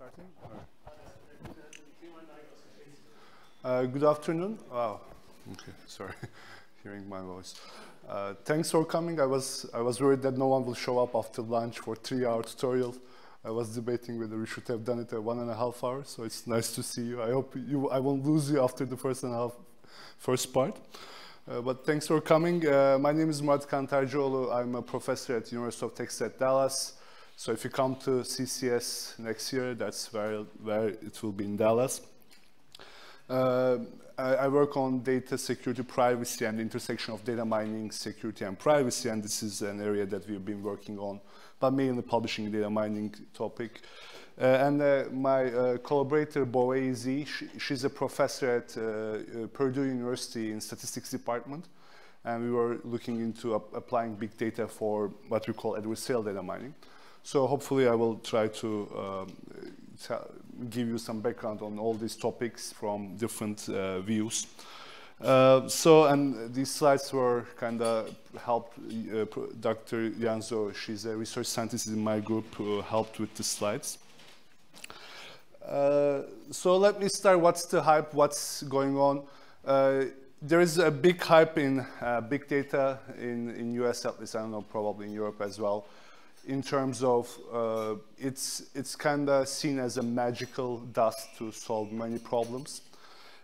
starting? Uh, good afternoon. Wow. Okay, sorry, hearing my voice. Uh, thanks for coming. I was I was worried that no one will show up after lunch for three-hour tutorial. I was debating whether we should have done it at one and a half hour. So it's nice to see you. I hope you I won't lose you after the first and a half first part. Uh, but thanks for coming. Uh, my name is Murat Kantarcıoğlu. I'm a professor at the University of Texas at Dallas. So if you come to CCS next year, that's where, where it will be in Dallas. Uh, I, I, work on data security, privacy, and the intersection of data mining, security, and privacy, and this is an area that we've been working on, but mainly publishing data mining topic. Uh, and uh, my uh, collaborator, Bowei Xi, she, she's a professor at uh, uh, Purdue University in statistics department, and we were looking into applying big data for what we call adversarial data mining. So hopefully I will try to um, give you some background on all these topics from different uh, views. Uh, so, and these slides were kind of helped, uh, Dr. Yan Zhou, she's a research scientist in my group who helped with the slides. Uh, so let me start, what's the hype, what's going on? Uh, there is a big hype in uh, big data in, in US at least, I don't know, probably in Europe as well in terms of uh, it's, it's kind of seen as a magical dust to solve many problems.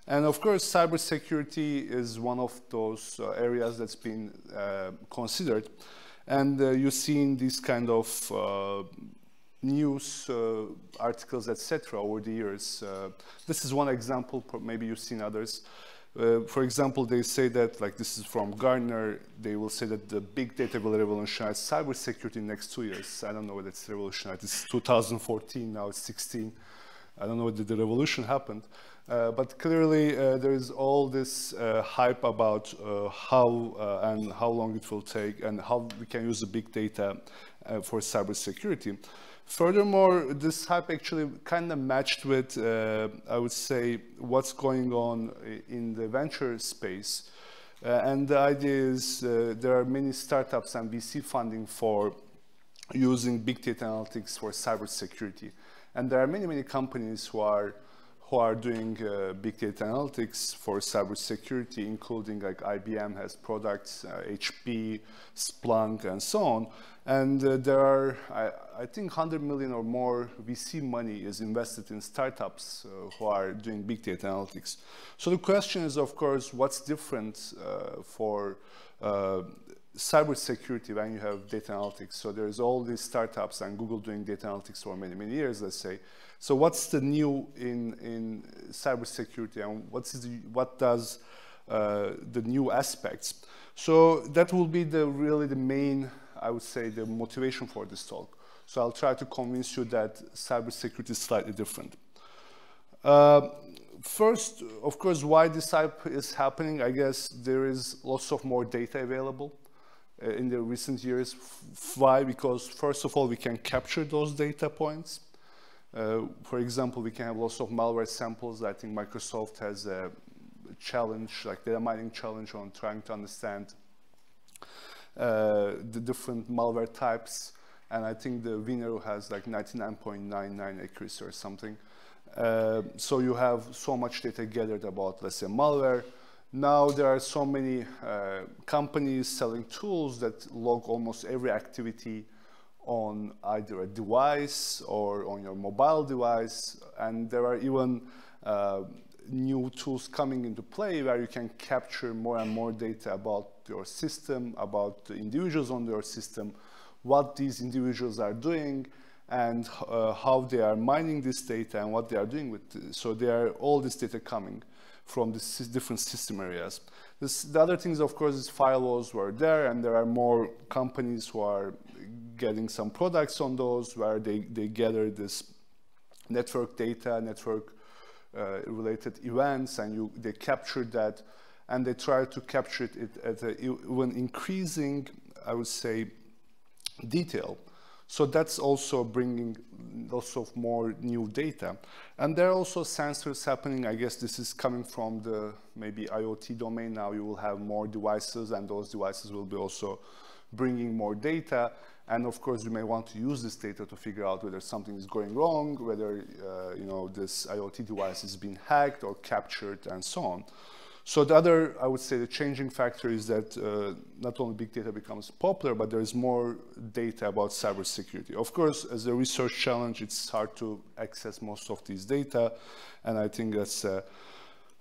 And of course, cybersecurity is one of those uh, areas that's been uh, considered. And uh, you've seen these kind of uh, news uh, articles, etc., over the years. this is one example, maybe you've seen others. Uh, for example, they say that, like this is from Gartner, they will say that the big data will revolutionize cybersecurity in the next two years. I don't know whether it's revolutionized. It's 2014, now it's 16. I don't know whether the revolution happened. Uh, but clearly, uh, there is all this uh, hype about uh, how and how long it will take and how we can use the big data for cybersecurity. Furthermore, this hype actually kind of matched with, uh, I would say, what's going on in the venture space. Uh, and the idea is uh, there are many startups and VC funding for using big data analytics for cybersecurity. And there are many, many companies who are who are doing uh, big data analytics for cybersecurity, including like IBM has products, uh, HP, Splunk, and so on. And uh, there are, I, I, think, 100 million or more VC money is invested in startups uh, who are doing big data analytics. So the question is, of course, what's different uh, for uh, cybersecurity when you have data analytics? So there's all these startups and Google doing data analytics for many, many years, let's say. So what's the new in, in cybersecurity and what's the, what does uh, the new aspects? So that will be the really the main I would say, the motivation for this talk. So I'll try to convince you that cybersecurity is slightly different. Uh, first, of course, why this type is happening, I guess there is lots of more data available uh, in the recent years. Why? Because first of all, we can capture those data points. Uh, for example, we can have lots of malware samples. I think Microsoft has a challenge, like data mining challenge on trying to understand uh, the different malware types. And I think the winner has like 99.99 accuracy or something. Uh, so you have so much data gathered about, let's say, malware. Now there are so many uh, companies selling tools that log almost every activity on either a device or on your mobile device. And there are even uh, new tools coming into play where you can capture more and more data about your system, about the individuals on your system, what these individuals are doing, and uh, how they are mining this data and what they are doing with it. So there are all this data coming from the different system areas. This, the other things, of course, is firewalls were there, and there are more companies who are getting some products on those where they, they gather this network data, network uh, related events, and you, they capture that and they try to capture it at an even increasing, I would say, detail. So that's also bringing lots of more new data. And there are also sensors happening. I guess this is coming from the maybe IoT domain. Now you will have more devices and those devices will be also bringing more data. And of course, you may want to use this data to figure out whether something is going wrong, whether uh, you know this IoT device is being hacked or captured, and so on. So the other, I would say, the changing factor is that uh, not only big data becomes popular, but there is more data about cybersecurity. Of course, as a research challenge, it's hard to access most of these data, and I think that's a,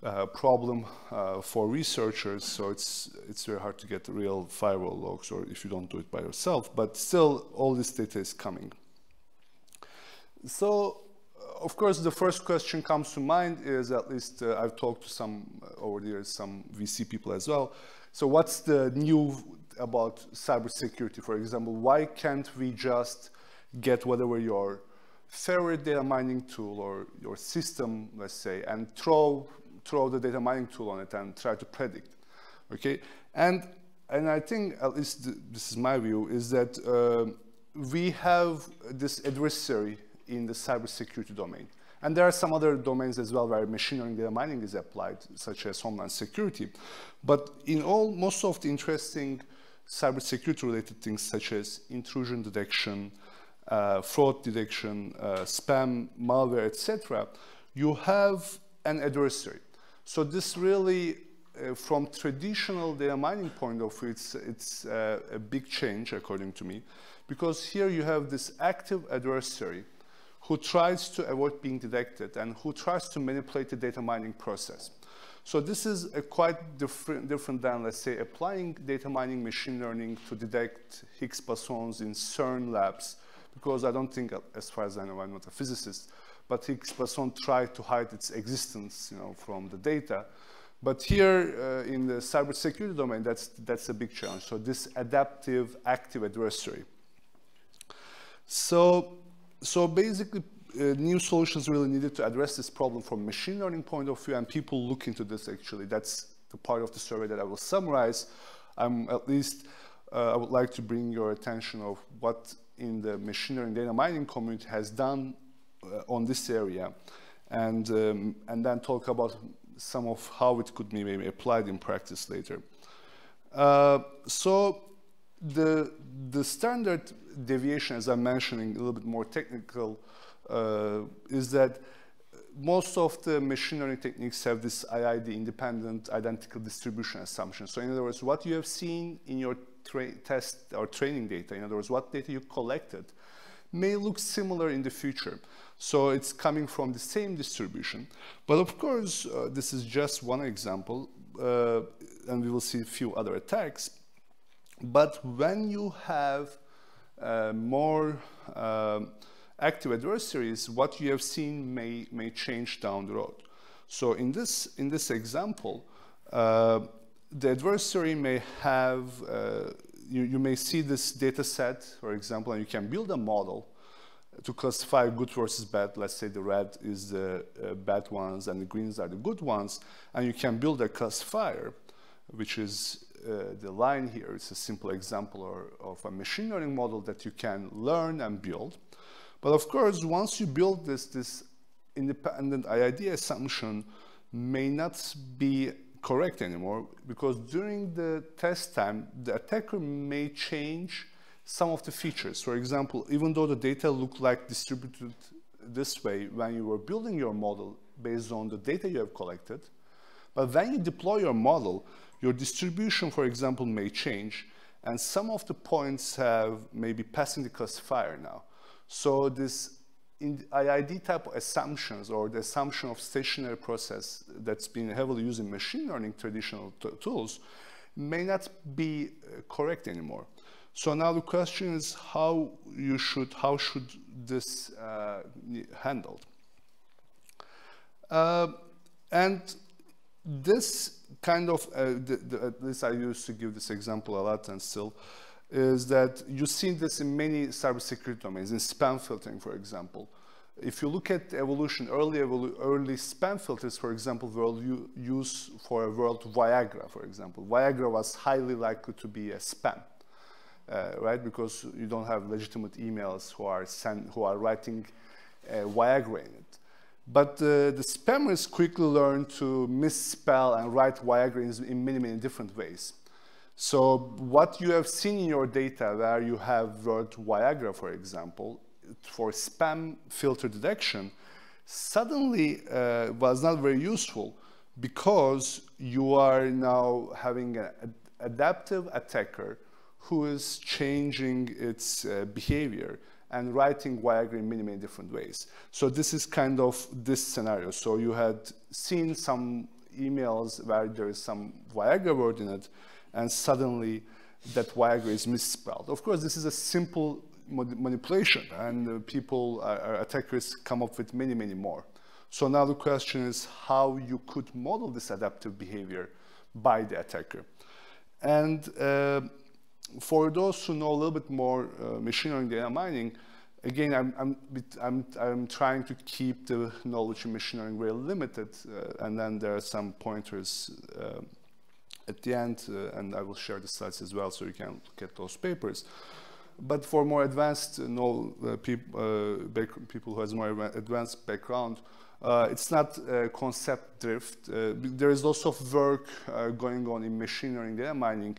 a problem uh, for researchers. So it's it's very hard to get real firewall logs, or if you don't do it by yourself. But still, all this data is coming. So of course, the first question comes to mind is at least uh, I've talked to some uh, over the years, some VC people as well. So what's the new about cybersecurity, for example? Why can't we just get whatever your favorite data mining tool or your system, let's say, and throw throw the data mining tool on it and try to predict, okay? And and I think at least th this is my view is that uh, we have this adversary in the cybersecurity domain. And there are some other domains as well where machine learning data mining is applied, such as homeland security. But in all, most of the interesting cybersecurity related things such as intrusion detection, uh, fraud detection, uh, spam, malware, etc., you have an adversary. So this really, uh, from traditional data mining point of view, it's, it's uh, a big change according to me, because here you have this active adversary who tries to avoid being detected and who tries to manipulate the data mining process. So this is quite different, different than, let's say, applying data mining machine learning to detect Higgs bosons in CERN labs, because I don't think, as far as I know, I'm not a physicist, but Higgs boson tried to hide its existence, you know, from the data. But here uh, in the cybersecurity domain, that's, that's a big challenge. So this adaptive active adversary. So so basically, uh, new solutions really needed to address this problem from machine learning point of view, and people look into this actually. That's the part of the survey that I will summarize. I'm at least, uh, I would like to bring your attention of what in the machine learning data mining community has done uh, on this area, and, um, and then talk about some of how it could be maybe applied in practice later. Uh, so the, the standard deviation, as I'm mentioning, a little bit more technical, uh, is that most of the machine learning techniques have this IID, independent identical distribution assumption. So in other words, what you have seen in your test or training data, in other words, what data you collected, may look similar in the future. So it's coming from the same distribution. But of course, uh, this is just one example, uh, and we will see a few other attacks. But when you have uh, more uh, active adversaries, what you have seen may, may change down the road. So in this, in this example, uh, the adversary may have, uh, you, you may see this data set, for example, and you can build a model to classify good versus bad. Let's say the red is the uh, bad ones and the greens are the good ones. And you can build a classifier, which is uh, the line here is a simple example or, of a machine learning model that you can learn and build. But of course, once you build this, this independent IID assumption may not be correct anymore because during the test time, the attacker may change some of the features. For example, even though the data look like distributed this way when you were building your model based on the data you have collected, but when you deploy your model, your distribution, for example, may change, and some of the points have maybe passing the classifier now. So this IID type assumptions or the assumption of stationary process that's been heavily used in machine learning traditional tools may not be uh, correct anymore. So now the question is how you should, how should this uh, handled? Uh, and this kind of, uh, the, the, at least I used to give this example a lot and still, is that you see this in many cybersecurity domains, in spam filtering, for example. If you look at the evolution, early, evolu early spam filters, for example, were used for a word Viagra, for example. Viagra was highly likely to be a spam, uh, right? Because you don't have legitimate emails who are, send, who are writing uh, Viagra in it. But uh, the spammers quickly learned to misspell and write Viagra in many, many different ways. So what you have seen in your data where you have word Viagra, for example, for spam filter detection, suddenly uh, was not very useful because you are now having an adaptive attacker who is changing its uh, behavior and writing Viagra in many, many different ways. So this is kind of this scenario. So you had seen some emails where there is some Viagra word in it, and suddenly that Viagra is misspelled. Of course, this is a simple manipulation, and uh, people, uh, attackers come up with many, many more. So now the question is how you could model this adaptive behavior by the attacker. And uh, for those who know a little bit more uh, machine learning data mining, again, I'm, I'm, I'm, I'm, trying to keep the knowledge in machine learning very limited, uh, and then there are some pointers uh, at the end, uh, and I will share the slides as well so you can at those papers. But for more advanced uh, know, peop people who has more advanced background, uh, it's not uh, concept drift. Uh, there is lots of work going on in machine learning data mining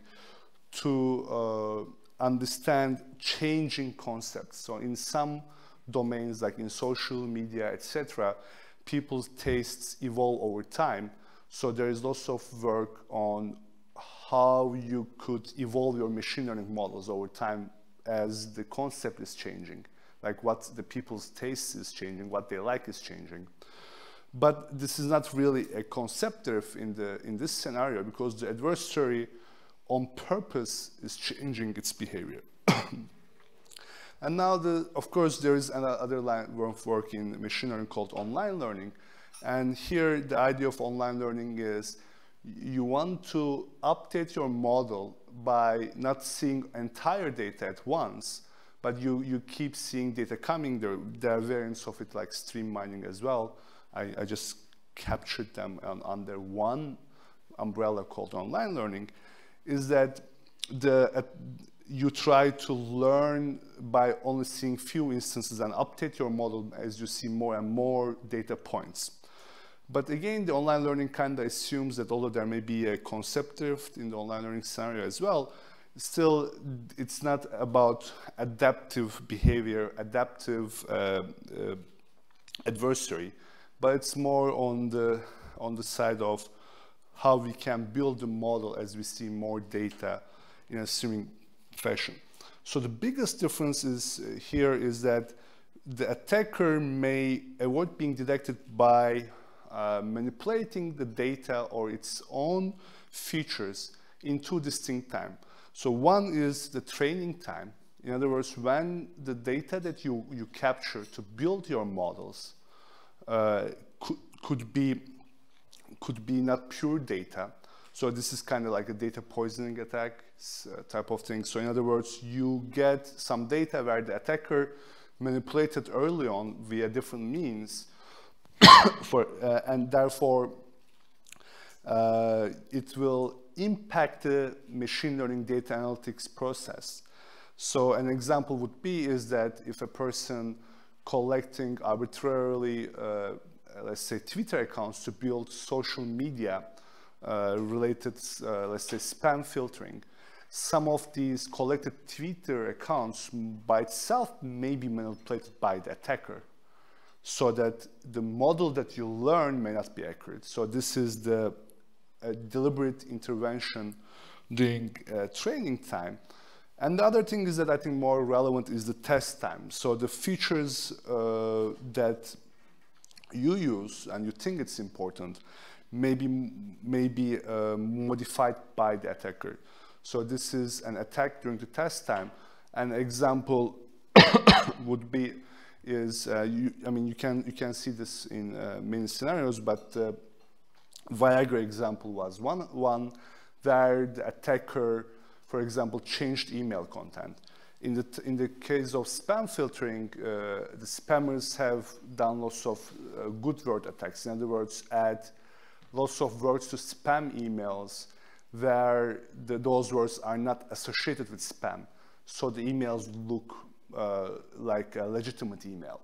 to understand changing concepts. So in some domains, like in social media, etc., people's tastes evolve over time. So there is lots of work on how you could evolve your machine learning models over time as the concept is changing, like what the people's taste is changing, what they like is changing. But this is not really a concept in, the, in this scenario because the adversary on purpose is changing its behavior. and now, the, of course, there is another line of work in machine learning called online learning. And here, the idea of online learning is you want to update your model by not seeing entire data at once, but you, you keep seeing data coming. There, there are variants of it like stream mining as well. I, I just captured them on, under one umbrella called online learning is that the, uh, you try to learn by only seeing few instances and update your model as you see more and more data points. But again, the online learning kind of assumes that although there may be a concept drift in the online learning scenario as well, still it's not about adaptive behavior, adaptive uh, uh, adversary, but it's more on the, on the side of how we can build the model as we see more data in a streaming fashion. So the biggest difference is uh, here is that the attacker may avoid being detected by uh, manipulating the data or its own features in two distinct time. So one is the training time. In other words, when the data that you, you capture to build your models uh, could, could be could be not pure data. So this is kind of like a data poisoning attack uh, type of thing. So in other words, you get some data where the attacker manipulated early on via different means, for, uh, and therefore uh, it will impact the machine learning data analytics process. So an example would be is that if a person collecting arbitrarily uh, let's say, Twitter accounts to build social media uh, related, uh, let's say, spam filtering. Some of these collected Twitter accounts by itself may be manipulated by the attacker so that the model that you learn may not be accurate. So this is the deliberate intervention during uh, training time. And the other thing is that I think more relevant is the test time. So the features uh, that you use and you think it's important may be, may be uh, modified by the attacker. So this is an attack during the test time. An example would be is, uh, you, I mean, you can, you can see this in uh, many scenarios, but uh, Viagra example was one, one where the attacker, for example, changed email content. In the, in the case of spam filtering, uh, the spammers have done lots of uh, good word attacks. In other words, add lots of words to spam emails where the, those words are not associated with spam. So the emails look uh, like a legitimate email.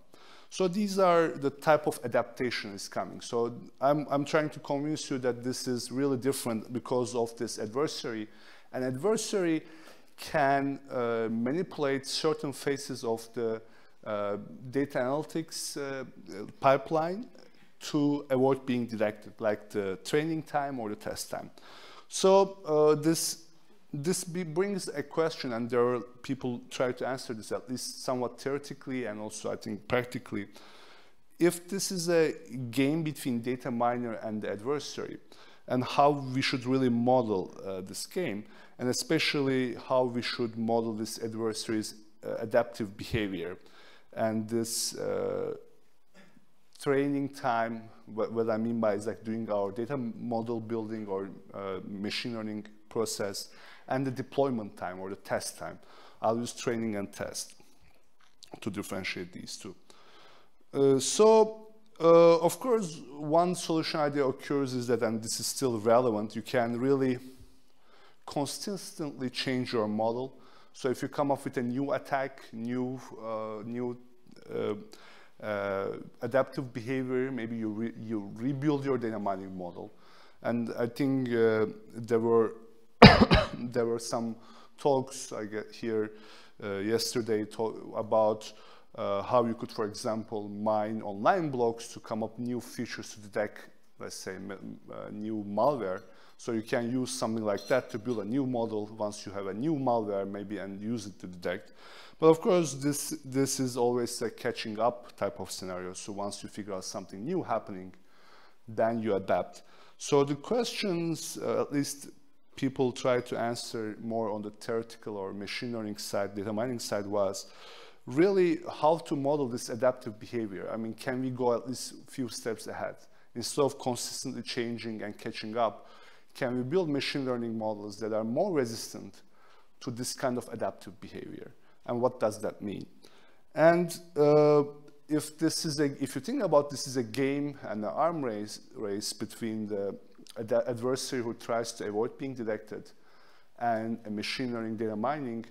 So these are the type of adaptation is coming. So I'm, I'm trying to convince you that this is really different because of this adversary. An adversary can uh, manipulate certain phases of the uh, data analytics uh, pipeline to avoid being detected, like the training time or the test time. So uh, this this brings a question, and there are people try to answer this at least somewhat theoretically and also I think practically. If this is a game between data miner and the adversary, and how we should really model uh, this game, and especially how we should model this adversary's uh, adaptive behavior, and this uh, training time. What, what, I mean by is like doing our data model building or uh, machine learning process and the deployment time or the test time. I'll use training and test to differentiate these two. Uh, so, uh, of course, one solution idea occurs is that, and this is still relevant, you can really consistently change your model. So if you come up with a new attack, new, uh, new uh, uh, adaptive behavior, maybe you, re you rebuild your data mining model. And I think uh, there were there were some talks I get here uh, yesterday about uh, how you could, for example, mine online blocks to come up new features to detect, let's say, uh, new malware. So you can use something like that to build a new model once you have a new malware maybe and use it to detect. But of course, this, this is always a catching up type of scenario. So once you figure out something new happening, then you adapt. So the questions, uh, at least people try to answer more on the theoretical or machine learning side, data mining side was really how to model this adaptive behavior. I mean, can we go at least a few steps ahead? Instead of consistently changing and catching up, can we build machine learning models that are more resistant to this kind of adaptive behavior? And what does that mean? And uh, if this is a, if you think about this is a game and an arm race, race between the the adversary who tries to avoid being detected and a machine learning data mining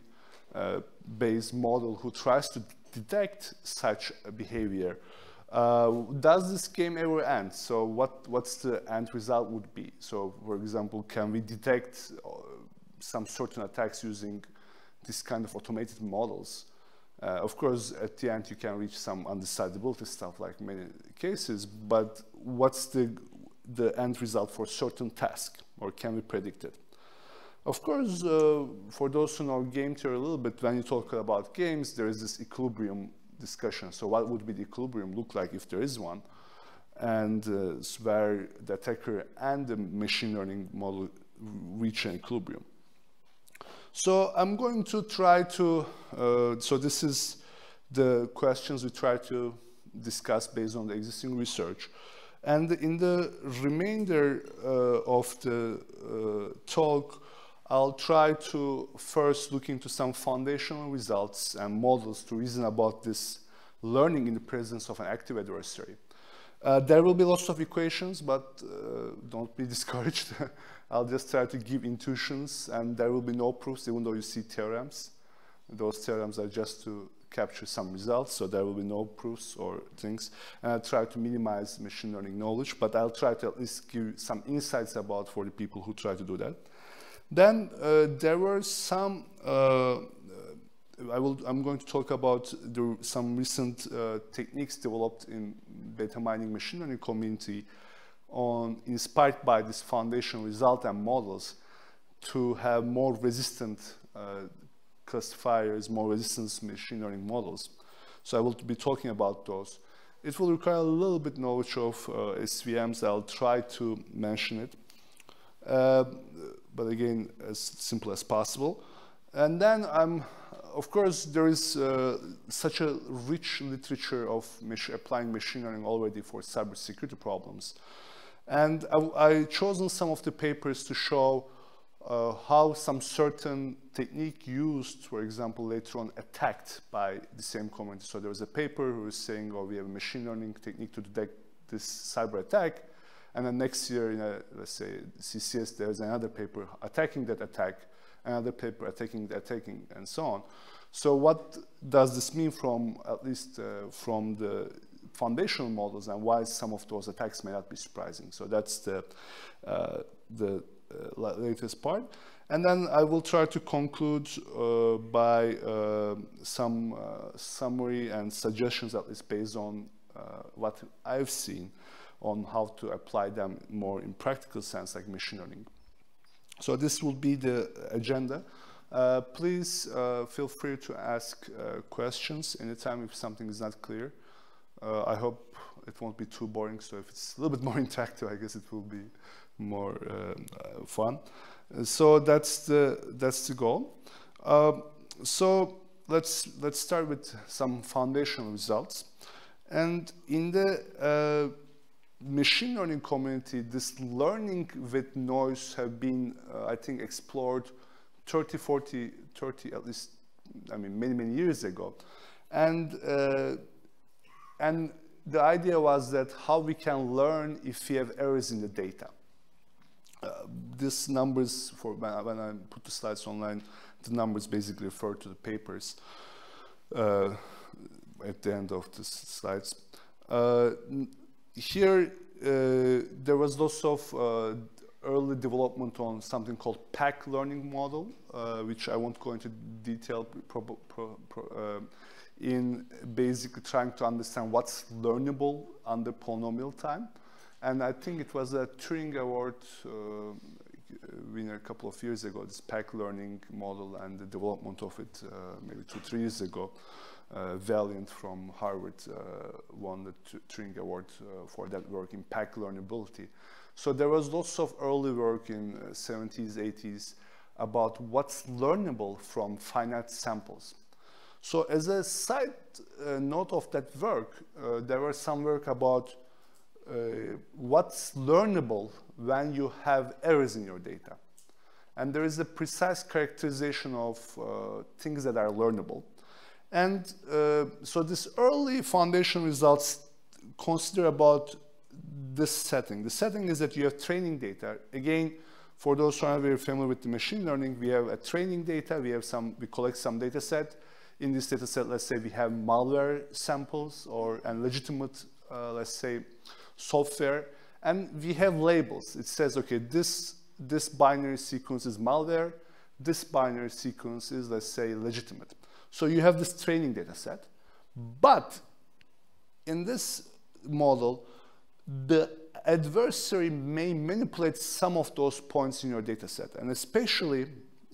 based model who tries to detect such behavior. Uh, does this game ever end? So what, what's the end result would be? So for example, can we detect uh, some certain attacks using this kind of automated models? Uh, of course, at the end, you can reach some undecidability stuff like many cases, but what's the the end result for certain task, or can we predict it? Of course, uh, for those who know game theory a little bit, when you talk about games, there is this equilibrium discussion. So what would be the equilibrium look like if there is one? And uh, where the attacker and the machine learning model reach an equilibrium. So I'm going to try to, uh, so this is the questions we try to discuss based on the existing research. And in the remainder uh, of the uh, talk, I'll try to first look into some foundational results and models to reason about this learning in the presence of an active adversary. Uh, there will be lots of equations, but uh, don't be discouraged. I'll just try to give intuitions, and there will be no proofs, even though you see theorems. Those theorems are just to capture some results, so there will be no proofs or things. And I'll try to minimize machine learning knowledge, but I'll try to at least give some insights about for the people who try to do that. Then uh, there were some, uh, I will, I'm going to talk about the, some recent uh, techniques developed in data mining machine learning community on inspired by this foundation result and models to have more resistant uh, classifiers, more resistant machine learning models. So I will be talking about those. It will require a little bit knowledge of uh, SVMs. I'll try to mention it. Uh, but again, as simple as possible. And then I'm, of course, there is uh, such a rich literature of mach applying machine learning already for cybersecurity problems. And I, I chosen some of the papers to show uh, how some certain technique used, for example, later on attacked by the same community. So there was a paper who was saying, oh, we have a machine learning technique to detect this cyber attack. And then next year, in let's say, CCS, there's another paper attacking that attack, another paper attacking the attacking, and so on. So what does this mean from, at least uh, from the foundational models and why some of those attacks may not be surprising. So that's the, uh, the uh, latest part. And then I will try to conclude uh, by uh, some summary and suggestions, at least based on what I've seen on how to apply them more in practical sense, like machine learning. So this will be the agenda. Uh, please uh, feel free to ask uh, questions anytime if something is not clear. Uh, I hope it won't be too boring, so if it's a little bit more interactive, I guess it will be more uh, fun. So that's the, that's the goal. Um, so let's, let's start with some foundational results. And in the machine learning community, this learning with noise have been, uh, I think, explored 30, 40, 30 at least, I mean, many, many years ago. And, uh, and the idea was that how we can learn if we have errors in the data. Uh, these numbers, for when I, put the slides online, the numbers basically refer to the papers uh, at the end of the slides. Here, uh, there was lots of uh, early development on something called PAC learning model, uh, which I won't go into detail pro pro pro, in basically trying to understand what's learnable under polynomial time. And I think it was a Turing Award winner a couple of years ago, this PAC learning model and the development of it uh, maybe two, three years ago. Uh, Valiant from Harvard uh, won the Turing Award uh, for that work in PAC learnability. So there was lots of early work in 70s, 80s about what's learnable from finite samples. So as a side uh, note of that work, uh, there was some work about uh, what's learnable when you have errors in your data. And there is a precise characterization of things that are learnable. And uh, so this early foundation results consider about this setting. The setting is that you have training data. Again, for those who are very familiar with the machine learning, we have a training data, we have some, we collect some data set. In this data set, let's say we have malware samples or and legitimate, uh, let's say, software, and we have labels. It says, okay, this, this binary sequence is malware, this binary sequence is, let's say, legitimate. So you have this training data set, but in this model, the adversary may manipulate some of those points in your data set. And especially,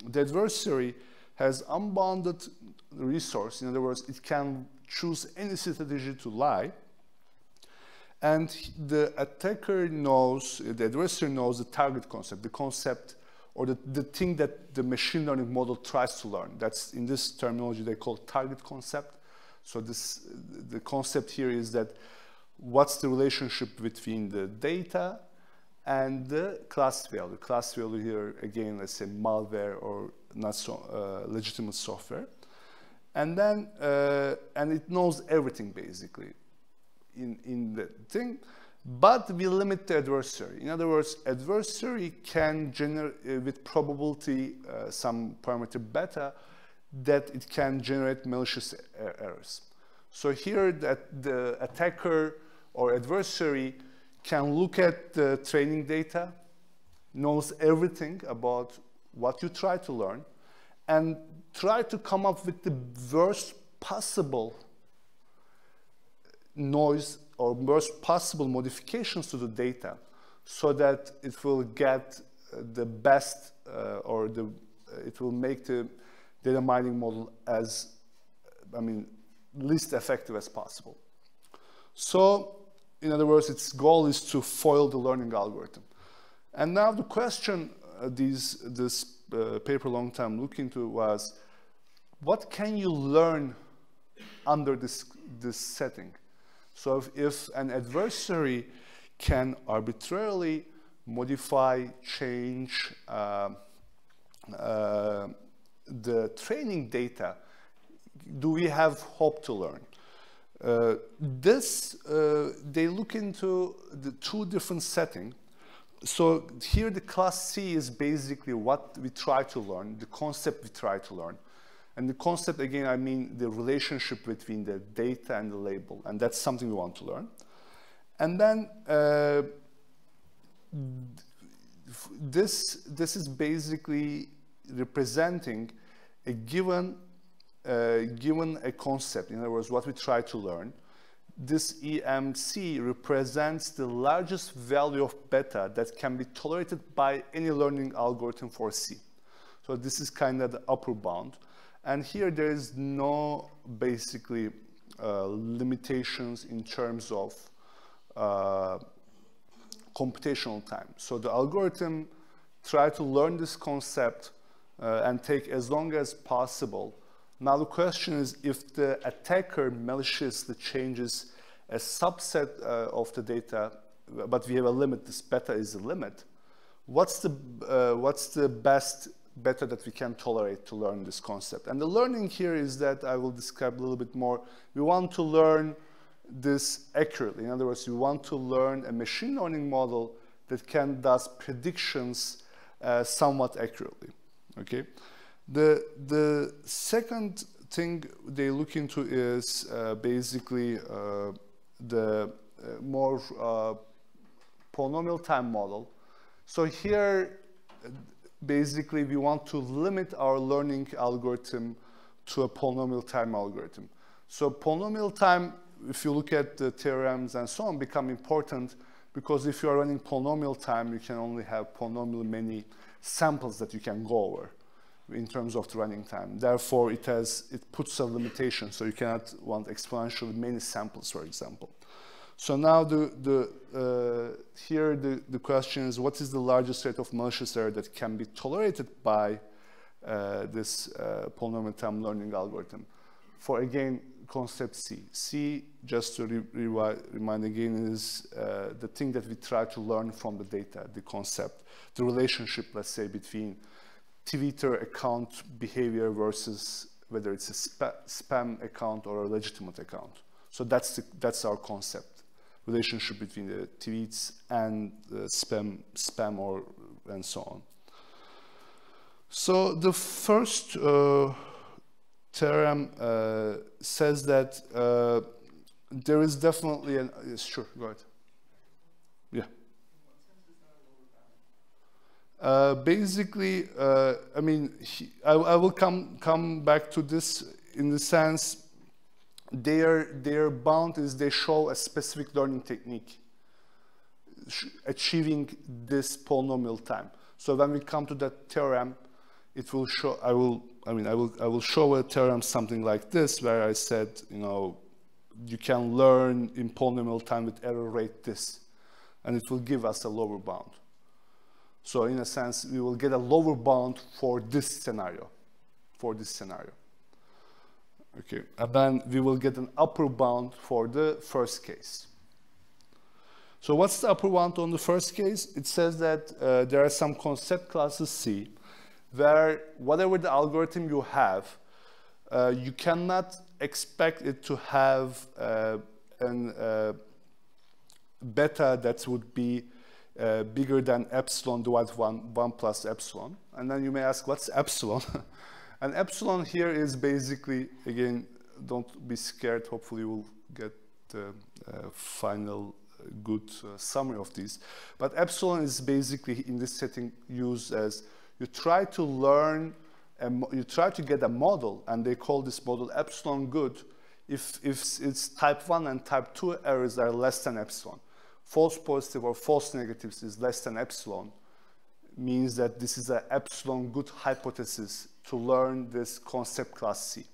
the adversary has unbounded resource. In other words, it can choose any strategy to lie. And the attacker knows, the adversary knows the target concept, the concept or the, the thing that the machine learning model tries to learn. That's in this terminology they call target concept. So this, the concept here is that what's the relationship between the data and the class value. Class value here, again, let's say malware or not so uh, legitimate software. And then, uh, and it knows everything basically in, in the thing but we limit the adversary. In other words, adversary can generate uh, with probability uh, some parameter beta that it can generate malicious er errors. So here that the attacker or adversary can look at the training data, knows everything about what you try to learn, and try to come up with the worst possible noise or worst possible modifications to the data so that it will get uh, the best uh, or the, uh, it will make the data mining model as, I mean, least effective as possible. So, in other words, its goal is to foil the learning algorithm. And now the question uh, these, this uh, paper long time looked into was, what can you learn under this, this setting? So if, an adversary can arbitrarily modify, change uh, uh, the training data, do we have hope to learn? Uh, this, uh, they look into the two different settings. So here the class C is basically what we try to learn, the concept we try to learn. And the concept, again, I mean the relationship between the data and the label, and that's something we want to learn. And then uh, this, this is basically representing a given, uh, given a concept, in other words, what we try to learn. This EMC represents the largest value of beta that can be tolerated by any learning algorithm for C. So this is kind of the upper bound. And here there is no basically uh, limitations in terms of uh, computational time. So the algorithm try to learn this concept uh, and take as long as possible. Now the question is if the attacker maliciously changes a subset uh, of the data, but we have a limit, this beta is the limit, what's the, uh, what's the best better that we can tolerate to learn this concept. And the learning here is that I will describe a little bit more. We want to learn this accurately. In other words, we want to learn a machine learning model that can does predictions uh, somewhat accurately. Okay. The the second thing they look into is uh, basically uh, the uh, more uh, polynomial time model. So here basically we want to limit our learning algorithm to a polynomial time algorithm. So polynomial time, if you look at the theorems and so on, become important because if you are running polynomial time, you can only have polynomial many samples that you can go over in terms of the running time. Therefore, it has it puts a limitation, so you cannot want exponentially many samples, for example. So now the, the, uh, here the, the question is what is the largest rate of malicious error that can be tolerated by uh, this uh, polynomial time learning algorithm? For again, concept C. C, just to re remind again, is uh, the thing that we try to learn from the data, the concept, the relationship, let's say, between Twitter account behavior versus whether it's a spa spam account or a legitimate account. So that's, the, that's our concept relationship between the tweets and the spam, spam or and so on. So the first uh, theorem uh, says that uh, there is definitely an yes, sure go ahead. Yeah. Uh, basically, uh, I mean, he, I, I will come come back to this in the sense their, their bound is they show a specific learning technique achieving this polynomial time. So when we come to that theorem, it will show, I will, I mean, I will, I will show a theorem something like this, where I said, you know, you can learn in polynomial time with error rate this, and it will give us a lower bound. So in a sense, we will get a lower bound for this scenario, for this scenario. Okay, and then we will get an upper bound for the first case. So what's the upper bound on the first case? It says that uh, there are some concept classes C where whatever the algorithm you have, uh, you cannot expect it to have uh, an uh, beta that would be uh, bigger than epsilon divided 1, 1 plus epsilon. And then you may ask, what's epsilon? And epsilon here is basically, again, don't be scared. Hopefully you will get the uh, final uh, good uh, summary of these. But epsilon is basically in this setting used as you try to learn, you try to get a model, and they call this model epsilon good if, if it's type 1 and type 2 errors are less than epsilon. False positive or false negatives is less than epsilon means that this is an epsilon good hypothesis to learn this concept class C.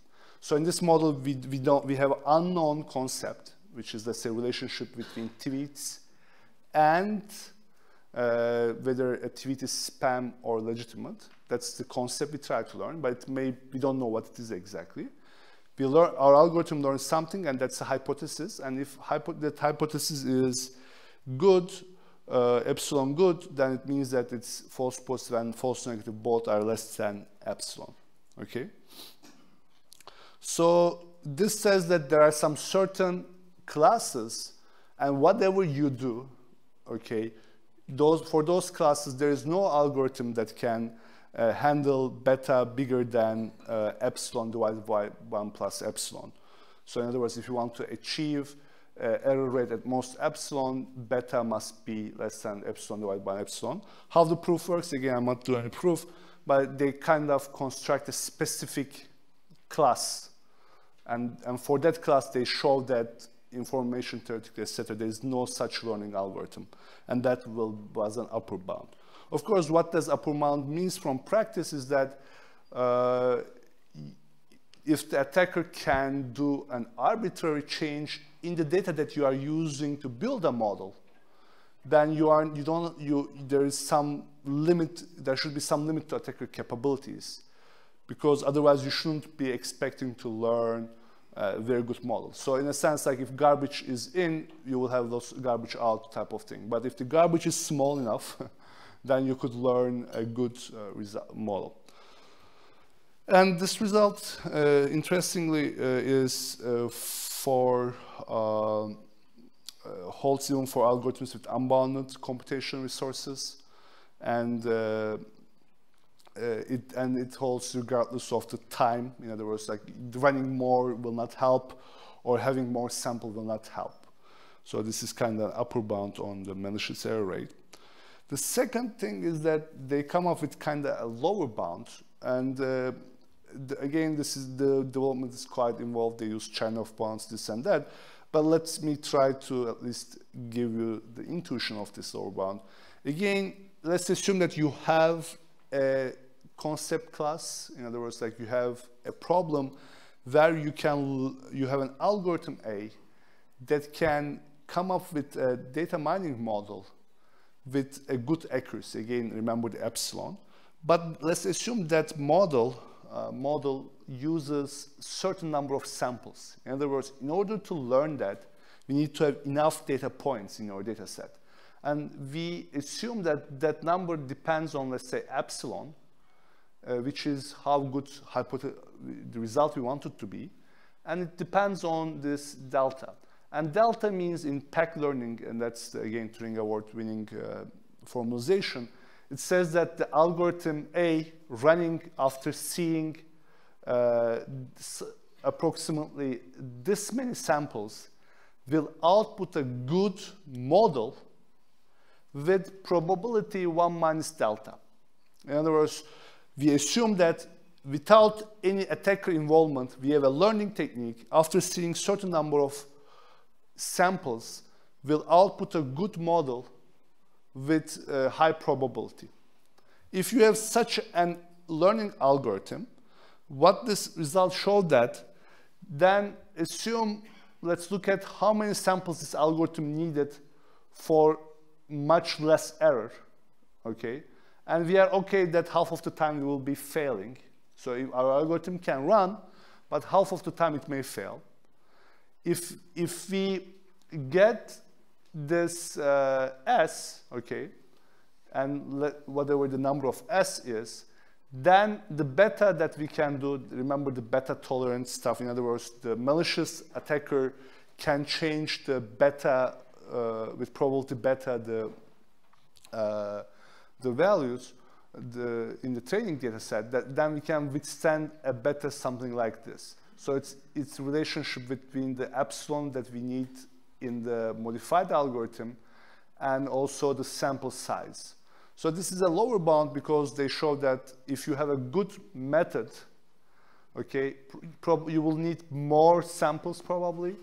So in this model, we, we, don't, we have unknown concept, which is, let's say, relationship between tweets and uh, whether a tweet is spam or legitimate. That's the concept we try to learn, but may, we don't know what it is exactly. We learn, our algorithm learns something, and that's a hypothesis. And if hypo that hypothesis is good, epsilon good, then it means that it's false positive and false negative both are less than epsilon, okay? So this says that there are some certain classes and whatever you do, okay, those, for those classes, there is no algorithm that can uh, handle beta bigger than uh, epsilon divided by 1 plus epsilon. So in other words, if you want to achieve uh, error rate at most epsilon, beta must be less than epsilon divided by epsilon. How the proof works, again, I'm not doing any proof, but they kind of construct a specific class. And, and for that class, they show that information theoretically, etc. There is no such learning algorithm. And that will, was an upper bound. Of course, what does upper bound means from practice is that uh, if the attacker can do an arbitrary change in the data that you are using to build a model, then you are you don't you there is some limit there should be some limit to attacker capabilities because otherwise you shouldn't be expecting to learn a very good model. So in a sense, like if garbage is in, you will have those garbage out type of thing. But if the garbage is small enough, then you could learn a good uh, model. And this result, uh, interestingly, uh, is uh, for uh, uh, holds even for algorithms with unbounded computation resources, and it and it holds regardless of the time. In other words, like running more will not help, or having more sample will not help. So this is kind of upper bound on the malicious error rate. The second thing is that they come up with kind of a lower bound, and uh, the, again, this is the development is quite involved. They use chain of bounds, this and that. But let me try to at least give you the intuition of this lower bound. Again, let's assume that you have a concept class. In other words, like you have a problem where you can you have an algorithm A that can come up with a data mining model with a good accuracy. Again, remember the epsilon. But let's assume that model uh, model uses certain number of samples. In other words, in order to learn that, we need to have enough data points in our data set. And we assume that that number depends on, let's say, epsilon, uh, which is how good the result we want it to be. And it depends on this delta. And delta means in PAC learning, and that's, again, Turing Award-winning uh, formalization, it says that the algorithm A running after seeing uh, approximately this many samples will output a good model with probability 1 minus delta. In other words, we assume that without any attacker involvement, we have a learning technique after seeing certain number of samples will output a good model with uh, high probability. If you have such an learning algorithm, what this result showed that, then assume, let's look at how many samples this algorithm needed for much less error, okay? And we are okay that half of the time we will be failing. So our algorithm can run, but half of the time it may fail. If, if we get this uh, S, okay, and let, whatever the number of S is, then the beta that we can do, remember the beta tolerance stuff, in other words, the malicious attacker can change the beta, uh, with probability beta, the, uh, the values the, in the training data set, that then we can withstand a beta something like this. So it's, it's relationship between the epsilon that we need in the modified algorithm and also the sample size. So this is a lower bound because they show that if you have a good method, okay, you will need more samples probably,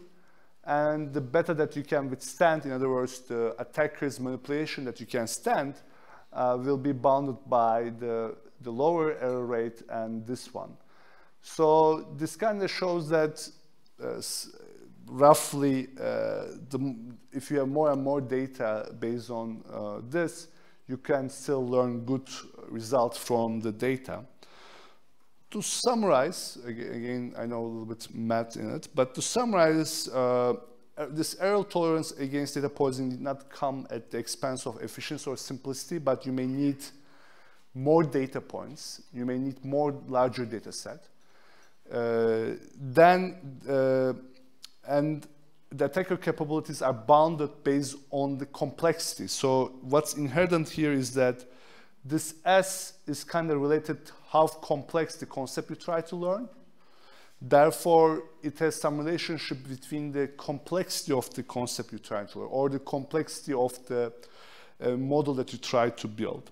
and the better that you can withstand, in other words, the attacker's manipulation that you can stand, uh, will be bounded by the, the lower error rate and this one. So this kind of shows that uh, roughly, uh, the, if you have more and more data based on uh, this, you can still learn good results from the data. To summarize, again, I know a little bit math in it, but to summarize, uh, this error tolerance against data poisoning did not come at the expense of efficiency or simplicity, but you may need more data points, you may need more larger data set. Uh, then uh, and the attacker capabilities are bounded based on the complexity. So what's inherent here is that This S is kind of related to how complex the concept you try to learn. Therefore, it has some relationship between the complexity of the concept you try to learn or the complexity of the uh, model that you try to build.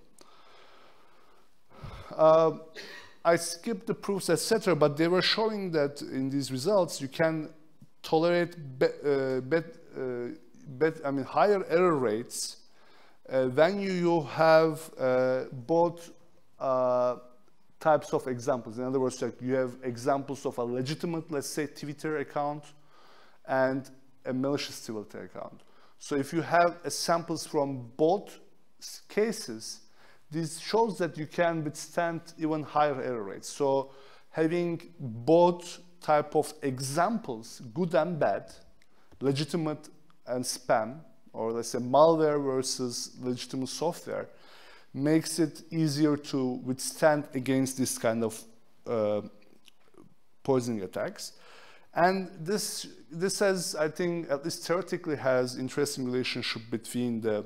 Uh, I skipped the proofs, etc., but they were showing that in these results you can tolerate uh, bet, uh, I mean, higher error rates uh, when you, you have uh, both uh, types of examples. In other words, like you have examples of a legitimate, let's say, Twitter account and a malicious Twitter account. So if you have samples from both cases, this shows that you can withstand even higher error rates. So having both type of examples, good and bad, legitimate and spam, or let's say malware versus legitimate software, makes it easier to withstand against this kind of uh, poisoning attacks. And this, this has, I think, at least theoretically has interesting relationship between the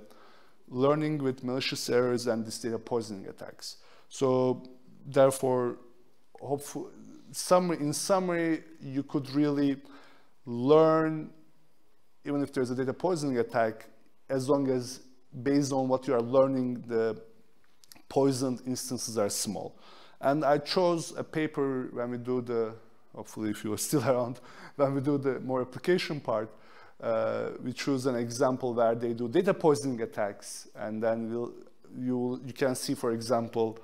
learning with malicious errors and this data poisoning attacks. So therefore, hopefully, summary, in summary, you could really learn, even if there's a data poisoning attack, as long as based on what you are learning, the poisoned instances are small. And I chose a paper when we do the, hopefully if you are still around, when we do the more application part, uh, we choose an example where they do data poisoning attacks, and then we'll, you, you can see, for example,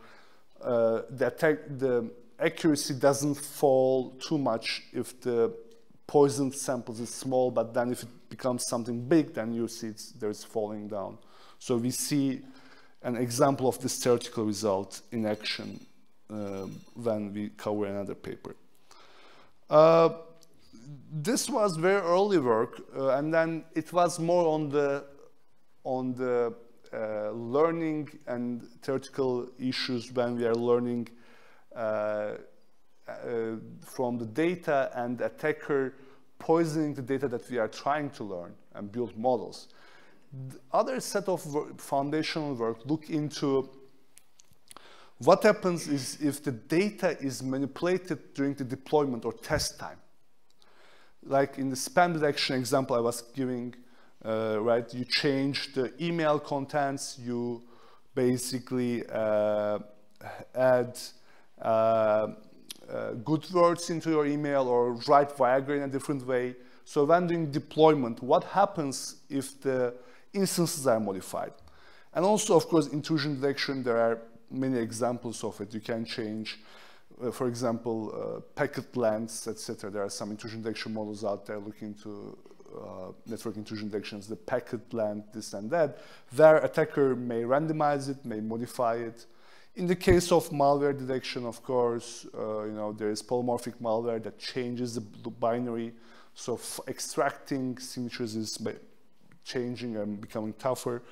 uh, the, attack, the accuracy doesn't fall too much if the poisoned samples is small, but then if it becomes something big, then you see it's, there's falling down. So we see an example of this theoretical result in action uh, when we cover another paper. Uh, this was very early work, uh, and then it was more on the on the uh, learning and theoretical issues when we are learning from the data and the attacker poisoning the data that we are trying to learn and build models. The other set of work, foundational work look into what happens is if the data is manipulated during the deployment or test time like in the spam detection example I was giving, uh, right, you change the email contents, you basically uh, add uh, uh, good words into your email or write Viagra in a different way. So when doing deployment, what happens if the instances are modified? And also, of course, intrusion detection, there are many examples of it. You can change uh, for example, uh, packet lengths, etc. There are some intrusion detection models out there looking to uh, network intrusion detections, the packet length, this and that. Their attacker may randomize it, may modify it. In the case of malware detection, of course, uh, you know, there is polymorphic malware that changes the binary. So extracting signatures is changing and becoming tougher.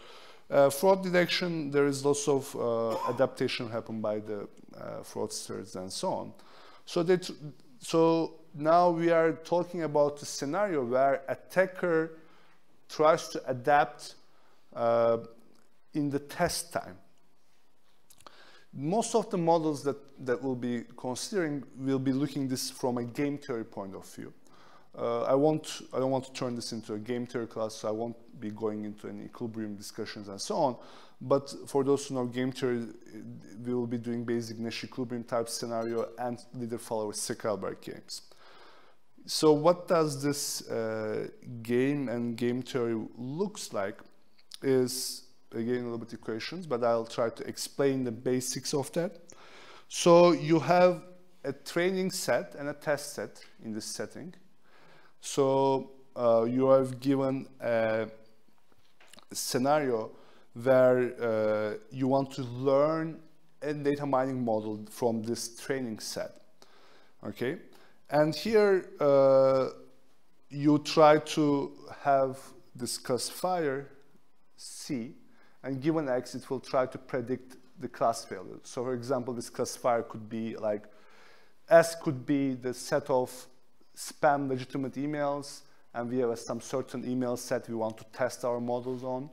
Uh, fraud detection, there is lots of uh, adaptation happen by the uh, fraudsters and so on. So, that, so now we are talking about a scenario where attacker tries to adapt uh, in the test time. Most of the models that, that we'll be considering will be looking this from a game theory point of view. Uh, I, won't, I don't want to turn this into a game theory class, so I won't be going into any equilibrium discussions and so on. But for those who know game theory, we will be doing basic Nash equilibrium type scenario and leader follower Stackelberg games. So what does this uh, game and game theory looks like is, again, a little bit equations, but I'll try to explain the basics of that. So you have a training set and a test set in this setting. So uh, you have given a scenario where uh, you want to learn a data mining model from this training set. Okay, and here uh, you try to have this classifier C, and given X, it will try to predict the class value. So for example, this classifier could be like, S could be the set of spam legitimate emails, and we have some certain email set we want to test our models on.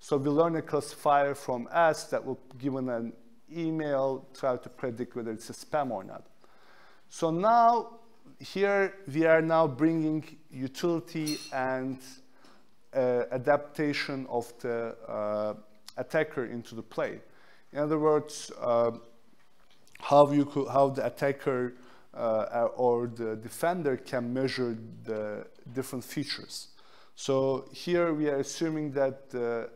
So we learn a classifier from S that will given an email, try to predict whether it's a spam or not. So now here we are now bringing utility and uh, adaptation of the uh, attacker into the play. In other words, uh, how you could, how the attacker uh, or the defender can measure the different features. So here we are assuming that uh,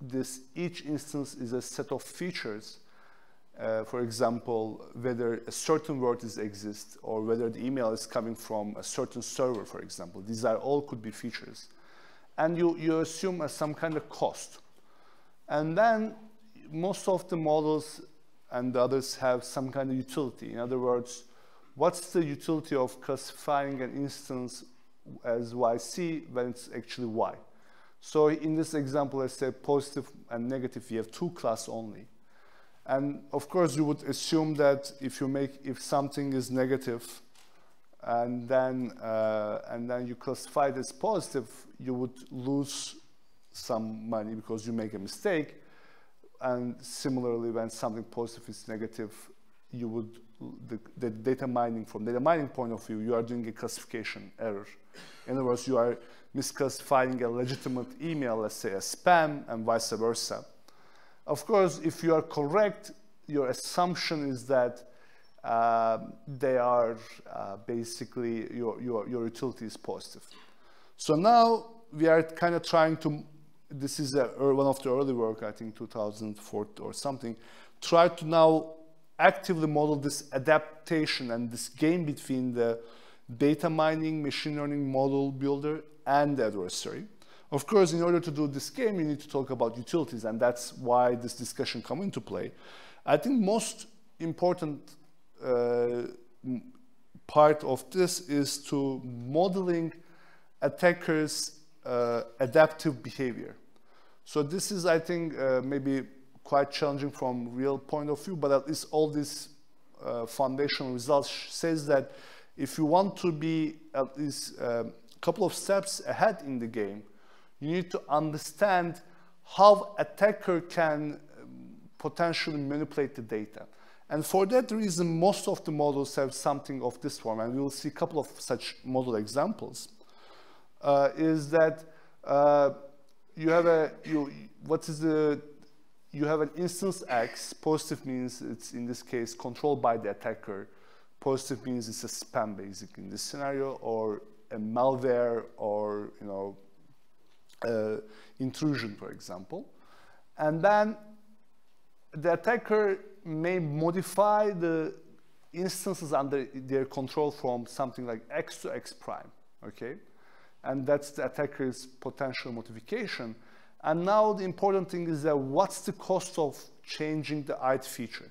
this each instance is a set of features. Uh, for example, whether a certain word is exists or whether the email is coming from a certain server, for example. These are all could be features. And you, you assume some kind of cost. And then most of the models and the others have some kind of utility. In other words, what's the utility of classifying an instance as YC when it's actually Y? So in this example, let's say positive and negative, we have two class only. And of course, you would assume that if you make, if something is negative, and then, uh, and then you classify it as positive, you would lose some money because you make a mistake. And similarly, when something positive is negative, you would, the, the, data mining, from data mining point of view, you are doing a classification error. In other words, you are misclassifying a legitimate email, let's say a spam, and vice versa. Of course, if you are correct, your assumption is that uh, they are uh, basically, your, your, your utility is positive. So now we are kind of trying to this is a, one of the early work, I think 2004 or something, try to now actively model this adaptation and this game between the data mining, machine learning model builder and the adversary. Of course, in order to do this game, you need to talk about utilities, and that's why this discussion come into play. I think most important uh, part of this is to modeling attackers' uh, adaptive behavior. So this is, I think, uh, maybe quite challenging from real point of view, but at least all these uh, foundational results says that if you want to be at least a uh, couple of steps ahead in the game, you need to understand how attacker can um, potentially manipulate the data. And for that reason, most of the models have something of this form, and we will see a couple of such model examples, uh, is that uh, you have a, you, what is the, you have an instance X, positive means it's in this case controlled by the attacker, positive means it's a spam basic in this scenario, or a malware or, you know, uh, intrusion, for example. And then the attacker may modify the instances under their control from something like X to X prime, okay? And that's the attacker's potential modification. And now the important thing is that what's the cost of changing the id feature?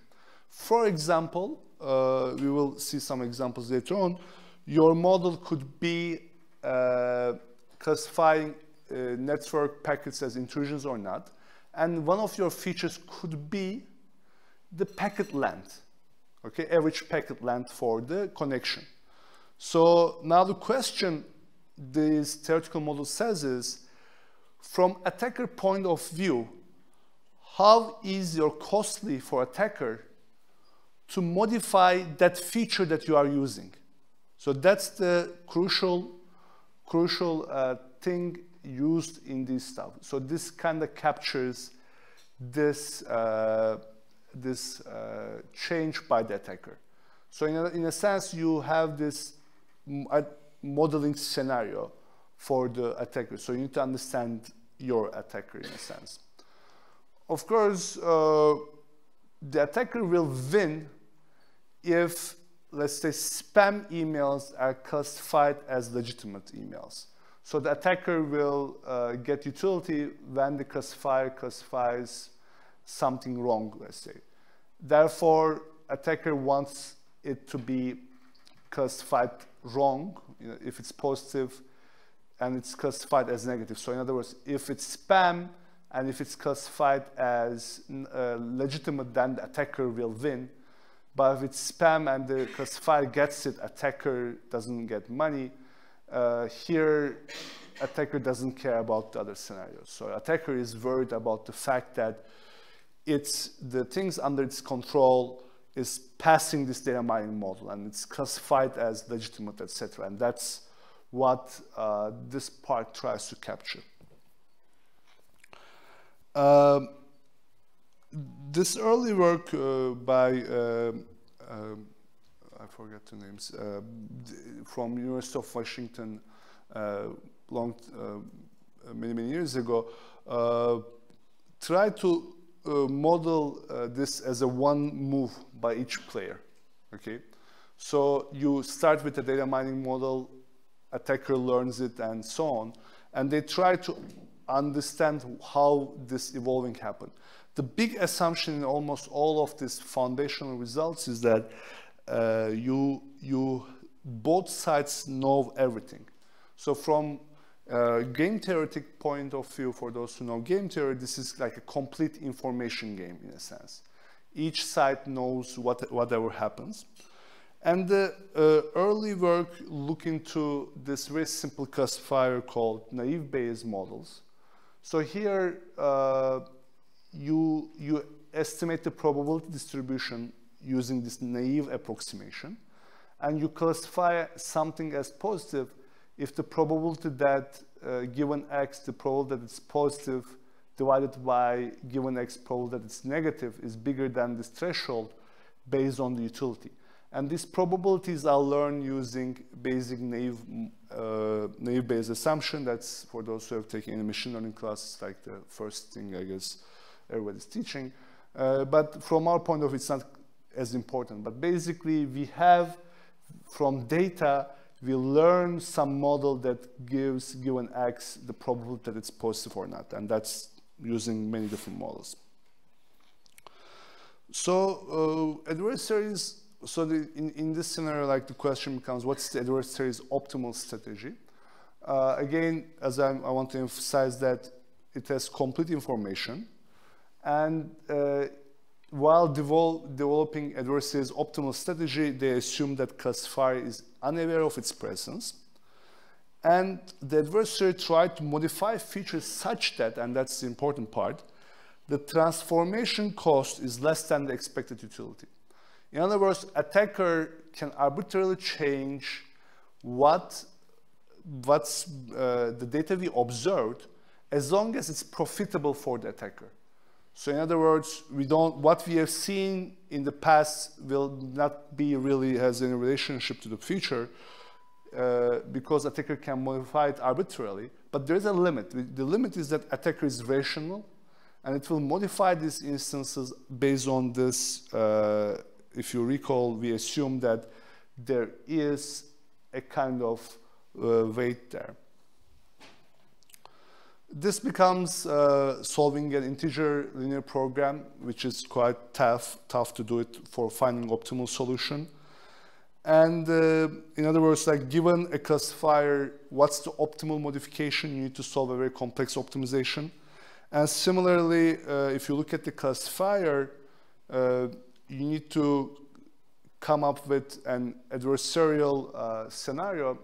For example, uh, we will see some examples later on, your model could be uh, classifying uh, network packets as intrusions or not. And one of your features could be the packet length, okay, average packet length for the connection. So now the question this theoretical model says is, from attacker point of view, how easy or costly for attacker to modify that feature that you are using. So that's the crucial, crucial uh, thing used in this stuff. So this kind of captures this, uh, this uh, change by the attacker. So in a, in a sense, you have this, modeling scenario for the attacker. So you need to understand your attacker in a sense. Of course, uh, the attacker will win if, let's say, spam emails are classified as legitimate emails. So the attacker will uh, get utility when the classifier classifies something wrong, let's say. Therefore, attacker wants it to be classified wrong if it's positive and it's classified as negative. So in other words, if it's spam and if it's classified as uh, legitimate, then the attacker will win. But if it's spam and the classifier gets it, attacker doesn't get money. Uh, here, attacker doesn't care about the other scenarios. So attacker is worried about the fact that it's the things under its control is passing this data mining model and it's classified as legitimate, etc. And that's what uh, this part tries to capture. Um, this early work uh, by, uh, I forget the names, uh, from University of Washington uh, long, uh, many, many years ago, tried to model this as a one move by each player, okay? So you start with a data mining model, attacker learns it and so on, and they try to understand how this evolving happened. The big assumption in almost all of these foundational results is that uh, you, you, both sides know everything. So from a game theoretic point of view, for those who know game theory, this is like a complete information game in a sense. Each side knows what, whatever happens. And the uh, early work looking to this very simple classifier called naive Bayes models. So here uh, you, you estimate the probability distribution using this naive approximation and you classify something as positive if the probability that uh, given x, the probability that it's positive divided by given x probability that it's negative is bigger than this threshold based on the utility. And these probabilities are learned using basic naive, uh, naive Bayes assumption. That's for those who have taken any machine learning classes, like the first thing I guess everybody's teaching. Uh, but from our point of view, it's not as important. But basically, we have from data, we learn some model that gives given x the probability that it's positive or not. And that's using many different models. So uh, adversaries so the, in, in this scenario, like the question becomes, what's the adversary's optimal strategy? Uh, again, as I, I, want to emphasize that it has complete information. And uh, while devol developing adversary's optimal strategy, they assume that classifier is unaware of its presence. And the adversary tried to modify features such that, and that's the important part, the transformation cost is less than the expected utility. In other words, attacker can arbitrarily change what what's uh, the data we observed as long as it's profitable for the attacker. So in other words, we don't, what we have seen in the past will not be really has any relationship to the future uh, because attacker can modify it arbitrarily, but there is a limit. The limit is that attacker is rational and it will modify these instances based on this uh, if you recall, we assume that there is a kind of uh, weight there. This becomes uh, solving an integer linear program, which is quite tough, tough to do it for finding optimal solution. And uh, in other words, like given a classifier, what's the optimal modification? You need to solve a very complex optimization. And similarly, uh, if you look at the classifier, uh, you need to come up with an adversarial uh, scenario.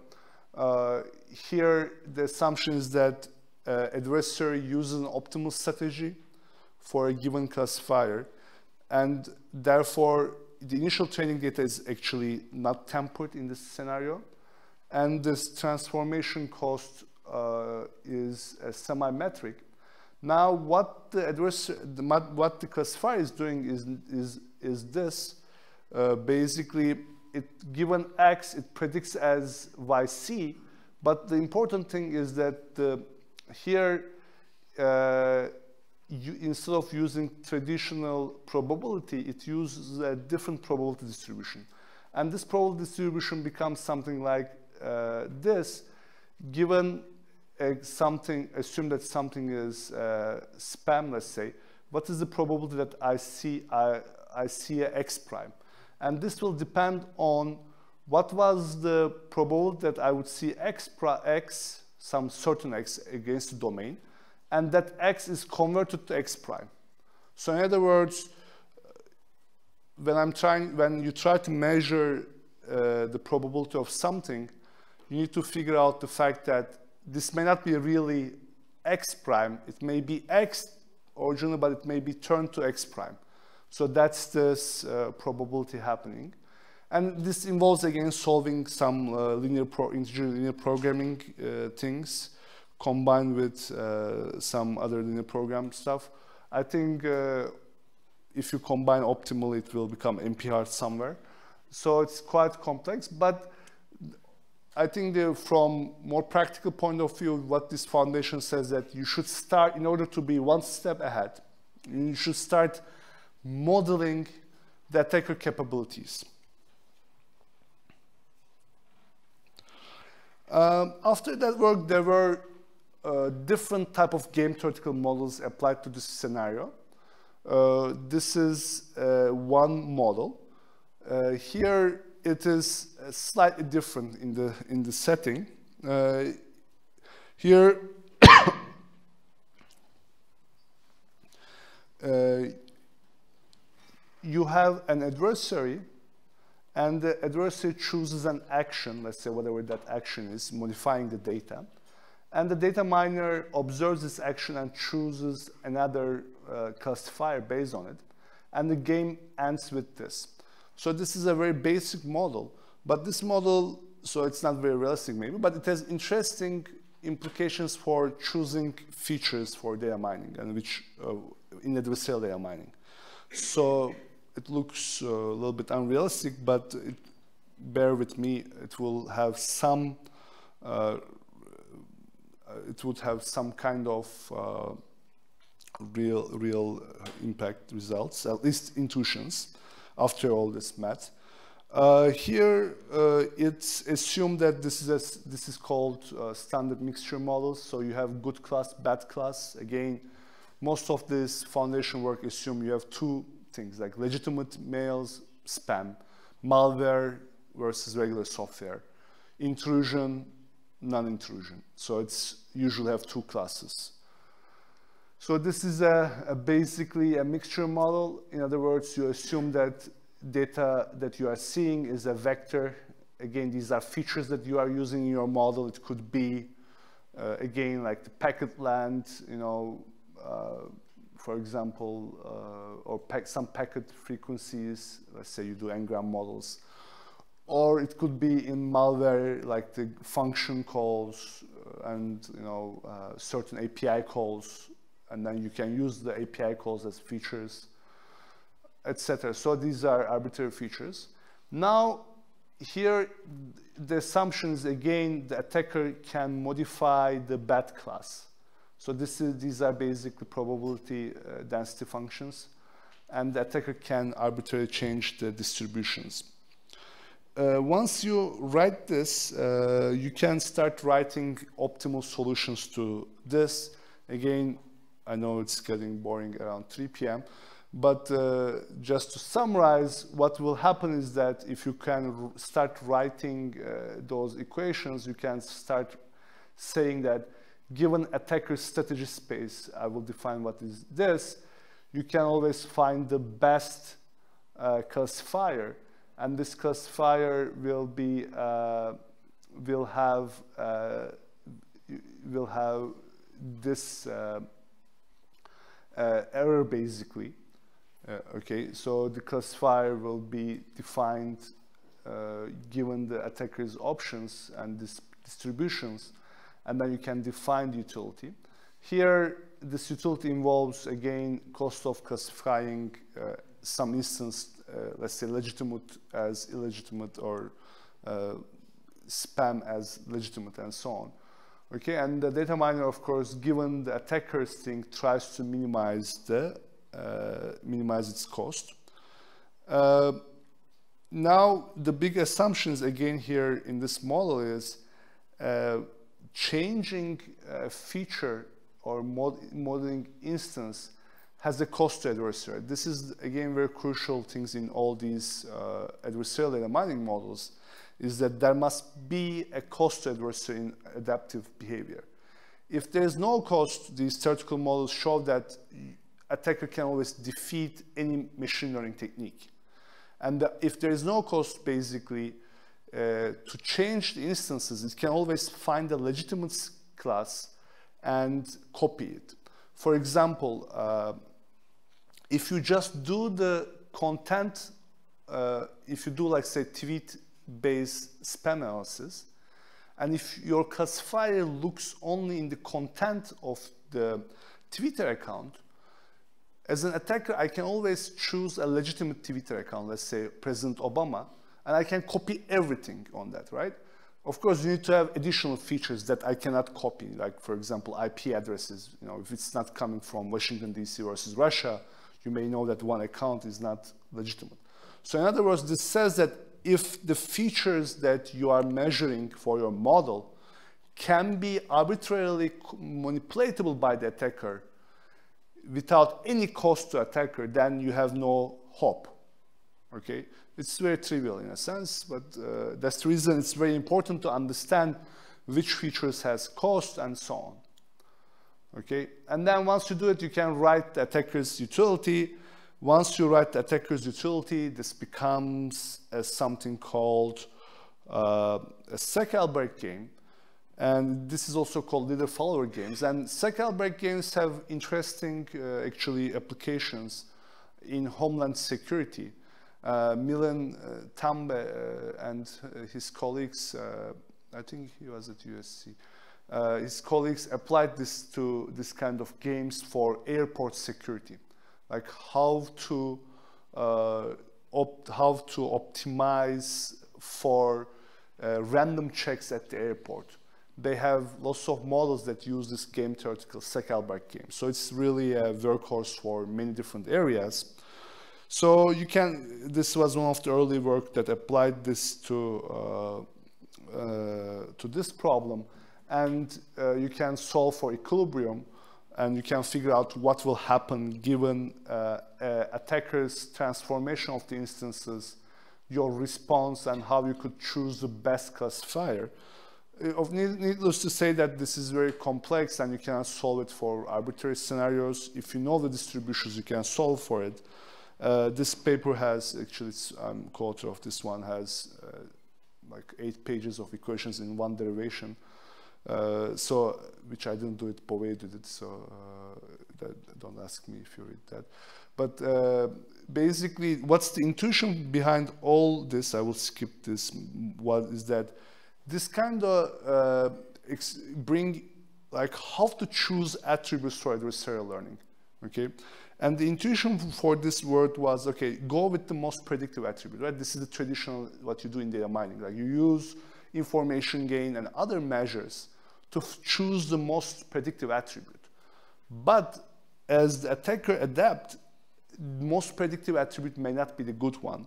Uh, here, the assumption is that uh, adversary uses an optimal strategy for a given classifier, and therefore the initial training data is actually not tempered in this scenario, and this transformation cost uh, is a semi-metric. Now, what the adversary, what the classifier is doing is, is, is this. Uh, basically, it, given x, it predicts as yc, but the important thing is that uh, here, uh, you, instead of using traditional probability, it uses a different probability distribution. And this probability distribution becomes something like uh, this, given something, assume that something is uh, spam, let's say, what is the probability that I see, I, I see a x prime? And this will depend on what was the probability that I would see x, x, some certain x against the domain, and that x is converted to x prime. So in other words, when I'm trying, when you try to measure uh, the probability of something, you need to figure out the fact that this may not be really x prime. It may be x originally, but it may be turned to x prime. So that's this uh, probability happening. And this involves, again, solving some uh, linear pro integer linear programming uh, things combined with uh, some other linear program stuff. I think uh, if you combine optimally, it will become NP-hard somewhere. So it's quite complex, but I think the, from more practical point of view, what this foundation says that you should start, in order to be one step ahead, you should start modeling the attacker capabilities. Um, after that work, there were uh, different type of game theoretical models applied to this scenario. Uh, this is uh, one model. Uh, here it is slightly different in the, in the setting. Uh, here, uh, you have an adversary and the adversary chooses an action, let's say whatever that action is, modifying the data. And the data miner observes this action and chooses another uh, classifier based on it. And the game ends with this. So this is a very basic model, but this model, so it's not very realistic maybe, but it has interesting implications for choosing features for data mining and which uh, in adversarial data mining. So it looks uh, a little bit unrealistic, but it, bear with me, it will have some, uh, it would have some kind of uh, real, real impact results, at least intuitions after all this math. Uh, here, uh, it's assumed that this is, a, this is called uh, standard mixture models. So you have good class, bad class. Again, most of this foundation work assume you have two things like legitimate mails, spam, malware versus regular software, intrusion, non-intrusion. So it's usually have two classes. So this is a, a, basically a mixture model. In other words, you assume that data that you are seeing is a vector. Again, these are features that you are using in your model. It could be, uh, again, like the packet length, you know, uh, for example, uh, or pack some packet frequencies. Let's say you do n-gram models. Or it could be in malware, like the function calls uh, and you know uh, certain API calls and then you can use the API calls as features, etc. So these are arbitrary features. Now, here, the assumption is again, the attacker can modify the bad class. So this is, these are basically probability uh, density functions, and the attacker can arbitrarily change the distributions. Uh, once you write this, uh, you can start writing optimal solutions to this. Again, I know it's getting boring around 3 p.m. But uh, just to summarize, what will happen is that if you can start writing uh, those equations, you can start saying that given attacker strategy space, I will define what is this, you can always find the best uh, classifier. And this classifier will be, uh, will have, uh, will have this uh, uh, error basically. Uh, okay, so the classifier will be defined given the attacker's options and dis distributions, and then you can define the utility. Here, this utility involves, again, cost of classifying uh, some instance, uh, let's say legitimate as illegitimate or uh, spam as legitimate and so on. Okay, and the data miner, of course, given the attacker's thing, tries to minimize the uh, minimize its cost. Uh, now, the big assumptions again here in this model is uh, changing a feature or mod modeling instance has a cost to adversary. This is again very crucial things in all these uh, adversarial data mining models is that there must be a cost to adversary in adaptive behavior. If there's no cost, these theoretical models show that attacker can always defeat any machine learning technique. And if there is no cost, basically, uh, to change the instances, it can always find a legitimate class and copy it. For example, uh, if you just do the content, uh, if you do like say tweet-based spam analysis, and if your classifier looks only in the content of the Twitter account, as an attacker, I can always choose a legitimate Twitter account, let's say President Obama, and I can copy everything on that, right? Of course, you need to have additional features that I cannot copy, like, for example, IP addresses. You know, if it's not coming from Washington, D.C. versus Russia, you may know that one account is not legitimate. So in other words, this says that if the features that you are measuring for your model can be arbitrarily manipulatable by the attacker without any cost to attacker, then you have no hope. Okay, it's very trivial in a sense, but uh, that's the reason it's very important to understand which features has cost and so on. Okay, and then once you do it, you can write the attacker's utility. Once you write the attacker's utility, this becomes something called uh, a Stackelberg game. And this is also called leader-follower games. And Stackelberg games have interesting, uh, actually, applications in homeland security. Uh, Milind uh, Tambe uh, and uh, his colleagues, uh, I think he was at USC, his colleagues applied this to this kind of games for airport security, like how to how to optimize for random checks at the airport they have lots of models that use this game theoretical Stackelberg game. So it's really a workhorse for many different areas. So you can, this was one of the early work that applied this to, uh, uh, to this problem. And uh, you can solve for equilibrium and you can figure out what will happen given uh, attacker's transformation of the instances, your response and how you could choose the best classifier. Uh, needless to say that this is very complex and you cannot solve it for arbitrary scenarios. If you know the distributions, you can solve for it. Uh, this paper has, actually, I'm co-author of this one, has uh, like eight pages of equations in one derivation. Uh, so, which I didn't do it, Bowei did it, so uh, that, don't ask me if you read that. But uh, basically, what's the intuition behind all this? I will skip this. What is that? this kind of uh, bring like how to choose attributes for adversarial learning, okay? And the intuition for this word was, okay, go with the most predictive attribute, right? This is the traditional, what you do in data mining. Like you use information gain and other measures to choose the most predictive attribute. But as the attacker adapt, most predictive attribute may not be the good one.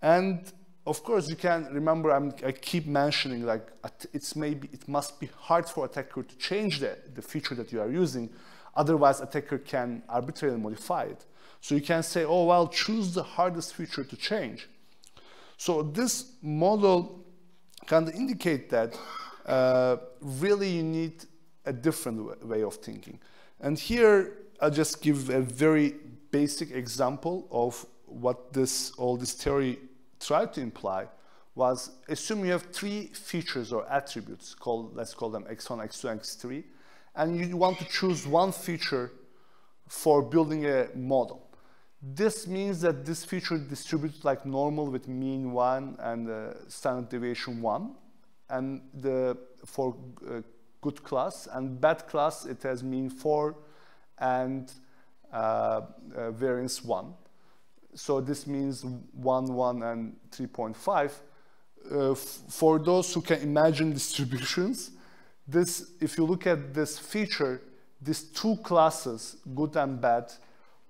And of course, you can remember I'm, i keep mentioning like it's maybe it must be hard for attacker to change the, the feature that you are using. Otherwise, attacker can arbitrarily modify it. So you can say, oh, well, choose the hardest feature to change. So this model can indicate that uh, really you need a different way of thinking. And here, I'll just give a very basic example of what this all this theory tried to imply was assume you have three features or attributes called, let's call them x1, x2, x3, and you want to choose one feature for building a model. This means that this feature distributes like normal with mean one and uh, standard deviation one, and the, for uh, good class, and bad class it has mean four and uh, uh variance one so this means 1, 1, and 3.5. Uh, for those who can imagine distributions, this, if you look at this feature, these two classes, good and bad,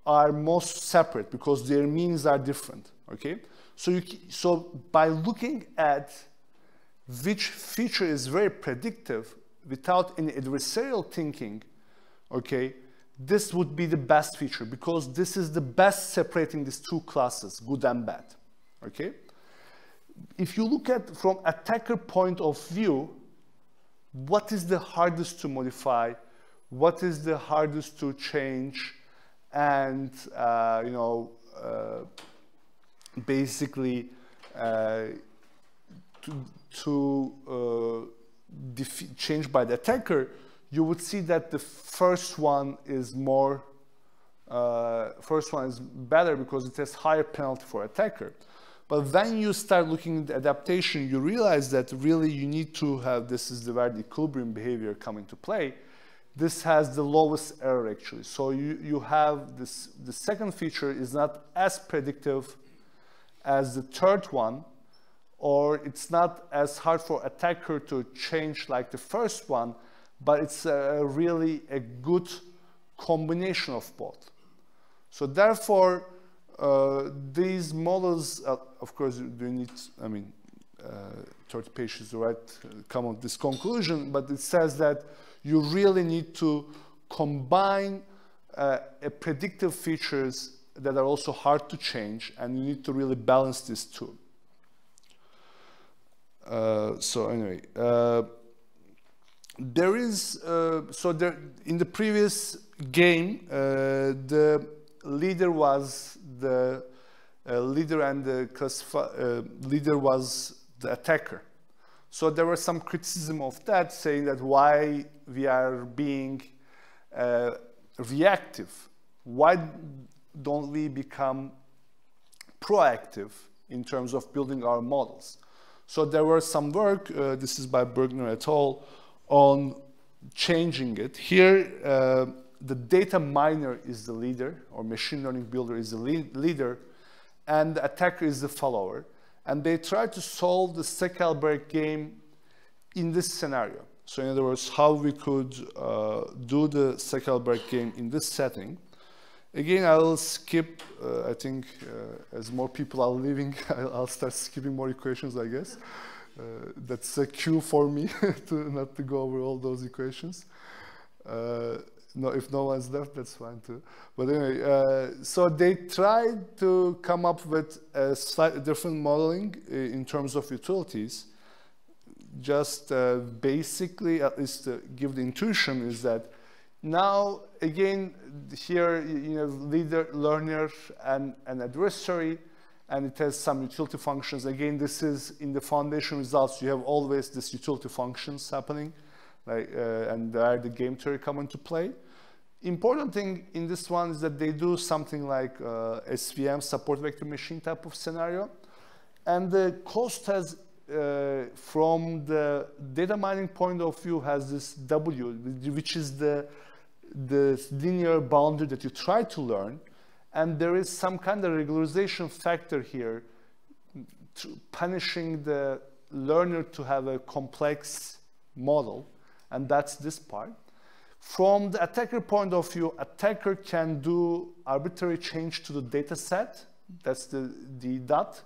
are most separate because their means are different, okay? So, you, so by looking at which feature is very predictive without any adversarial thinking, okay, this would be the best feature because this is the best separating these two classes, good and bad, okay? If you look at from attacker point of view, what is the hardest to modify? What is the hardest to change? And, uh, you know, uh, basically uh, to, to uh, change by the attacker you would see that the first one is more, uh, first one is better because it has higher penalty for attacker. But when you start looking at adaptation, you realize that really you need to have, this is the where equilibrium behavior come into play. This has the lowest error actually. So you, you have this, the second feature is not as predictive as the third one, or it's not as hard for attacker to change like the first one, but it's a, really a good combination of both. So therefore, uh, these models, uh, of course, you need, I mean, uh, 30 pages uh, come on this conclusion, but it says that you really need to combine uh, predictive features that are also hard to change, and you need to really balance these two. Uh, so anyway, uh, there is, so there, in the previous game, the leader was the uh, leader and the leader was the attacker. So there was some criticism of that, saying that why we are being reactive. Why don't we become proactive in terms of building our models? So there was some work, uh, this is by Brückner et al., on changing it. Here, uh, the data miner is the leader, or machine learning builder is the lead leader, and the attacker is the follower. And they try to solve the Stackelberg game in this scenario. So in other words, how we could uh, do the Stackelberg game in this setting. Again, I'll skip, uh, I think uh, as more people are leaving, I'll start skipping more equations, I guess. Uh, that's a cue for me to not to go over all those equations. Uh, no, if no one's left, that's fine too. But anyway, uh, so they tried to come up with a slightly different modeling uh, in terms of utilities. Just uh, basically, at least to give the intuition is that now, again, here you have leader, learner, and an adversary and it has some utility functions. Again, this is in the foundation results, you have always this utility functions happening, like, uh, and there the game theory come into play. Important thing in this one is that they do something like uh, SVM, support vector machine type of scenario. And the cost has, uh, from the data mining point of view, has this W, which is the, the linear boundary that you try to learn and there is some kind of regularization factor here punishing the learner to have a complex model, and that's this part. From the attacker point of view, attacker can do arbitrary change to the data set, that's the D dot,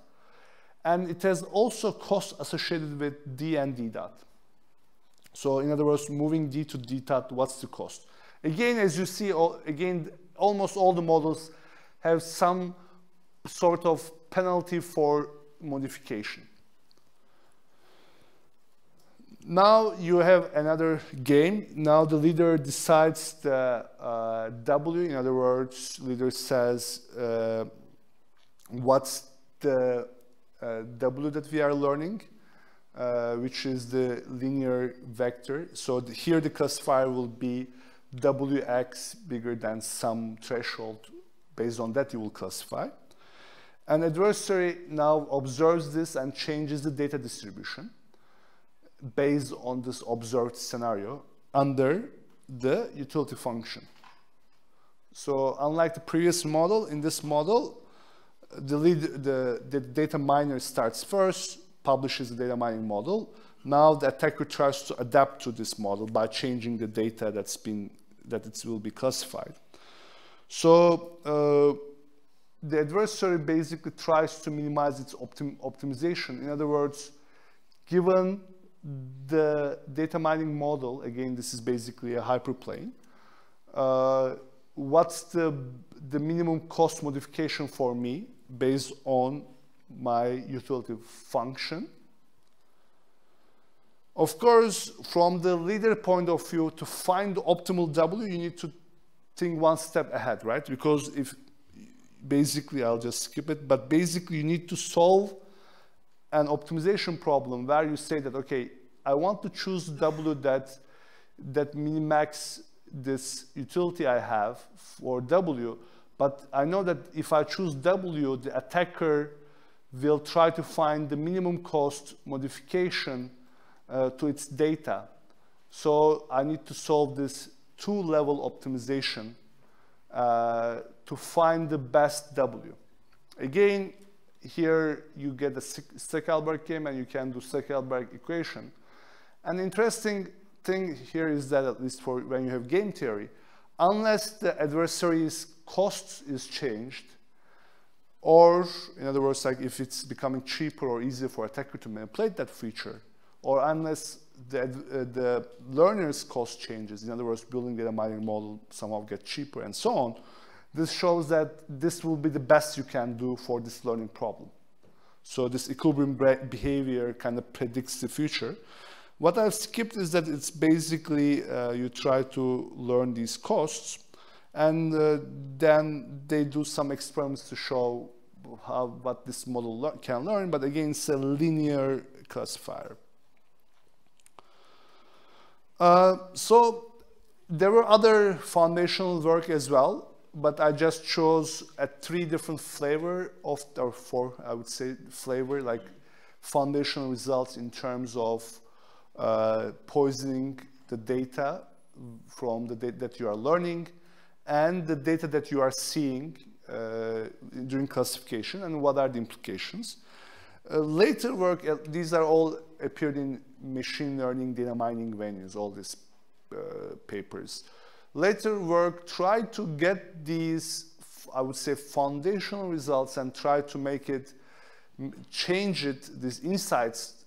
and it has also cost associated with D and D dot. So in other words, moving D to D dot, what's the cost? Again, as you see, again, almost all the models have some sort of penalty for modification. Now you have another game. Now the leader decides the uh, W. In other words, leader says uh, what's the uh, W that we are learning, uh, which is the linear vector. So the, here the classifier will be Wx bigger than some threshold Based on that, you will classify. An adversary now observes this and changes the data distribution based on this observed scenario under the utility function. So unlike the previous model, in this model, the, lead, the, the data miner starts first, publishes the data mining model. Now the attacker tries to adapt to this model by changing the data that's been, that it will be classified. So uh, the adversary basically tries to minimize its optim optimization. In other words, given the data mining model, again, this is basically a hyperplane, uh, what's the, the minimum cost modification for me based on my utility function? Of course, from the leader point of view, to find the optimal W, you need to think one step ahead, right? Because if basically, I'll just skip it, but basically you need to solve an optimization problem where you say that, okay, I want to choose W that that minimax this utility I have for W, but I know that if I choose W, the attacker will try to find the minimum cost modification uh, to its data. So I need to solve this two-level optimization uh, to find the best W. Again, here you get the Stackelberg game and you can do Stackelberg equation. An interesting thing here is that at least for when you have game theory, unless the adversary's cost is changed, or in other words, like if it's becoming cheaper or easier for attacker to manipulate that feature, or unless the, uh, the learner's cost changes, in other words, building data mining model somehow get cheaper and so on, this shows that this will be the best you can do for this learning problem. So this equilibrium behavior kind of predicts the future. What I've skipped is that it's basically uh, you try to learn these costs and uh, then they do some experiments to show how what this model le can learn, but again, it's a linear classifier. Uh, so there were other foundational work as well, but I just chose a three different flavor of, or four, I would say, flavor, like foundational results in terms of uh, poisoning the data from the data that you are learning and the data that you are seeing uh, during classification and what are the implications. Uh, later work, uh, these are all appeared in machine learning data mining venues, all these uh, papers. Later work tried to get these, I would say, foundational results and try to make it, change it, these insights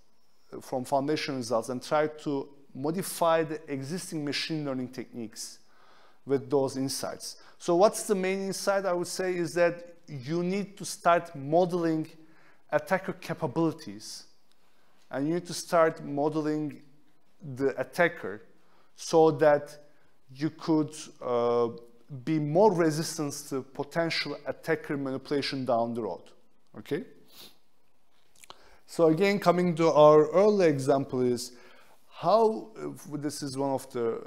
uh, from foundation results and try to modify the existing machine learning techniques with those insights. So what's the main insight I would say is that you need to start modeling attacker capabilities and you need to start modeling the attacker so that you could uh, be more resistant to potential attacker manipulation down the road, okay? So again, coming to our early example is how, this is one of the uh,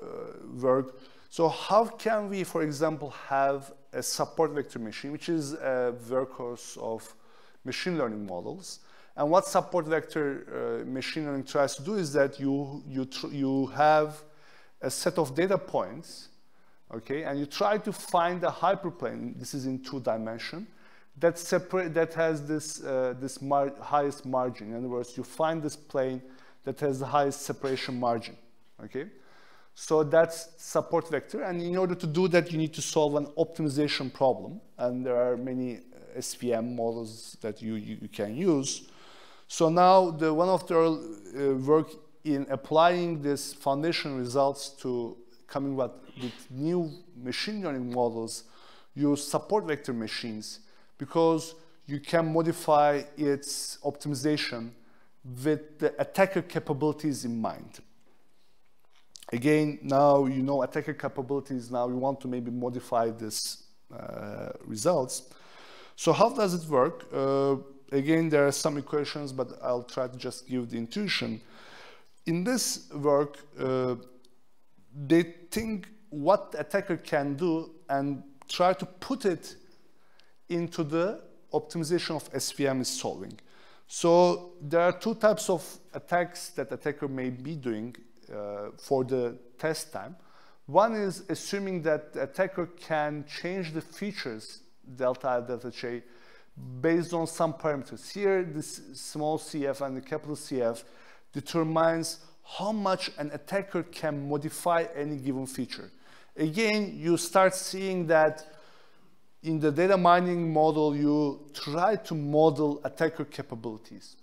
work, so how can we, for example, have a support vector machine, which is a workhorse of machine learning models. And what support vector uh, machine learning tries to do is that you, you, you have a set of data points, okay, and you try to find a hyperplane, this is in two dimension, that separate that has this uh, this mar highest margin. In other words, you find this plane that has the highest separation margin. Okay, so that's support vector, and in order to do that, you need to solve an optimization problem, and there are many uh, SVM models that you, you, you can use. So now the one of the uh, work in applying this foundation results to coming with new machine learning models use support vector machines because you can modify its optimization with the attacker capabilities in mind. Again, now you know attacker capabilities, now you want to maybe modify this uh, results. So how does it work? Uh, again, there are some equations, but I'll try to just give the intuition. In this work, uh, they think what the attacker can do and try to put it into the optimization of SVM is solving. So there are two types of attacks that attacker may be doing uh, for the test time. One is assuming that the attacker can change the features delta delta J based on some parameters. Here, this small cf and the capital CF determines how much an attacker can modify any given feature. Again, you start seeing that in the data mining model, you try to model attacker capabilities.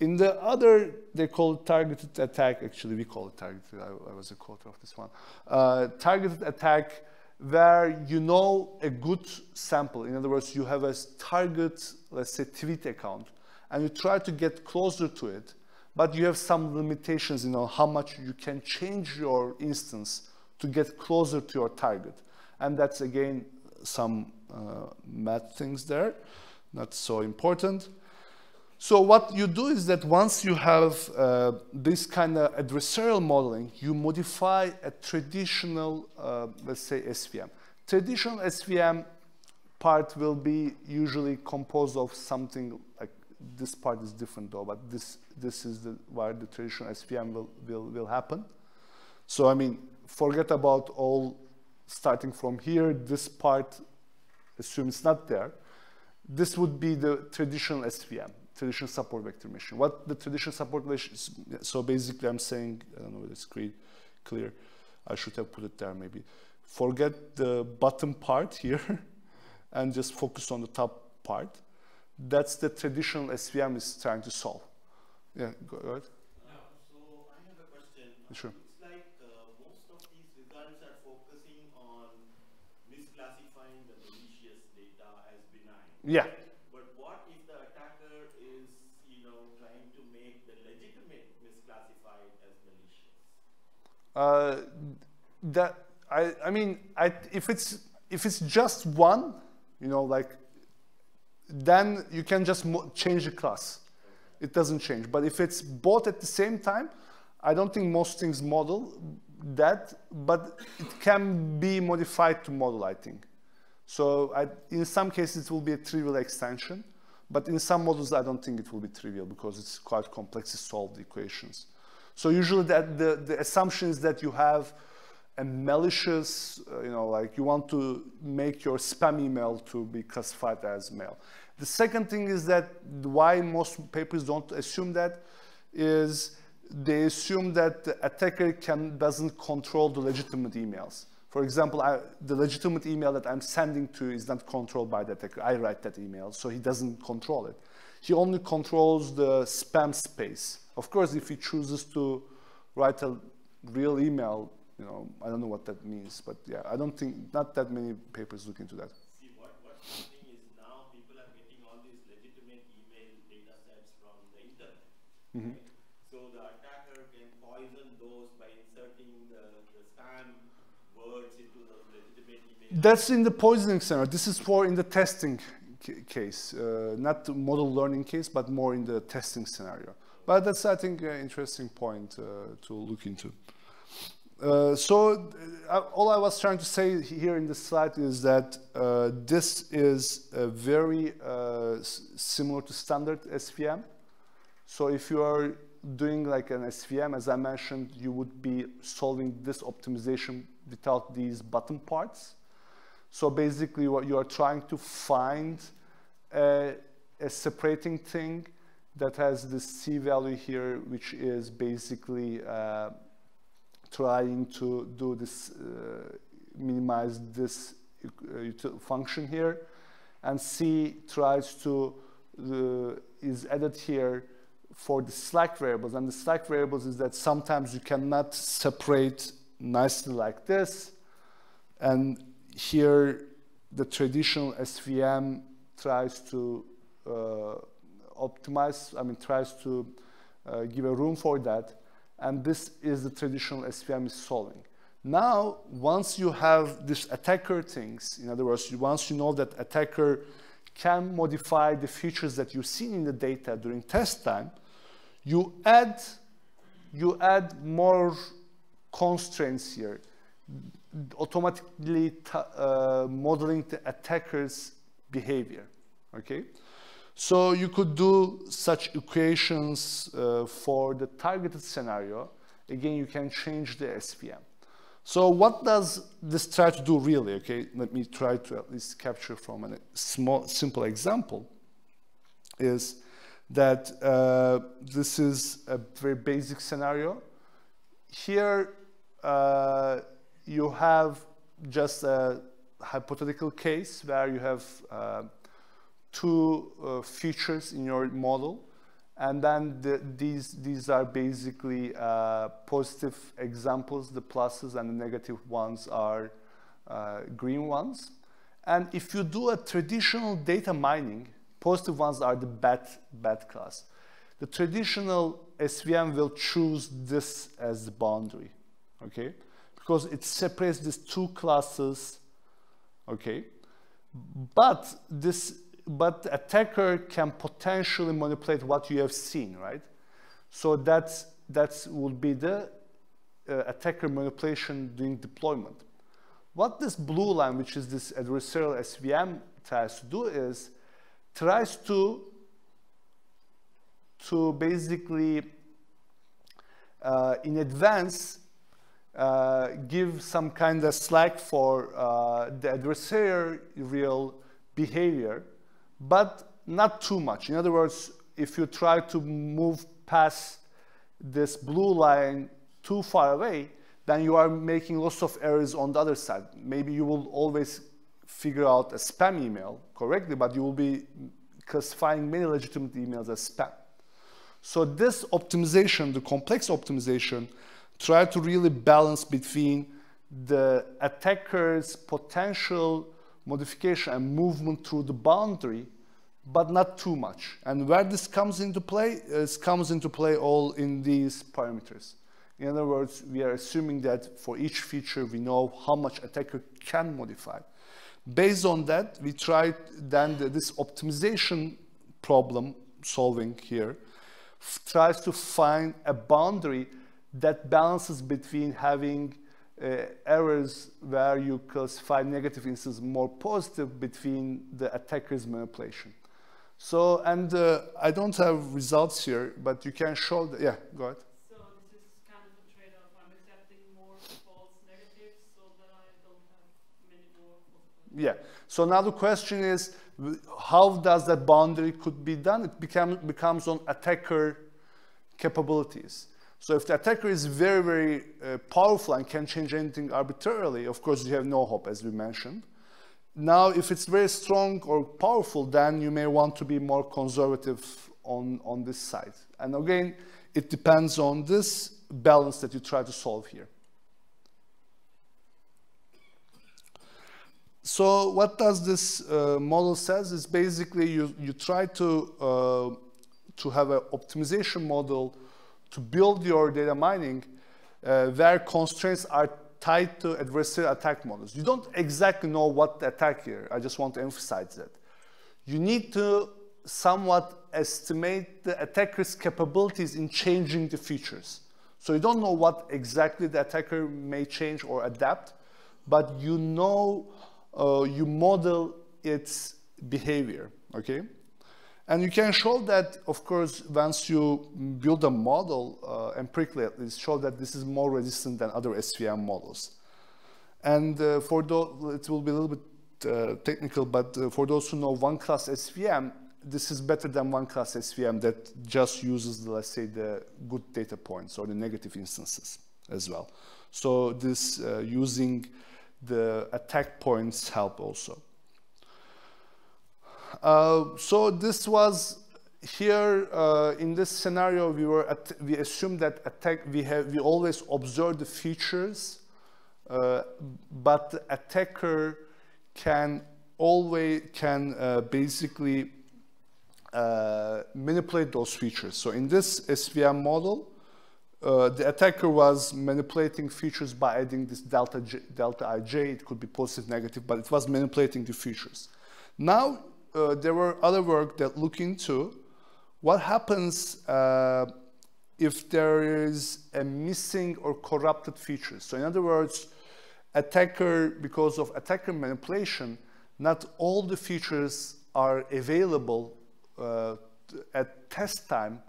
In the other, they call it targeted attack. Actually, we call it targeted. I, I was a co-author of this one. Uh, targeted attack, where you know a good sample. In other words, you have a target, let's say, tweet account, and you try to get closer to it, but you have some limitations, you know, how much you can change your instance to get closer to your target. And that's, again, some uh, math things there, not so important. So what you do is that once you have uh, this kind of adversarial modeling, you modify a traditional, uh, let's say, SVM. Traditional SVM part will be usually composed of something like this part is different though, but this this is the, where the traditional SVM will, will, will happen. So I mean, forget about all starting from here, this part, assume it's not there. This would be the traditional SVM traditional support vector machine. What the traditional support machine, so basically I'm saying, I don't know it's clear, I should have put it there maybe. Forget the bottom part here and just focus on the top part. That's the traditional SVM is trying to solve. Yeah, go ahead. Yeah, so I have a question. Sure. It's like uh, most of these results are focusing on misclassifying the malicious data as benign. Yeah. Uh, that I, I mean, I, if it's if it's just one, you know, like, then you can just change the class. It doesn't change. But if it's both at the same time, I don't think most things model that, but it can be modified to model, I think. So I, in some cases, it will be a trivial extension. But in some models, I don't think it will be trivial because it's quite complex to solve the equations. So usually that the, the assumption is that you have malicious, uh, you know, like you want to make your spam email to be classified as mail. The second thing is that why most papers don't assume that is they assume that the attacker can, doesn't control the legitimate emails. For example, I, the legitimate email that I'm sending to is not controlled by the attacker. I write that email, so he doesn't control it. He only controls the spam space. Of course, if he chooses to write a real email, you know, I don't know what that means, but yeah, I don't think, not that many papers look into that. See, what, what's happening is now people are getting all these legitimate email data sets from the internet. Mm -hmm. right? So the attacker can poison those by inserting the, the spam words into those legitimate emails. That's in the poisoning center. This is for in the testing case, uh, not the model learning case, but more in the testing scenario. But that's, I think, an interesting point uh, to look into. Uh, so uh, all I was trying to say here in this slide is that uh, this is very uh, similar to standard SVM. So if you are doing like an SVM, as I mentioned, you would be solving this optimization without these bottom parts. So basically what you are trying to find a, a separating thing that has this C value here, which is basically uh, trying to do this, uh, minimize this uh, function here. And C tries to, uh, is added here for the slack variables. And the slack variables is that sometimes you cannot separate nicely like this. And here, the traditional SVM tries to uh, optimize, I mean, tries to uh, give a room for that. And this is the traditional SVM is solving. Now, once you have this attacker things, in other words, once you know that attacker can modify the features that you've seen in the data during test time, you add, you add more constraints here, automatically uh, modeling the attacker's behavior, okay? So you could do such equations uh, for the targeted scenario. Again, you can change the SVM. So what does this try to do really? Okay, let me try to at least capture from a small, simple example. Is that uh, this is a very basic scenario. Here, uh, you have just a hypothetical case where you have uh, two uh, features in your model. And then the, these, these are basically uh, positive examples, the pluses and the negative ones are uh, green ones. And if you do a traditional data mining, positive ones are the bad, bad class. The traditional SVM will choose this as the boundary, okay? Because it separates these two classes, okay? But this but attacker can potentially manipulate what you have seen, right? So that's, that's would be the uh, attacker manipulation during deployment. What this blue line, which is this adversarial SVM, tries to do is tries to to basically uh, in advance uh, give some kind of slack for uh, the adversarial behavior, but not too much. In other words, if you try to move past this blue line too far away, then you are making lots of errors on the other side. Maybe you will always figure out a spam email correctly, but you will be classifying many legitimate emails as spam. So this optimization, the complex optimization, try to really balance between the attacker's potential modification and movement through the boundary, but not too much. And where this comes into play, it comes into play all in these parameters. In other words, we are assuming that for each feature, we know how much attacker can modify. Based on that, we tried then the, this optimization problem solving here tries to find a boundary that balances between having errors where you classify negative instances more positive between the attacker's manipulation. So, and uh, I don't have results here, but you can show, that, yeah, go ahead. So this is kind of a trade-off. I'm accepting more false negatives so that I don't have many more Yeah, so now the question is, how does that boundary could be done? It become, becomes on attacker capabilities. So if the attacker is very, very uh, powerful and can change anything arbitrarily, of course you have no hope, as we mentioned. Now, if it's very strong or powerful, then you may want to be more conservative on, on this side. And again, it depends on this balance that you try to solve here. So what does this uh, model says is basically you, you try to, uh, to have an optimization model to build your data mining uh, where constraints are tied to adversarial attack models. You don't exactly know what the attack here. I just want to emphasize that. You need to somewhat estimate the attacker's capabilities in changing the features. So you don't know what exactly the attacker may change or adapt, but you know, uh, you model its behavior, okay? And you can show that, of course, once you build a model, uh, empirically at least, show that this is more resistant than other SVM models. And uh, for those, it will be a little bit uh, technical, but uh, for those who know one class SVM, this is better than one class SVM that just uses, let's say, the good data points or the negative instances as well. So this uh, using the attack points help also. Uh, so this was here uh, in this scenario we were we assumed that attack we have we always observe the features uh, but the attacker can always can uh, basically uh, manipulate those features. So in this SVM model uh, the attacker was manipulating features by adding this delta J, delta ij it could be positive negative but it was manipulating the features. Now uh, there were other work that look into what happens uh, if there is a missing or corrupted feature. So in other words, attacker, because of attacker manipulation, not all the features are available uh, at test time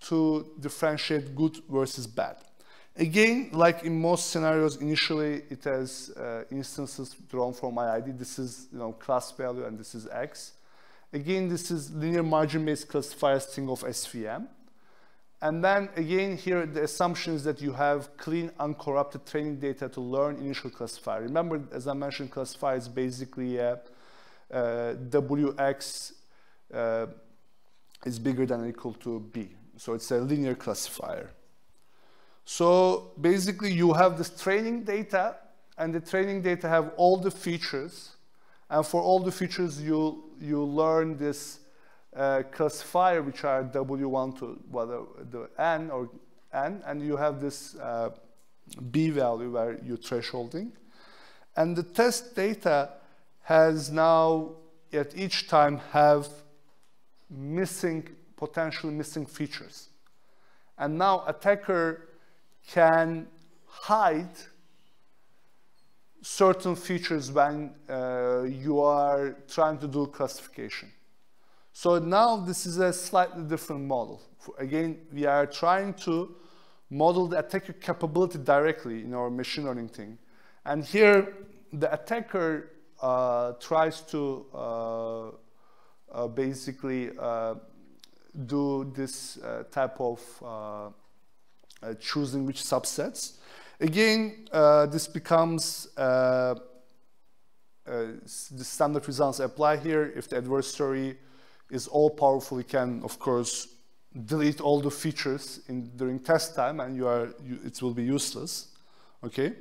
to differentiate good versus bad. Again, like in most scenarios, initially it has uh, instances drawn from IID. This is you know, class value and this is X. Again, this is linear margin-based classifiers thing of SVM. And then again, here the assumption is that you have clean, uncorrupted training data to learn initial classifier. Remember, as I mentioned, classifier is basically a, a WX uh, is bigger than or equal to B. So it's a linear classifier. So basically you have this training data and the training data have all the features and for all the features you, you learn this uh, classifier which are W1 to whether the N or N and you have this uh, B value where you're thresholding. And the test data has now at each time have missing, potentially missing features. And now attacker can hide certain features when uh, you are trying to do classification. So now this is a slightly different model. Again, we are trying to model the attacker capability directly in our machine learning thing. And here, the attacker uh, tries to uh, uh, basically uh, do this uh, type of Uh, choosing which subsets. Again, uh, this becomes uh, the standard results apply here. If the adversary is all powerful, you can, of course, delete all the features in, during test time and you are, you, it will be useless, okay?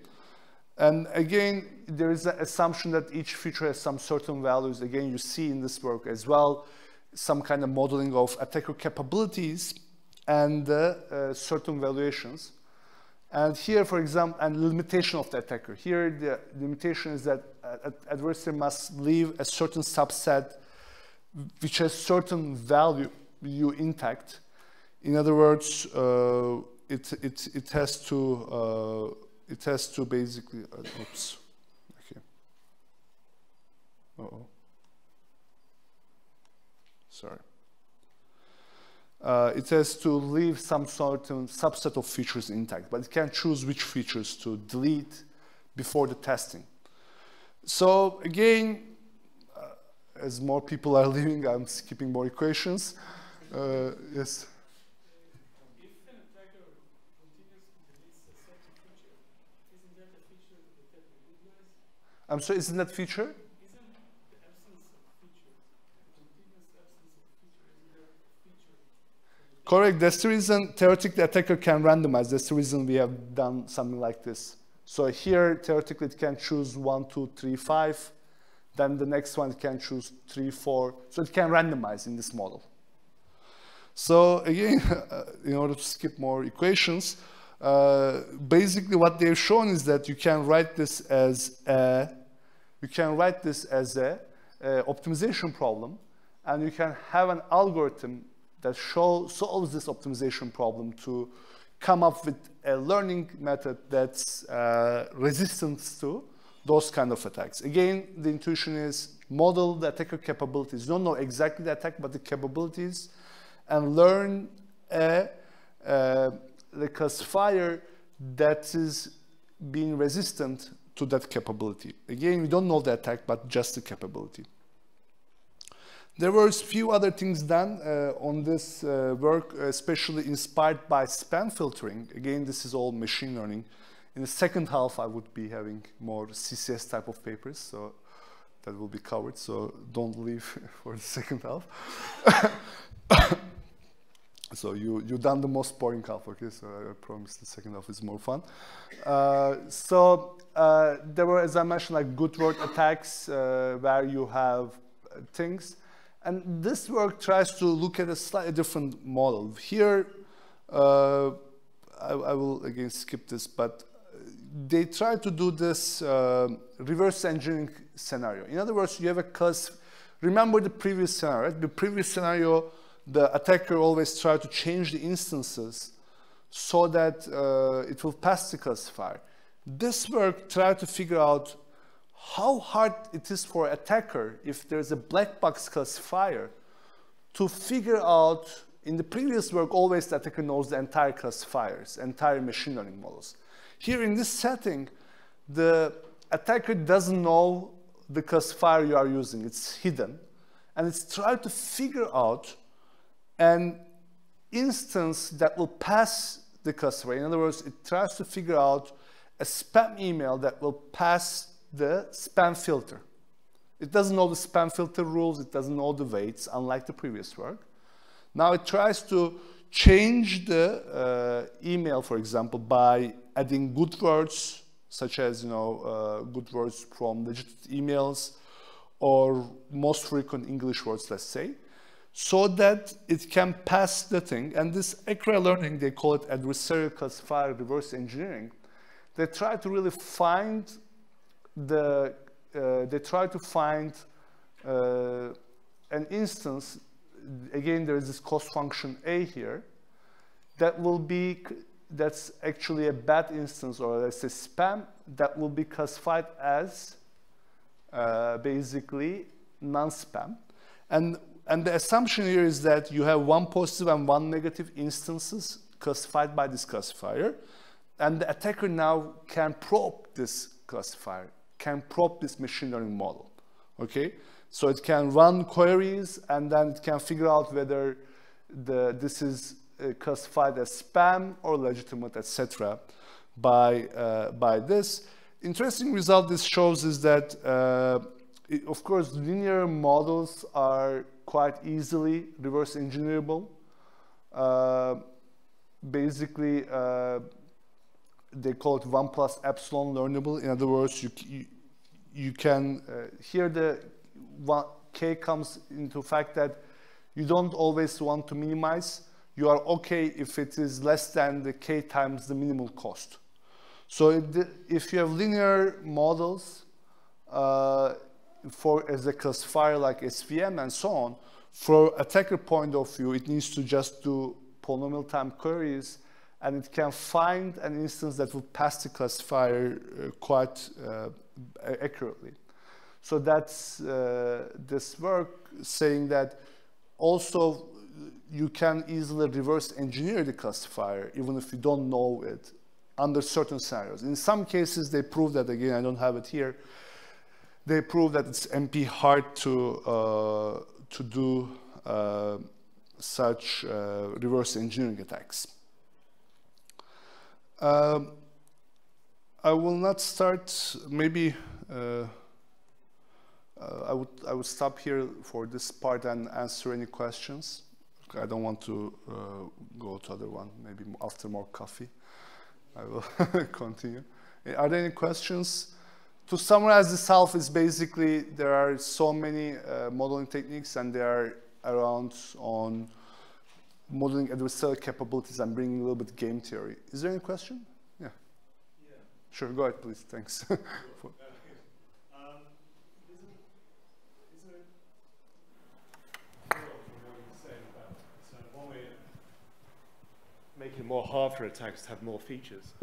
And again, there is an assumption that each feature has some certain values. Again, you see in this work as well, some kind of modeling of attacker capabilities and uh, uh, certain valuations. And here, for example, and limitation of the attacker. Here, the limitation is that uh, adversary must leave a certain subset which has certain value you intact. In other words, uh, it, it, it has to, uh, it has to basically, uh, oops, okay. Uh oh Sorry. Uh, it has to leave some certain subset of features intact, but it can choose which features to delete before the testing. So again, uh, as more people are leaving, I'm skipping more equations. Uh, yes. I'm sorry, isn't that feature? Correct, that's the reason theoretically the attacker can randomize. That's the reason we have done something like this. So here, theoretically, it can choose one, two, three, five. Then the next one can choose three, four. So it can randomize in this model. So again, in order to skip more equations, uh, basically what they've shown is that you can write this as a, you can write this as a, a optimization problem, and you can have an algorithm that show, solves this optimization problem to come up with a learning method that's uh, resistant to those kind of attacks. Again, the intuition is model the attacker capabilities. Don't know exactly the attack, but the capabilities, and learn a, uh, the classifier that is being resistant to that capability. Again, we don't know the attack, but just the capability. There were a few other things done uh, on this uh, work, especially inspired by spam filtering. Again, this is all machine learning. In the second half, I would be having more CCS type of papers, so that will be covered, so don't leave for the second half. so you, you've done the most boring half, okay, so I promise the second half is more fun. Uh, so uh, there were, as I mentioned, like good word attacks uh, where you have things and this work tries to look at a slightly different model. Here, uh, I, I, will again skip this, but they try to do this uh, reverse engineering scenario. In other words, you have a class, remember the previous scenario, right? The previous scenario, the attacker always tried to change the instances so that uh, it will pass the classifier. This work tried to figure out how hard it is for attacker if there's a black box classifier to figure out in the previous work always the attacker knows the entire classifiers entire machine learning models. Here in this setting the attacker doesn't know the classifier you are using. It's hidden. And it's trying to figure out an instance that will pass the classifier. In other words it tries to figure out a spam email that will pass the spam filter. It doesn't know the spam filter rules, it doesn't know the weights, unlike the previous work. Now it tries to change the uh, email, for example, by adding good words, such as you know, uh, good words from legitimate emails, or most frequent English words, let's say, so that it can pass the thing. And this ACRE learning, they call it adversarial classifier reverse engineering. They try to really find the, uh, they try to find uh, an instance, again, there is this cost function A here, that will be, that's actually a bad instance or let's say spam, that will be classified as uh, basically non-spam. And, and the assumption here is that you have one positive and one negative instances classified by this classifier. And the attacker now can probe this classifier, can prop this machine learning model, okay? So it can run queries and then it can figure out whether the, this is uh, classified as spam or legitimate, etc. by, uh, by this. Interesting result this shows is that, uh, it, of course, linear models are quite easily reverse engineerable. Uh, basically, uh, they call it 1 plus epsilon learnable. In other words, you, you, you can, uh, here the one, k comes into fact that you don't always want to minimize. You are okay if it is less than the k times the minimal cost. So if you have linear models uh, for as a classifier like SVM and so on, for attacker point of view, it needs to just do polynomial time queries and it can find an instance that will pass the classifier uh, quite uh, accurately. So that's uh, this work saying that also you can easily reverse engineer the classifier even if you don't know it under certain scenarios. In some cases, they prove that, again, I don't have it here, they prove that it's NP hard to, uh, to do uh, such uh, reverse engineering attacks. Um, I will not start, maybe uh, uh, I, would, I would stop here for this part and answer any questions. I don't want to uh, go to other one, maybe after more coffee. I will continue. Are there any questions? To summarize half is basically there are so many uh, modeling techniques and they are around on modeling adversarial capabilities and bringing a little bit game theory. Is there any question? Yeah. Yeah. Sure, go ahead, please. Thanks. From what you say about making it more hard for attacks to have more features.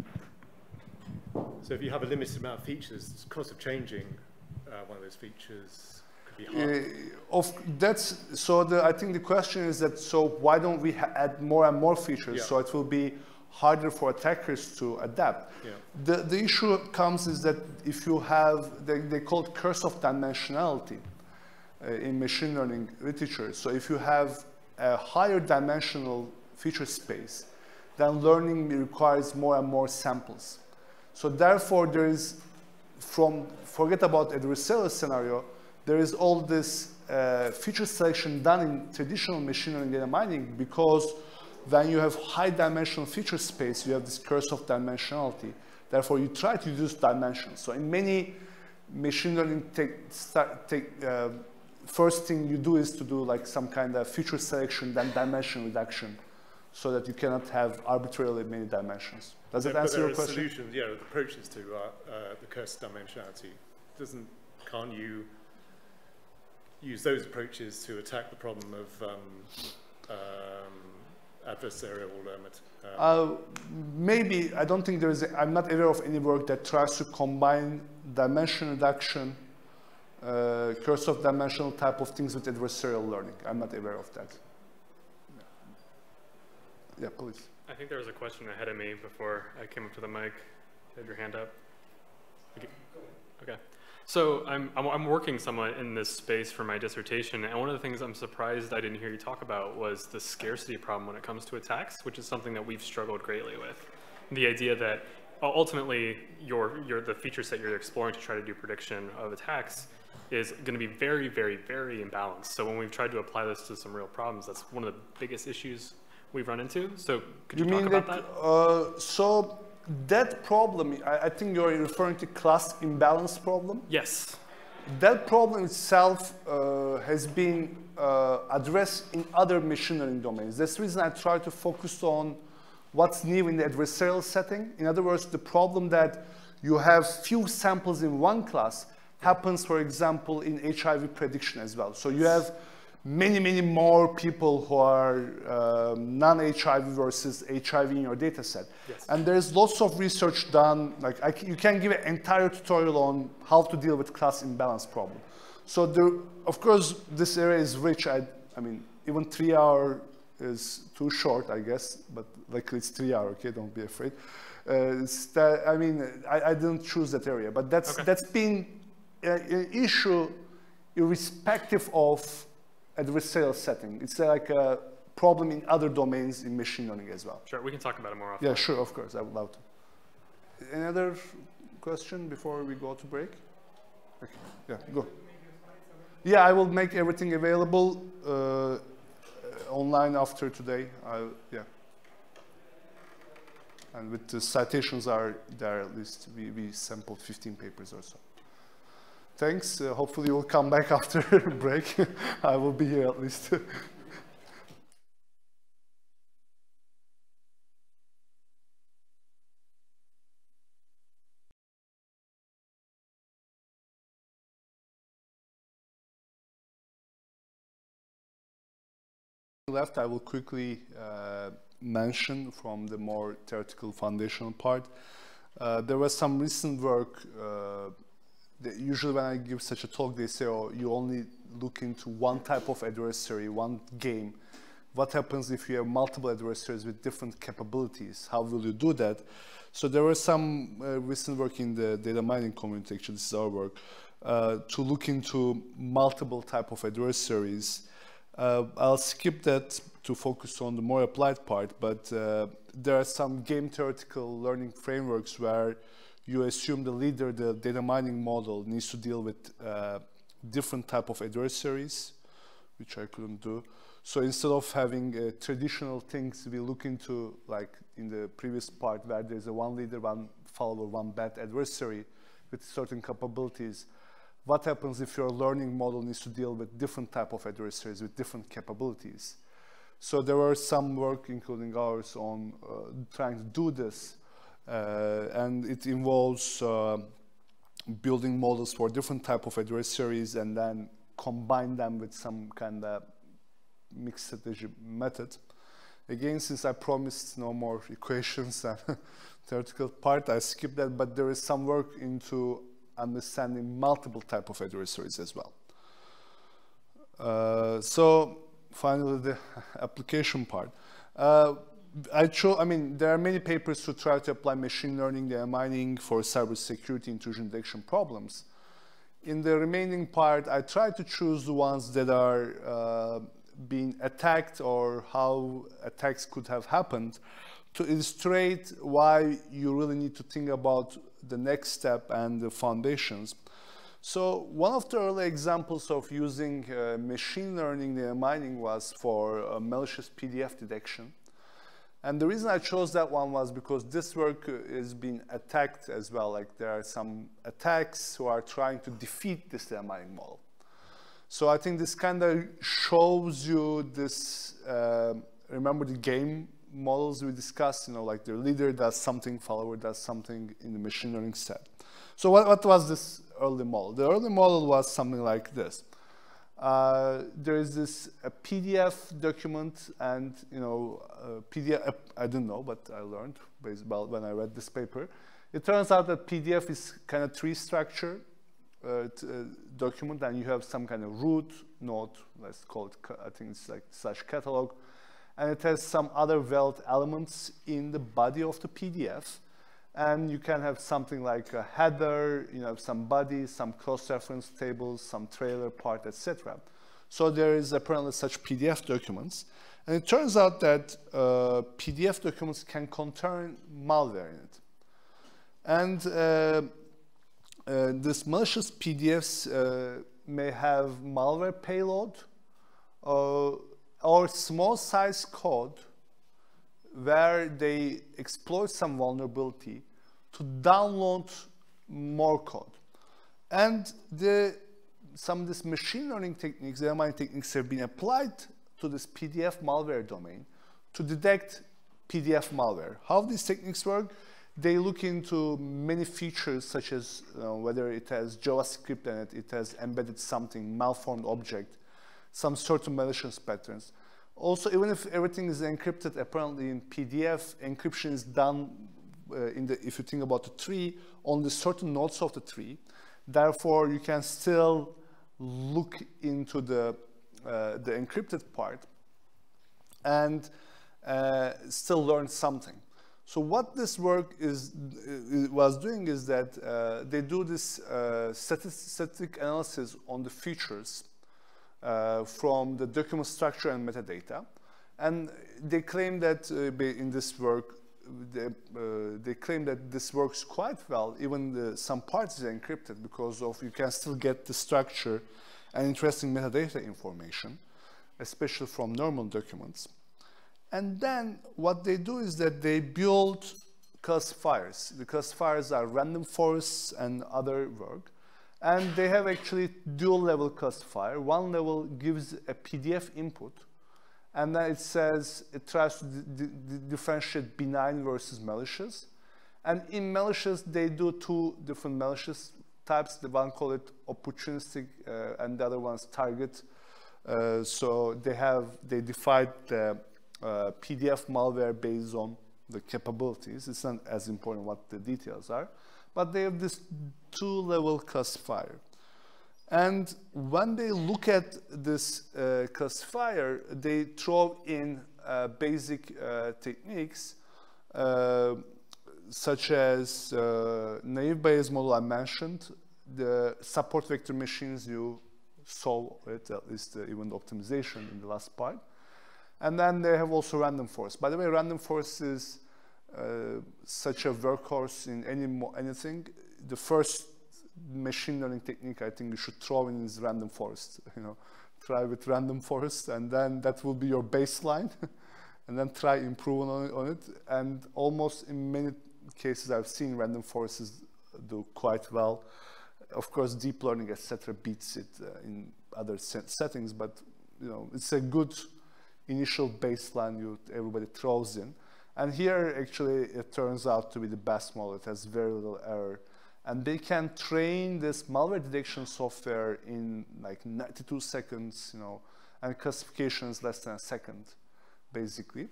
So if you have a limited amount of features, the cost of changing uh, one of those features could be hard. Of, that's, so the, I think the question is that, so why don't we add more and more features yeah. so it will be harder for attackers to adapt. Yeah. The, the issue comes is that if you have, they, they call it curse of dimensionality uh, in machine learning literature. So if you have a higher dimensional feature space, then learning requires more and more samples. So therefore, there is, from forget about adversarial scenario, there is all this uh, feature selection done in traditional machine learning data mining because when you have high dimensional feature space, you have this curse of dimensionality. Therefore, you try to reduce dimensions. So in many machine learning, take, start, take, uh, first thing you do is to do like some kind of feature selection, then dimension reduction so that you cannot have arbitrarily many dimensions. Does it answer your question? solutions, yeah, approaches to uh, uh, the curse of dimensionality. Doesn't, can't you use those approaches to attack the problem of um, um, adversarial limit? Um, uh, maybe, I don't think there is, i am not aware of any work that tries to combine dimension reduction, uh, curse of dimensional type of things with adversarial learning. I'm not aware of that. Yeah, please. I think there was a question ahead of me before I came up to the mic. You had your hand up. Okay. So I'm, I'm working somewhat in this space for my dissertation, and one of the things I'm surprised I didn't hear you talk about was the scarcity problem when it comes to attacks, which is something that we've struggled greatly with. The idea that ultimately your, your, the feature set you're exploring to try to do prediction of attacks is going to be very, very, very imbalanced. So when we've tried to apply this to some real problems, that's one of the biggest issues we've run into. So could you, you talk about that? that? Uh, so that problem, I, I, think you're referring to class imbalance problem? Yes. That problem itself uh, has been uh, addressed in other machine learning domains. That's the reason I try to focus on what's new in the adversarial setting. In other words, the problem that you have few samples in one class happens, for example, in HIV prediction as well. So you have many, many more people who are um, non-HIV versus HIV in your data set. Yes. And there's lots of research done, like I you can give an entire tutorial on how to deal with class imbalance problem. So there, of course, this area is rich. I, I mean, even three hour is too short, I guess, but luckily it's three hour, okay, don't be afraid. Uh, that, I mean, I, I, didn't choose that area, but that's, okay. that's been an issue irrespective of adversarial setting. It's like a problem in other domains in machine learning as well. Sure, we can talk about it more often. Yeah, sure, of course, I would love to. Any other question before we go to break? Okay. Yeah, go. Yeah, I will make everything available uh, online after today. I, yeah. And with the citations are there at least, we, we sampled 15 papers or so. Thanks. Uh, hopefully you'll come back after break. I will be here at least. left, I will quickly uh, mention from the more theoretical foundational part. Uh, there was some recent work, uh, usually when I give such a talk, they say, oh, you only look into one type of adversary, one game. What happens if you have multiple adversaries with different capabilities? How will you do that? So there was some uh, recent work in the data mining community, actually this is our work, uh, to look into multiple type of adversaries uh, I'll skip that to focus on the more applied part, but uh, there are some game theoretical learning frameworks where you assume the leader, the data mining model, needs to deal with uh, different type of adversaries, which I couldn't do. So instead of having uh, traditional things, we look into, like in the previous part, where there's a one leader, one follower, one bad adversary with certain capabilities, what happens if your learning model needs to deal with different type of adversaries with different capabilities? So there were some work, including ours, on uh, trying to do this. Uh, and it involves uh, building models for different type of adversaries and then combine them with some kind of mixed strategy method. Again, since I promised no more equations and theoretical part, I skip that, but there is some work into understanding multiple type of adversaries as well. Uh, so finally, the application part. Uh, I chose, I mean, there are many papers to try to apply machine learning, data mining for cybersecurity intrusion detection problems. In the remaining part, I try to choose the ones that are uh, being attacked or how attacks could have happened to illustrate why you really need to think about the next step and the foundations. So one of the early examples of using uh, machine learning data mining was for uh, malicious PDF detection. And the reason I chose that one was because this work is being attacked as well. Like there are some attacks who are trying to defeat this mining model. So I think this kind of shows you this, uh, remember the game models we discussed, you know, like the leader does something, follower does something in the machine learning set. So what, what was this early model? The early model was something like this. Uh, there is this a PDF document and, you know, PDF, I didn't know, but I learned when I read this paper. It turns out that PDF is kind of tree structure uh, uh, document and you have some kind of root node, let's call it, I think it's like slash catalog, and it has some other Welt elements in the body of the PDF. And you can have something like a header, you know, some body, some cross-reference tables, some trailer part, etc. So there is apparently such PDF documents. And it turns out that uh, PDF documents can contain malware in it. And uh, uh, this malicious PDFs uh, may have malware payload uh, or small size code where they exploit some vulnerability to download more code. And the, some of these machine learning techniques, the MI techniques have been applied to this PDF malware domain to detect PDF malware. How these techniques work? they look into many features such as uh, whether it has JavaScript in it, it has embedded something, malformed object, some sort of malicious patterns. Also, even if everything is encrypted, apparently in PDF, encryption is done in the, if you think about the tree, on the certain nodes of the tree. Therefore, you can still look into the, uh, the encrypted part and uh, still learn something. So what this work is, uh, was doing is that uh, they do this uh, statistic analysis on the features uh, from the document structure and metadata. And they claim that uh, in this work, they, uh, they, claim that this works quite well, even the, some parts is encrypted because of you can still get the structure and interesting metadata information, especially from normal documents. And then what they do is that they build classifiers. The classifiers are random forests and other work. And they have actually dual level classifier. One level gives a PDF input, and then it says, it tries to differentiate benign versus malicious. And in malicious, they do two different malicious types. The one call it opportunistic, uh, and the other one's target. Uh, so they have, they divide the uh, PDF malware based on the capabilities. It's not as important what the details are but they have this two-level classifier. And when they look at this uh, classifier, they throw in uh, basic uh, techniques uh, such as uh, naive Bayes model I mentioned, the support vector machines you saw it, at least uh, even the optimization in the last part. And then they have also random forest. By the way, random forest is such a workhorse in any anything, the first machine learning technique I think you should throw in is random forest. You know, try with random forest, and then that will be your baseline, and then try improving on it, on it. And almost in many cases, I've seen random forests do quite well. Of course, deep learning, etc., beats it uh, in other settings, but you know, it's a good initial baseline you everybody throws in. And here, actually, it turns out to be the best model. It has very little error. And they can train this malware detection software in like 92 seconds, you know, and classification is less than a second, basically.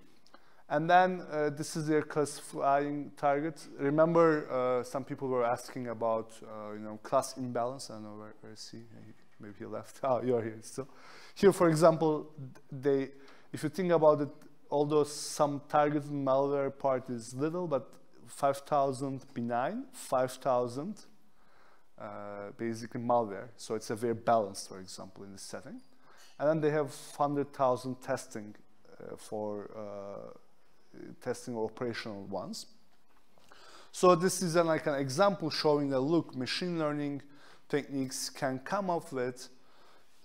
And then uh, this is their classifying target. Remember, uh, some people were asking about, uh, you know, class imbalance. I don't know where, where is he? Maybe he left. Oh, you're here still. Here, for example, they, if you think about it, although some targeted malware part is little, but 5,000 benign, 5,000 uh, basically malware. So it's a very balanced, for example, in this setting. And then they have 100,000 testing uh, for uh, testing operational ones. So this is an, like an example showing that, look, machine learning techniques can come up with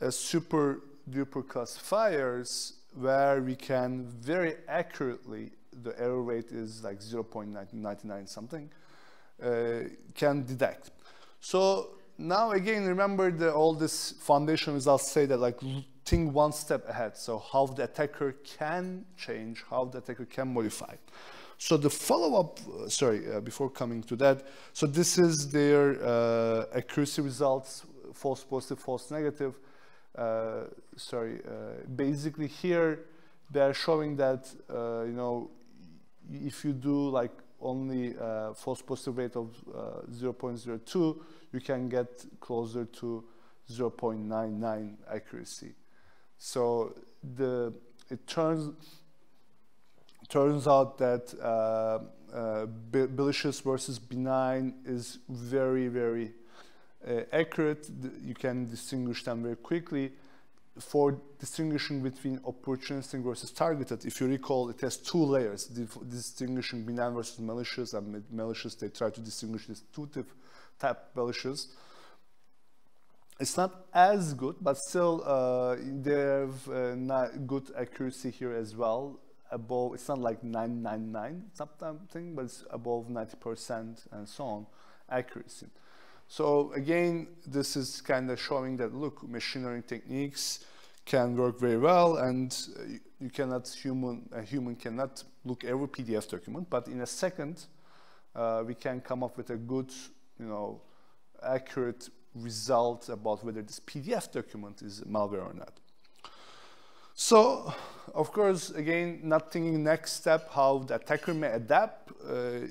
super duper classifiers where we can very accurately, the error rate is like 0.99 something, uh, can detect. So now again, remember the, all this foundation results say that like think one step ahead. So how the attacker can change, how the attacker can modify. So the follow-up, uh, sorry, uh, before coming to that, so this is their uh, accuracy results, false positive, false negative. Uh, sorry, uh, basically here they're showing that, uh, you know, if you do like only false positive rate of 0.02, you can get closer to 0.99 accuracy. So the it turns turns out that uh, uh, malicious versus benign is very very uh, accurate. You can distinguish them very quickly. For distinguishing between opportunistic versus targeted, if you recall, it has two layers, distinguishing benign versus malicious, and malicious, they try to distinguish these two type malicious. It's not as good, but still uh, they have uh, not good accuracy here as well. Above, it's not like 999 something, but it's above 90% and so on accuracy. So again, this is kind of showing that, look, machine learning techniques can work very well and you cannot human, a human cannot look every PDF document, but in a second, uh, we can come up with a good, you know, accurate result about whether this PDF document is malware or not. So, of course, again, not thinking next step, how the attacker may adapt, uh,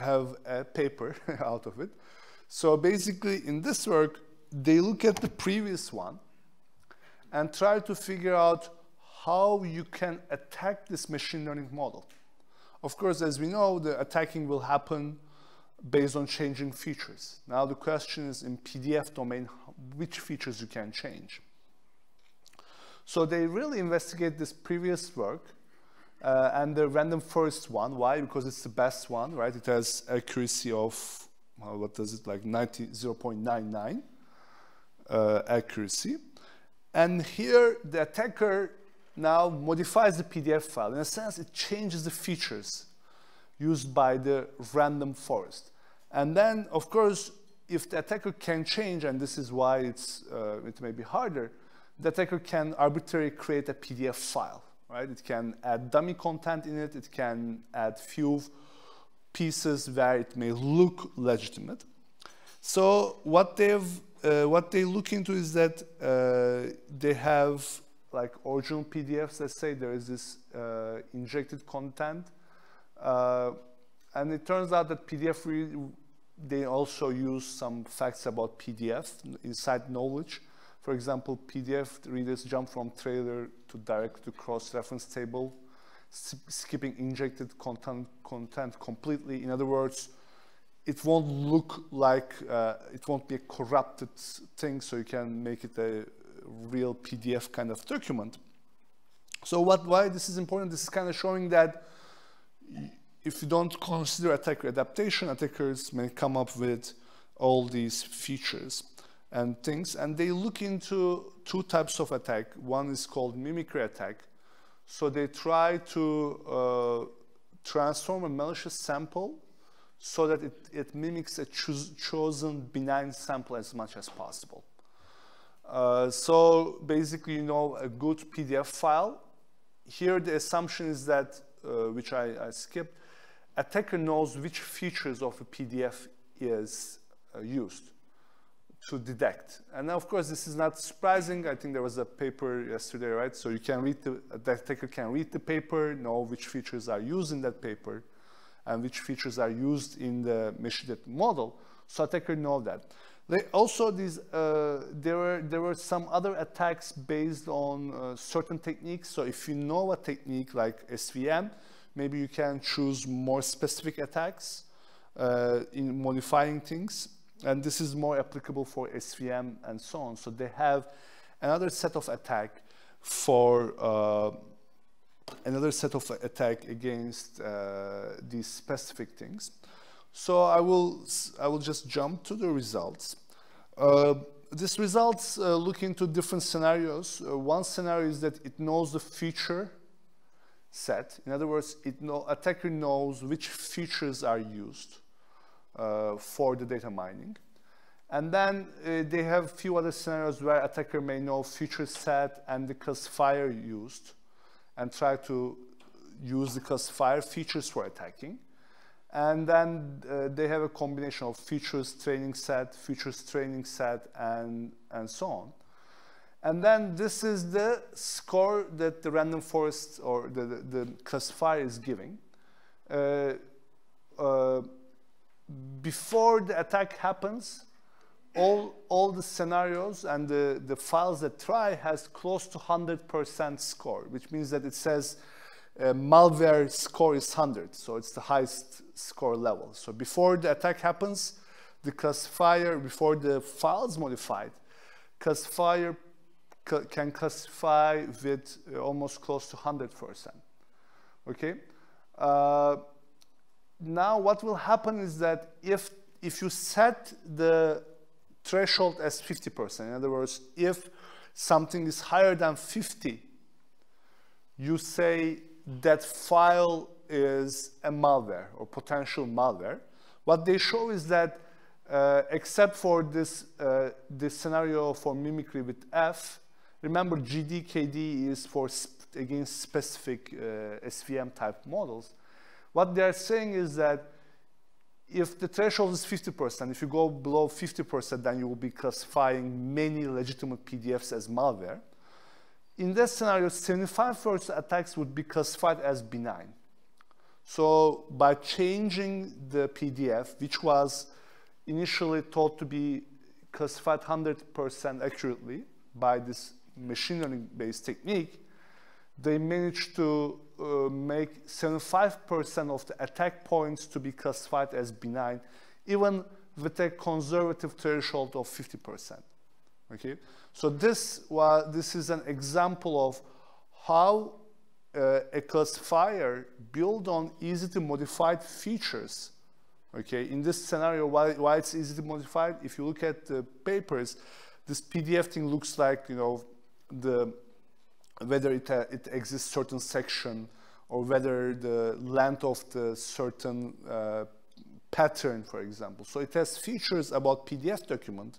have a paper out of it. So basically, in this work, they look at the previous one and try to figure out how you can attack this machine learning model. Of course, as we know, the attacking will happen based on changing features. Now the question is in PDF domain, which features you can change. So they really investigate this previous work uh, and the random forest one. Why? Because it's the best one, right? It has accuracy of, well, what does it, like 90, 0.99 uh, accuracy. And here the attacker now modifies the PDF file. In a sense, it changes the features used by the random forest. And then, of course, if the attacker can change, and this is why it's, uh, it may be harder, the attacker can arbitrarily create a PDF file, right? It can add dummy content in it. It can add few pieces where it may look legitimate. So what they've uh, what they look into is that uh, they have like original PDFs. Let's say there is this uh, injected content, uh, and it turns out that PDF they also use some facts about PDF inside knowledge. For example, PDF readers jump from trailer to direct to cross-reference table, skipping injected content, content completely. In other words, it won't look like, uh, it won't be a corrupted thing, so you can make it a real PDF kind of document. So what, why this is important, this is kind of showing that if you don't consider attacker adaptation, attackers may come up with all these features and things. And they look into two types of attack. One is called mimicry attack. So they try to uh, transform a malicious sample so that it, it mimics a cho chosen benign sample as much as possible. Uh, so basically, you know, a good PDF file. Here the assumption is that, uh, which I, I skipped, attacker knows which features of a PDF is uh, used to detect. And of course, this is not surprising. I think there was a paper yesterday, right? So you can read the, the attacker can read the paper, know which features are used in that paper, and which features are used in the machine model. So attacker know that. They also, these, uh, there, were, there were some other attacks based on uh, certain techniques. So if you know a technique like SVM, maybe you can choose more specific attacks uh, in modifying things. And this is more applicable for SVM and so on. So they have another set of attack for uh, another set of attack against uh, these specific things. So I will, I will just jump to the results. Uh, these results uh, look into different scenarios. Uh, one scenario is that it knows the feature set. In other words, it know, attacker knows which features are used uh, for the data mining. And then uh, they have a few other scenarios where attacker may know feature set and the classifier used and try to use the classifier features for attacking. And then uh, they have a combination of features training set, features training set, and, and so on. And then this is the score that the random forest or the, the, the classifier is giving. Uh, uh, before the attack happens, all, all the scenarios and the, the files that try has close to 100% score, which means that it says uh, malware score is 100, so it's the highest score level. So before the attack happens, the classifier, before the file is modified, classifier can classify with uh, almost close to 100%. Okay? Uh, now what will happen is that if, if you set the threshold as 50%, in other words, if something is higher than 50, you say that file is a malware or potential malware. What they show is that uh, except for this, uh, this scenario for mimicry with F, Remember, GDKD is for sp against specific uh, SVM type models. What they're saying is that if the threshold is 50%, if you go below 50%, then you will be classifying many legitimate PDFs as malware. In that scenario, 75% attacks would be classified as benign. So by changing the PDF, which was initially thought to be classified 100% accurately by this machine learning based technique, they managed to uh, make 75% of the attack points to be classified as benign, even with a conservative threshold of 50%. Okay, so this was this is an example of how uh, a classifier built on easy to modify features. Okay, in this scenario, why, why it's easy to modify? If you look at the papers, this PDF thing looks like you know the whether it, uh, it exists certain section or whether the length of the certain uh, pattern, for example. So it has features about PDF document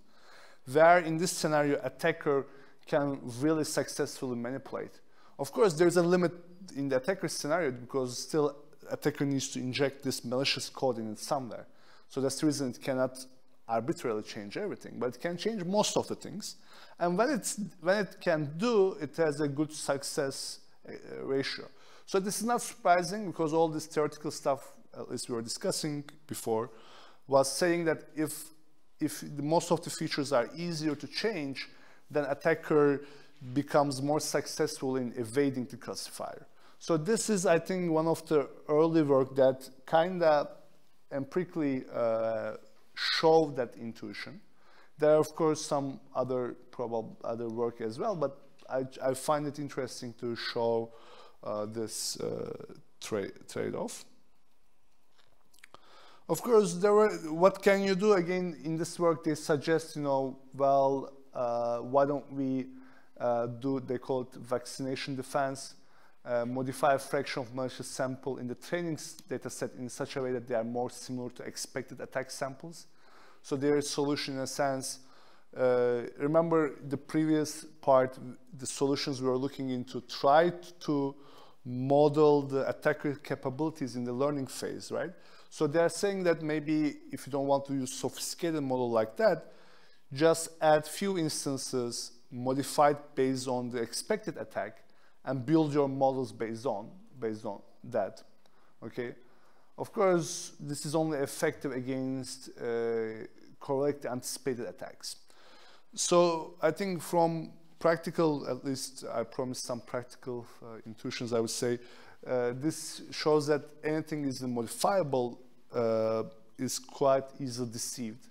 where in this scenario attacker can really successfully manipulate. Of course, there's a limit in the attacker scenario because still attacker needs to inject this malicious code in it somewhere. So that's the reason it cannot arbitrarily change everything, but it can change most of the things. And when, it's, when it can do, it has a good success uh, ratio. So this is not surprising because all this theoretical stuff, at least we were discussing before, was saying that if, if the, most of the features are easier to change, then attacker becomes more successful in evading the classifier. So this is, I think, one of the early work that kind of empirically uh, showed that intuition. There are, of course, some other probable other work as well, but I, I find it interesting to show uh, this uh, tra trade-off. Of course, there were, what can you do? Again, in this work, they suggest, you know, well, uh, why don't we uh, do, they call it vaccination defense, uh, modify a fraction of malicious sample in the training data set in such a way that they are more similar to expected attack samples. So their solution in a sense, uh, remember the previous part, the solutions we were looking into tried to model the attacker capabilities in the learning phase, right? So they're saying that maybe if you don't want to use sophisticated model like that, just add few instances modified based on the expected attack and build your models based on, based on that, okay? Of course, this is only effective against uh, correct anticipated attacks. So I think from practical, at least I promised some practical uh, intuitions, I would say, uh, this shows that anything is modifiable uh, is quite easily deceived.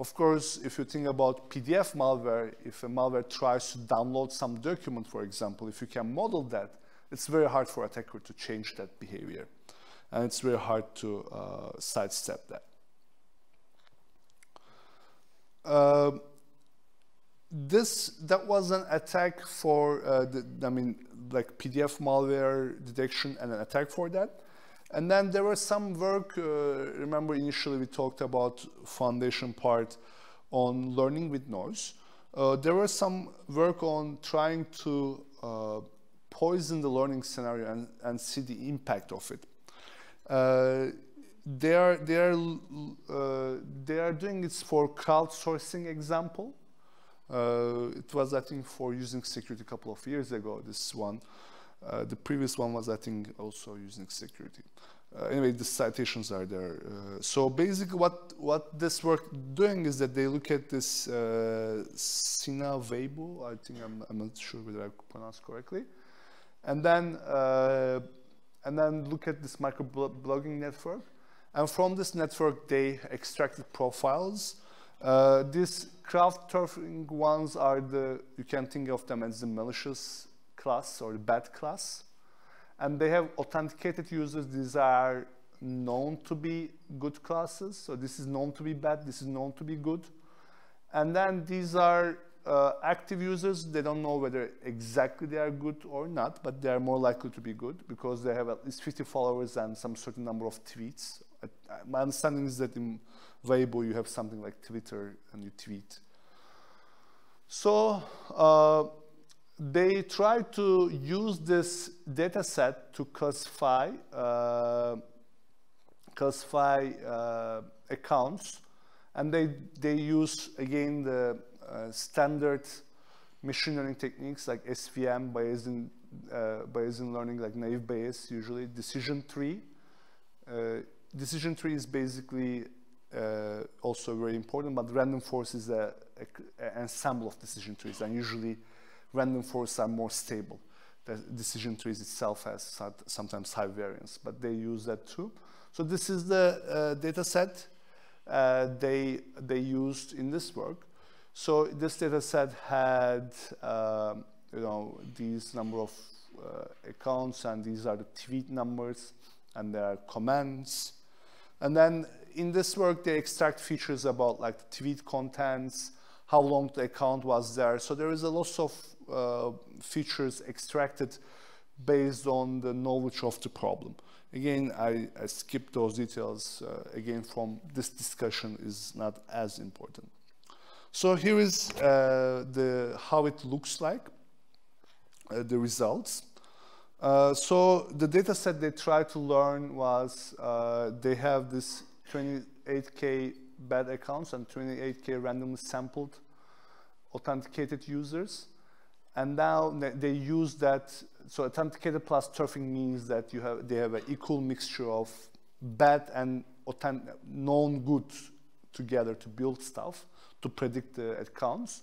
Of course, if you think about PDF malware, if a malware tries to download some document, for example, if you can model that, it's very hard for attacker to change that behavior. And it's very hard to uh, sidestep that. Uh, this that was an attack for uh, the, I mean like PDF malware detection and an attack for that. And then there was some work. Uh, remember initially we talked about foundation part on learning with noise. Uh, there was some work on trying to uh, poison the learning scenario and, and see the impact of it. Uh, they are they are uh, they are doing it for crowdsourcing example. Uh, it was I think for USENIX Security a couple of years ago. This one, uh, the previous one was I think also USENIX Security. Uh, anyway, the citations are there. Uh, so basically, what what this work doing is that they look at this uh, Sina Weibo. I think I'm, I'm not sure whether I pronounced correctly, and then and then look at this microblogging network and from this network, they extracted profiles. Uh, these crowdturfing ones are the, you can think of them as the malicious class or bad class. And they have authenticated users. These are known to be good classes. So this is known to be bad. This is known to be good. And then these are uh, active users. They don't know whether exactly they are good or not, but they are more likely to be good because they have at least 50 followers and some certain number of tweets my understanding is that in Weibo you have something like Twitter and you tweet. So uh, they try to use this data set to classify uh, classify uh, accounts, and they they use again the uh, standard machine learning techniques like SVM, Bayesian uh, Bayesian learning, like naive Bayes, usually decision tree. Uh, decision tree is basically uh, also very important, but random forest is a, a, a ensemble of decision trees, and usually random forests are more stable. The decision trees itself has sometimes high variance, but they use that too. So this is the uh, data set uh, they, they used in this work. So this data set had um, you know, these number of uh, accounts and these are the tweet numbers and there are comments. And then in this work, they extract features about like the tweet contents, how long the account was there. So there is a lot of features extracted based on the knowledge of the problem. Again, I, I skip those details. Uh, again, from this discussion is not as important. So here is uh, the how it looks like, uh, the results. Uh, so the data set they tried to learn was uh, they have this 28k bad accounts and 28k randomly sampled authenticated users. And now they use that, so authenticated plus turfing means that you have, they have an equal mixture of bad and known good together to build stuff, to predict the accounts.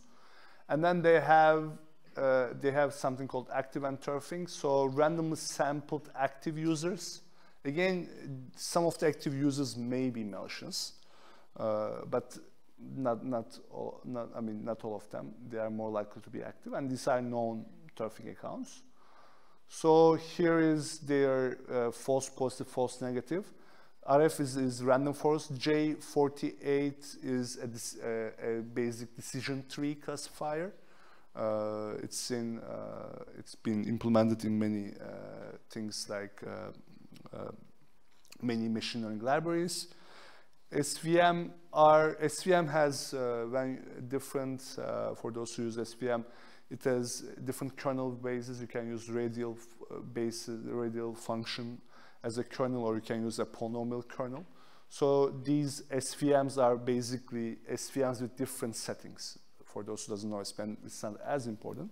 And then they have, uh, they have something called active and turfing, so randomly sampled active users. Again, some of the active users may be malicious, uh, but not, not, all, not, I mean, not all of them. They are more likely to be active, and these are known turfing accounts. So here is their uh, false positive, false negative. RF is, is random forest. J48 is a, a, a basic decision tree classifier. Uh, it's in, uh, it's been implemented in many uh, things like uh, uh, many machine learning libraries. SVM are, SVM has uh, different, uh, for those who use SVM, it has different kernel bases. You can use radial uh, bases, radial function as a kernel, or you can use a polynomial kernel. So these SVMs are basically SVMs with different settings. For those who doesn't know SVM, it's not as important.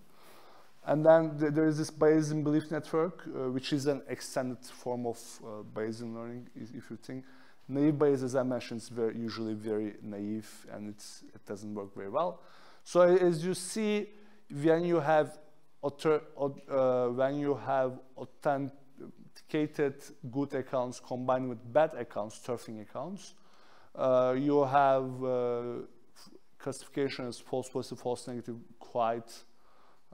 And then th there is this Bayesian belief network, uh, which is an extended form of uh, Bayesian learning, if you think. Naive Bayes, as I mentioned, is usually very naive and it doesn't work very well. So as you see, when you have uh, when you have authenticated good accounts combined with bad accounts, turfing accounts, uh, you have uh, classification as false positive, false negative quite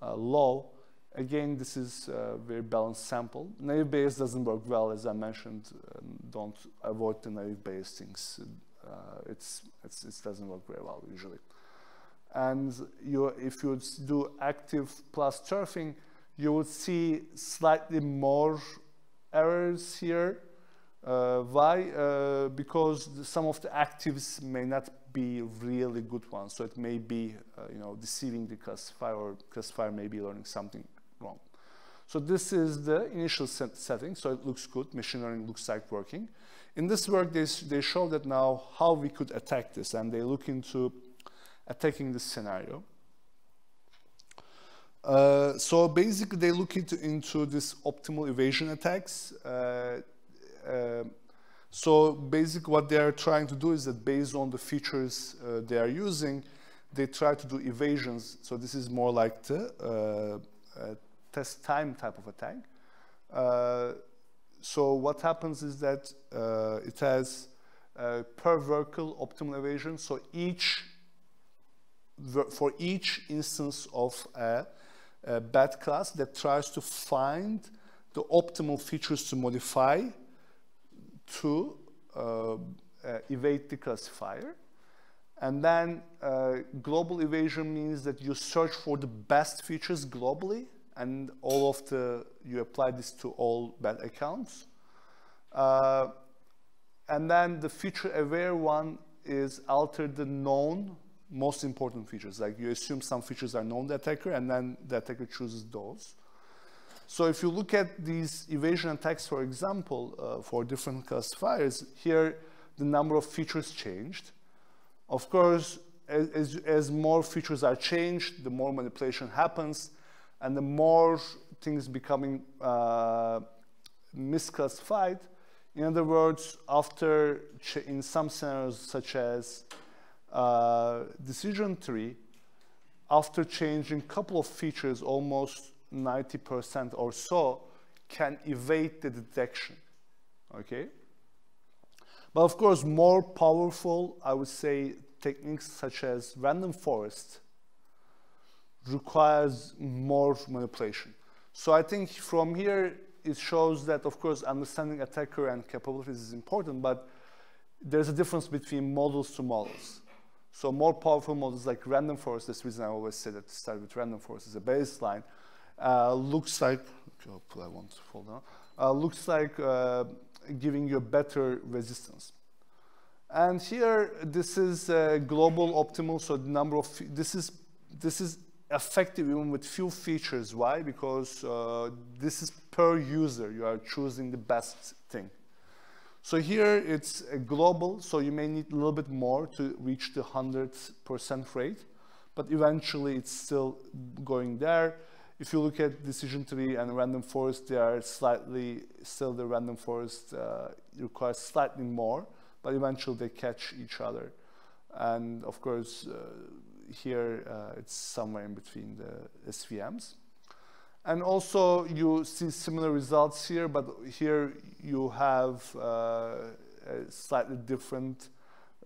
uh, low. Again, this is a very balanced sample. Naive Bayes doesn't work well, as I mentioned. Um, don't avoid the naive Bayes things. Uh, it's, it's, it doesn't work very well usually. And you, if you do active plus turfing, you would see slightly more errors here. Uh, why? Uh, because some of the actives may not be really good ones. So it may be, uh, you know, deceiving the classifier or classifier may be learning something. So this is the initial set setting, so it looks good, machine learning looks like working. In this work, they, they show that now how we could attack this, and they look into attacking this scenario. Uh, so basically, they look into, into this optimal evasion attacks. Uh, uh, so basically, what they are trying to do is that based on the features uh, they are using, they try to do evasions. So this is more like the uh, uh, test time type of attack. Uh, so what happens is that uh, it has uh, per vertical optimal evasion. So each for each instance of a, a, bad class that tries to find the optimal features to modify to uh, uh, evade the classifier. And then uh, global evasion means that you search for the best features globally and all of the, you apply this to all bad accounts. Uh, and then the feature aware one is alter the known most important features. Like you assume some features are known to the attacker and then the attacker chooses those. So if you look at these evasion attacks, for example, uh, for different classifiers, here the number of features changed. Of course, as, as more features are changed, the more manipulation happens, and the more things becoming uh, misclassified. In other words, after in some scenarios such as uh, decision tree, after changing couple of features, almost 90% or so can evade the detection, okay? But of course, more powerful, I would say, techniques such as random forest requires more manipulation. So I think from here, it shows that, of course, understanding attacker and capabilities is important, but there's a difference between models to models. So more powerful models like random forest, this reason I always say that to start with random forest as a baseline, uh, looks like, hopefully I won't fall down, uh, looks like uh, giving you a better resistance. And here, this is global optimal, so the number of, this is, this is effective even with few features. Why? Because uh, this is per user. You are choosing the best thing. So here it's a global, so you may need a little bit more to reach the 100% rate, but eventually it's still going there. If you look at decision tree and random forest, they are slightly, still the random forest uh, requires slightly more, but eventually they catch each other. And of course, uh, here uh, it's somewhere in between the SVMs. And also you see similar results here, but here you have uh, a slightly different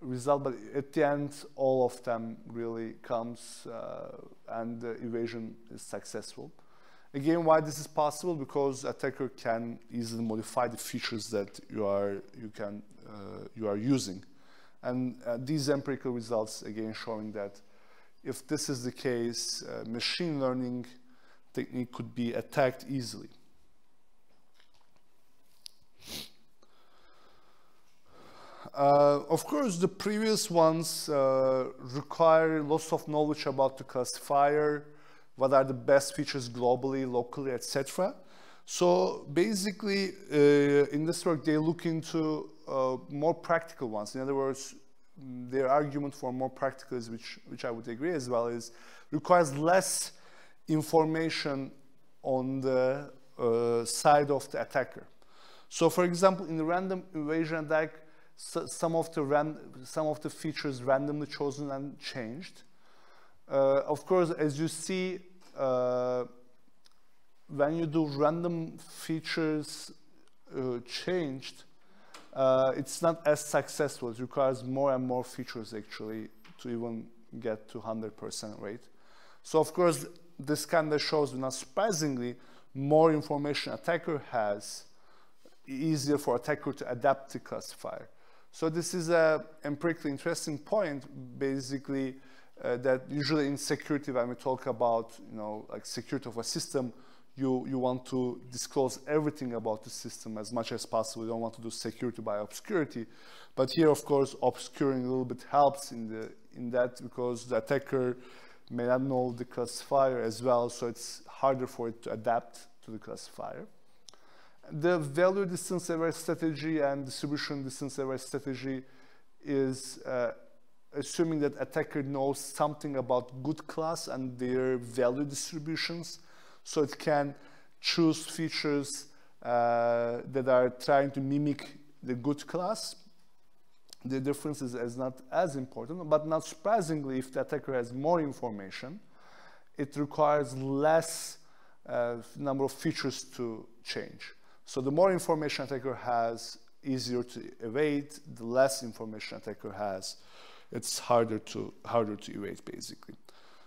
result, but at the end, all of them really comes uh, and the evasion is successful. Again, why this is possible? Because attacker can easily modify the features that you are, you can, uh, you are using. And uh, these empirical results, again, showing that if this is the case, uh, machine learning technique could be attacked easily. Uh, of course, the previous ones uh, require lots of knowledge about the classifier, what are the best features globally, locally, etc. So basically, uh, in this work, they look into uh, more practical ones. In other words, their argument for more practicalism, which, which I would agree as well, is requires less information on the uh, side of the attacker. So for example, in the random evasion attack, so some, of the some of the features randomly chosen and changed. Uh, of course, as you see, uh, when you do random features uh, changed, uh, it's not as successful. It requires more and more features actually to even get to 100% rate. So of course, this kind of shows, not surprisingly, more information attacker has, easier for attacker to adapt the classifier. So this is a empirically interesting point, basically, uh, that usually in security, when we talk about, you know, like security of a system, you, you want to disclose everything about the system as much as possible. You don't want to do security by obscurity. But here, of course, obscuring a little bit helps in, the, in that because the attacker may not know the classifier as well, so it's harder for it to adapt to the classifier. The value distance aware strategy and distribution distance aware strategy is uh, assuming that attacker knows something about good class and their value distributions so it can choose features uh, that are trying to mimic the good class. The difference is, is not as important, but not surprisingly, if the attacker has more information, it requires less uh, number of features to change. So the more information attacker has, easier to evade. The less information attacker has, it's harder to harder to evade, basically.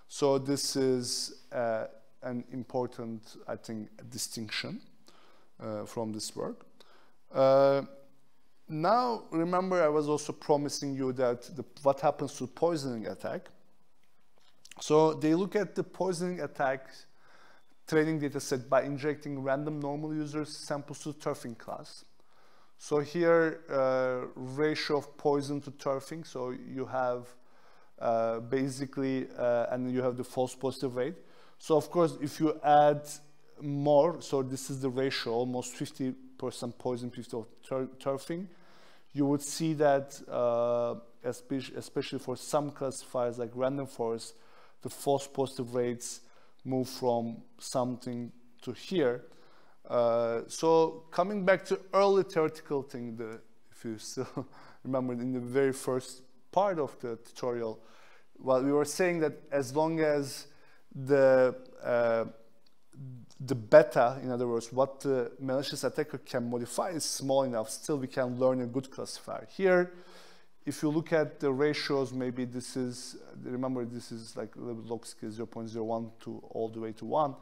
So this is uh, an important, I think, distinction uh, from this work. Uh, now, remember, I was also promising you that the, what happens to poisoning attack. So they look at the poisoning attack training data set by injecting random normal users samples to turfing class. So here, uh, ratio of poison to turfing. So you have uh, basically, uh, and you have the false positive rate. So of course, if you add more, so this is the ratio, almost 50% poison, 50 tur turfing, you would see that, uh, especially, especially for some classifiers like random forest, the false positive rates move from something to here. Uh, so coming back to early theoretical thing, the, if you still remember in the very first part of the tutorial, well, we were saying that as long as the uh, the beta, in other words, what the malicious attacker can modify is small enough, still we can learn a good classifier. Here, if you look at the ratios, maybe this is, remember this is like little log scale 0.01 to all the way to 1.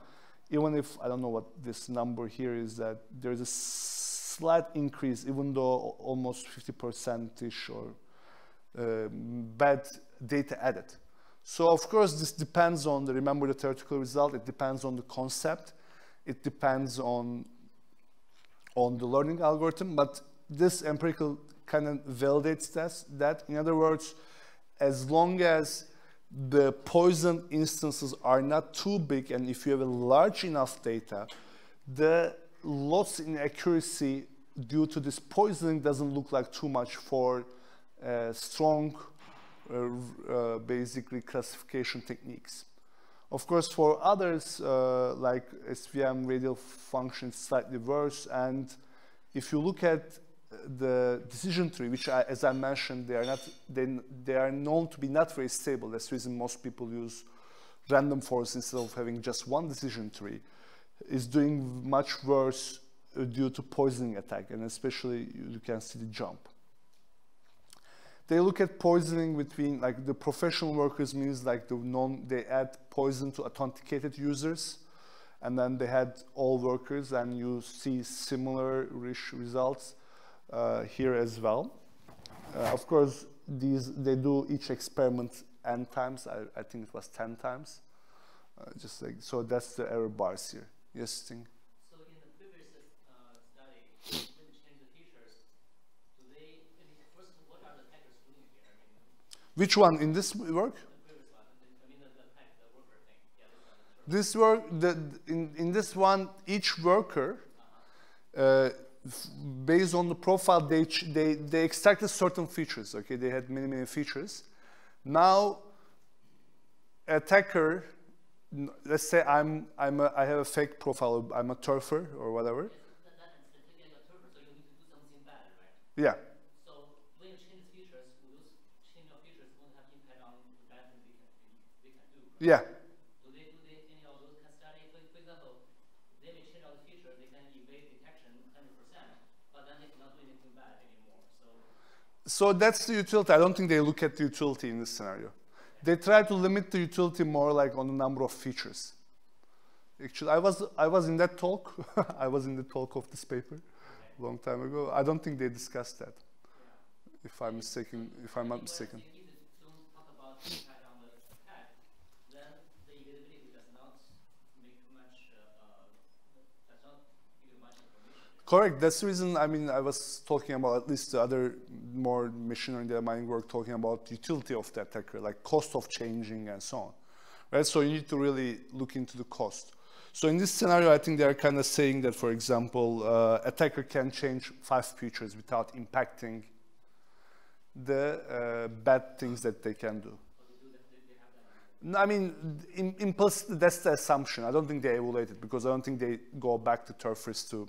Even if, I don't know what this number here is, that there's a slight increase, even though almost 50%-ish or uh, bad data added. So of course, this depends on the, remember the theoretical result, it depends on the concept, it depends on, on the learning algorithm, but this empirical kind of validates that, that. In other words, as long as the poison instances are not too big and if you have a large enough data, the loss in accuracy due to this poisoning doesn't look like too much for uh, strong Uh, uh, basically classification techniques. Of course, for others, uh, like SVM radial function, is slightly worse. And if you look at the decision tree, which I, as I mentioned, they are not they, they are known to be not very stable. That's the reason most people use random forest instead of having just one decision tree, is doing much worse uh, due to poisoning attack, and especially you can see the jump. They look at poisoning between like the professional workers means like the non, they add poison to authenticated users and then they had all workers and you see similar results uh, here as well. Uh, of course, these they do each experiment n times. I, I think it was 10 times. Uh, just like, so that's the error bars here. Yes, thing. Which one in this work? This work, the, in, in this one, each worker, uh, based on the profile, they, they, they extracted certain features, okay? They had many, many features. Now, attacker, let's say I'm, I'm a, I have a fake profile, I'm a turfer or whatever. Yeah. Yeah. Do they do they, any of those study? For, for example, they may change all the feature, they can evade detection 100%, but then they cannot do anything bad anymore. So, so that's the utility. I don't think they look at the utility in this scenario. They try to limit the utility more like on the number of features. Actually, I was, I was in that talk. I was in the talk of this paper a long time ago. I don't think they discussed that. If I'm mistaken, if I'm not mistaken. Correct. That's the reason, I mean, I was talking about at least the other more machine learning data mining work talking about utility of the attacker, like cost of changing and so on. Right? So you need to really look into the cost. So in this scenario, I think they're kind of saying that, for example, uh, attacker can change five features without impacting the uh, bad things that they can do. I mean, in, implicit, that's the assumption. I don't think they evaluate it because I don't think they go back to turfers to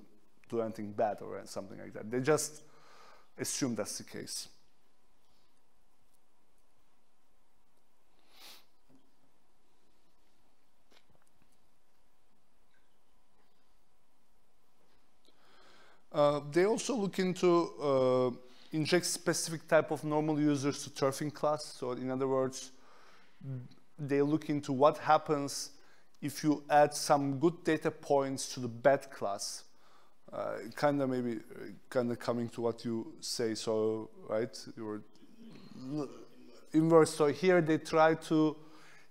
do anything bad or something like that. They just assume that's the case. Uh, they also look into uh, inject specific type of normal users to turfing class. So in other words, they look into what happens if you add some good data points to the bad class uh, kind of maybe uh, kind of coming to what you say so right? You inverse so here they try to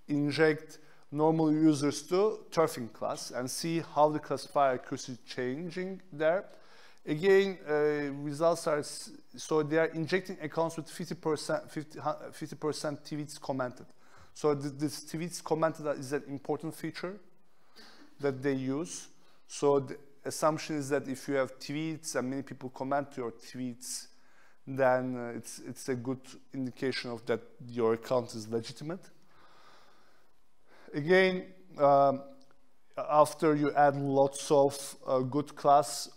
inject normal users to turfing class and see how the classifier accuracy changing there. Again uh, results are so they are injecting accounts with 50% 50 percent tweets commented. So th this tweets commented is an important feature that they use. So assumption is that if you have tweets and many people comment your tweets, then uh, it's, it's a good indication of that your account is legitimate. Again, um, after you add lots of uh, good class,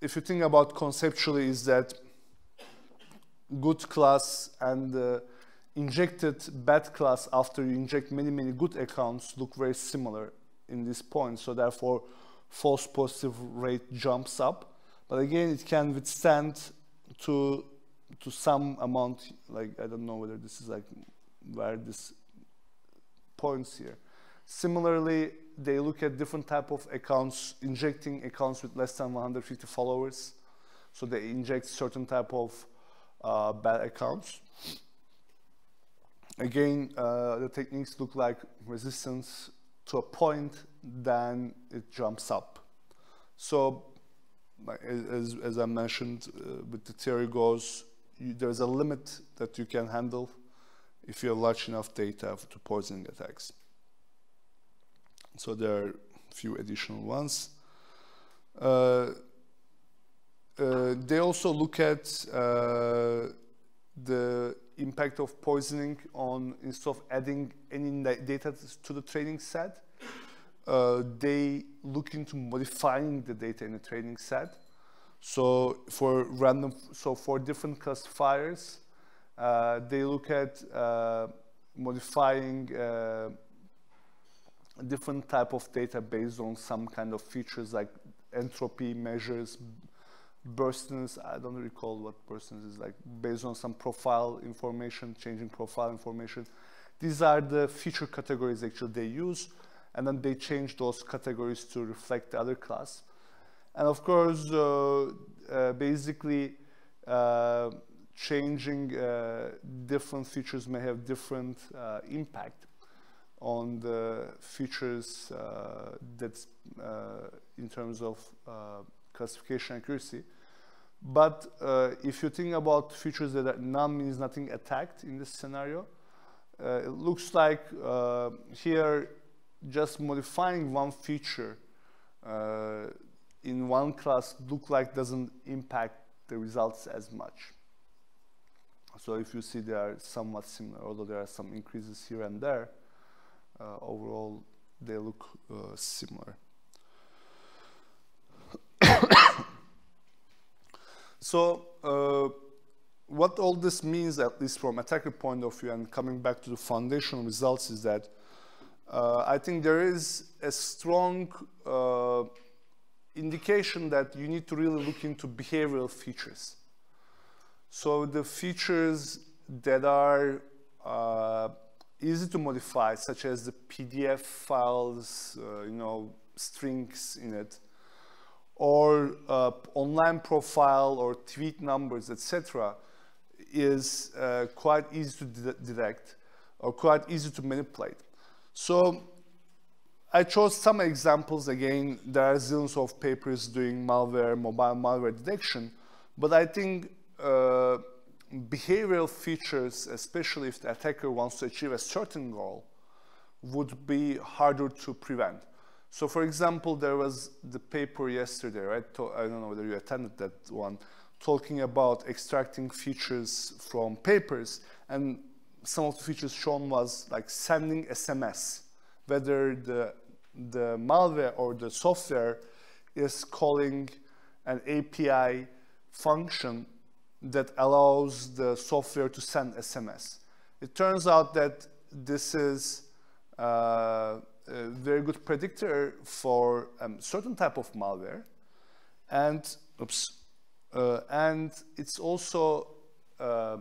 if you think about conceptually is that good class and uh, injected bad class after you inject many, many good accounts look very similar in this point. So therefore, false positive rate jumps up. But again, it can withstand to to some amount, like I don't know whether this is like where this points here. Similarly, they look at different type of accounts, injecting accounts with less than 150 followers. So they inject certain type of uh, bad accounts. Again, uh, the techniques look like resistance to a point, then it jumps up. So as, as I mentioned, uh, with the theory goes, you, there's a limit that you can handle if you have large enough data to poisoning attacks. So there are a few additional ones. Uh, uh, they also look at uh, the impact of poisoning on instead of adding any data to the training set, uh, they look into modifying the data in the training set. So for random, so for different classifiers, uh, they look at uh, modifying uh, different type of data based on some kind of features like entropy measures, burstiness, I don't recall what burstiness is like, based on some profile information, changing profile information. These are the feature categories actually they use, and then they change those categories to reflect the other class. And of course, uh, uh, basically, uh, changing uh, different features may have different uh, impact on the features uh, that's in terms of classification accuracy. But if you think about features that are none means nothing attacked in this scenario, it looks like here just modifying one feature uh, in one class look like doesn't impact the results as much. So if you see they are somewhat similar, although there are some increases here and there, uh, overall they look uh, similar. So uh, what all this means, at least from attacker point of view, and coming back to the foundational results, is that uh, I think there is a strong uh, indication that you need to really look into behavioral features. So the features that are uh, easy to modify, such as the PDF files, uh, you know, strings in it, or uh, online profile or tweet numbers, etc., is uh, quite easy to de detect or quite easy to manipulate. So I chose some examples. Again, there are zillions of papers doing malware, mobile malware detection, but I think uh, behavioral features, especially if the attacker wants to achieve a certain goal, would be harder to prevent. So for example, there was the paper yesterday, right? I don't know whether you attended that one, talking about extracting features from papers. And some of the features shown was like sending SMS, whether the, the malware or the software is calling an API function that allows the software to send SMS. It turns out that this is uh, a very good predictor for um, certain type of malware. And, oops, uh, and it's also uh,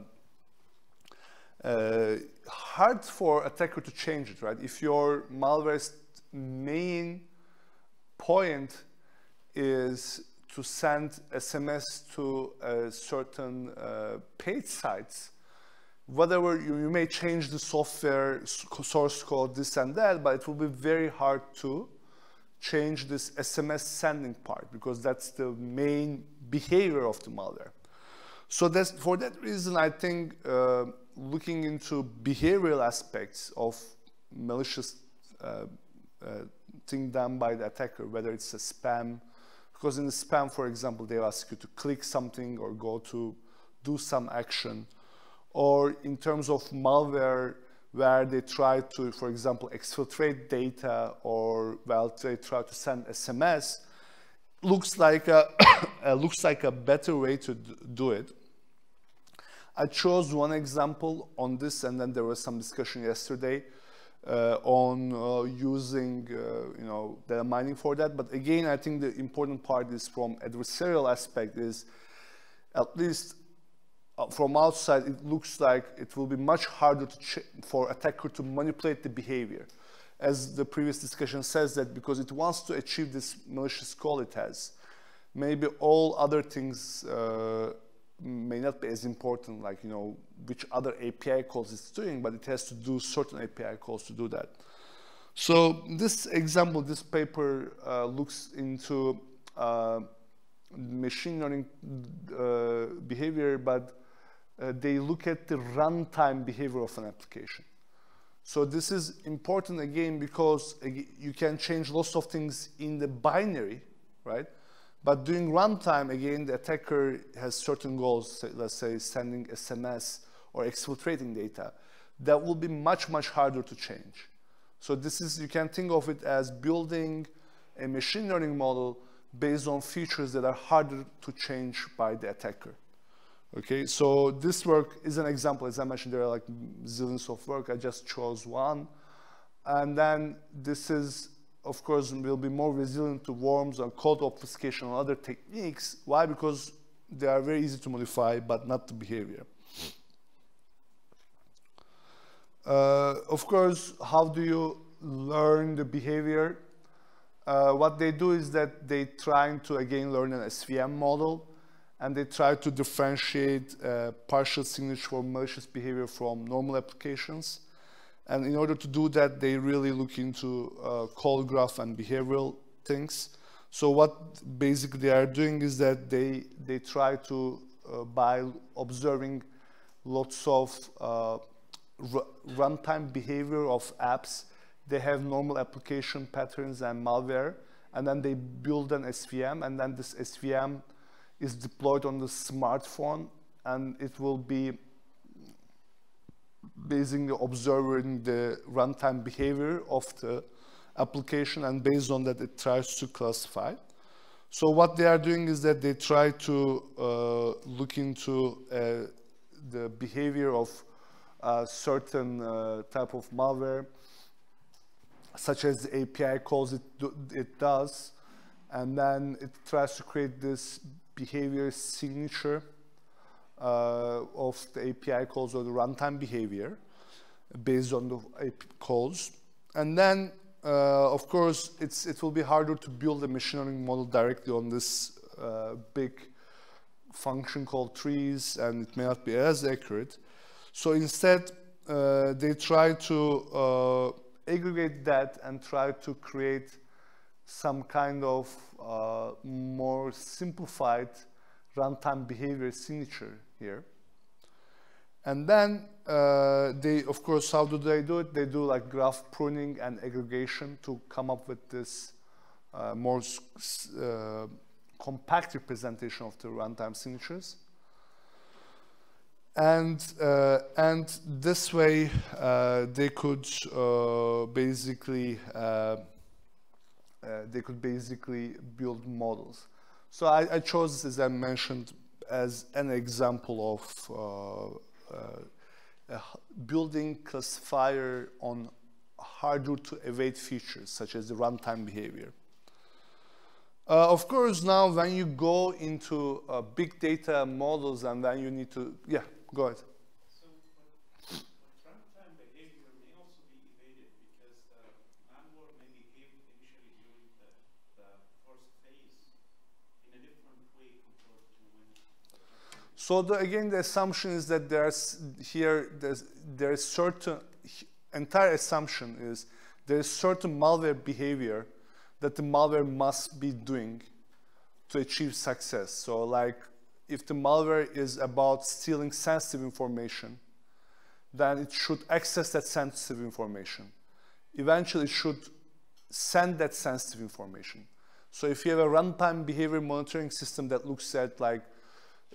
uh, hard for attacker to change it, right? If your malware's main point is to send SMS to a certain uh, paid sites, whatever you, you, may change the software source code, this and that, but it will be very hard to change this SMS sending part because that's the main behavior of the malware. So that's, for that reason, I think uh, looking into behavioral aspects of malicious uh, uh, thing done by the attacker, whether it's a spam, because in the spam, for example, they ask you to click something or go to do some action, or in terms of malware, where they try to, for example, exfiltrate data or well, they try to send SMS, looks like a, looks like a better way to do it. I chose one example on this, and then there was some discussion yesterday uh, on uh, using, uh, you know, data mining for that. But again, I think the important part is from adversarial aspect is at least uh, from outside, it looks like it will be much harder for attacker to manipulate the behavior. As the previous discussion says that because it wants to achieve this malicious call it has, maybe all other things uh, may not be as important, like, you know, which other API calls it's doing, but it has to do certain API calls to do that. So this example, this paper uh, looks into uh, machine learning uh, behavior, but uh, they look at the runtime behavior of an application. So this is important again because you can change lots of things in the binary, right? But during runtime, again, the attacker has certain goals, let's say sending SMS or exfiltrating data, that will be much, much harder to change. So this is, you can think of it as building a machine learning model based on features that are harder to change by the attacker. Okay, so this work is an example. As I mentioned, there are like zillions of work. I just chose one. And then this is of course, will be more resilient to worms and code obfuscation and other techniques. Why? Because they are very easy to modify, but not the behavior. Uh, of course, how do you learn the behavior? Uh, what they do is that they try to, again, learn an SVM model, and they try to differentiate uh, partial signature for malicious behavior from normal applications. And in order to do that, they really look into uh, call graph and behavioral things. So what basically they are doing is that they, they try to, uh, by observing lots of uh, runtime behavior of apps, they have normal application patterns and malware, and then they build an SVM, and then this SVM is deployed on the smartphone, and it will be basically observing the runtime behavior of the application and based on that it tries to classify. So what they are doing is that they try to uh, look into uh, the behavior of a certain uh, type of malware, such as the API calls it, it does, and then it tries to create this behavior signature of the API calls or the runtime behavior based on the API calls. And then, uh, of course, it will be harder to build a machine learning model directly on this uh, big function called trees, and it may not be as accurate. So instead, uh, they try to uh, aggregate that and try to create some kind of uh, more simplified runtime behavior signature here. And then uh, they, of course, how do they do it? They do like graph pruning and aggregation to come up with this uh, more uh, compact representation of the runtime signatures. And, uh, and this way, uh, they could uh, basically they could basically build models. So I, I chose, as I mentioned, as an example of uh, uh, building classifier on harder to evade features such as the runtime behavior. Uh, of course, now when you go into uh, big data models and then you need to, yeah, go ahead. So the, again, the assumption is that there's here, there's, there's certain, entire assumption is there's certain malware behavior that the malware must be doing to achieve success. So like if the malware is about stealing sensitive information, then it should access that sensitive information. Eventually it should send that sensitive information. So if you have a runtime behavior monitoring system that looks at like,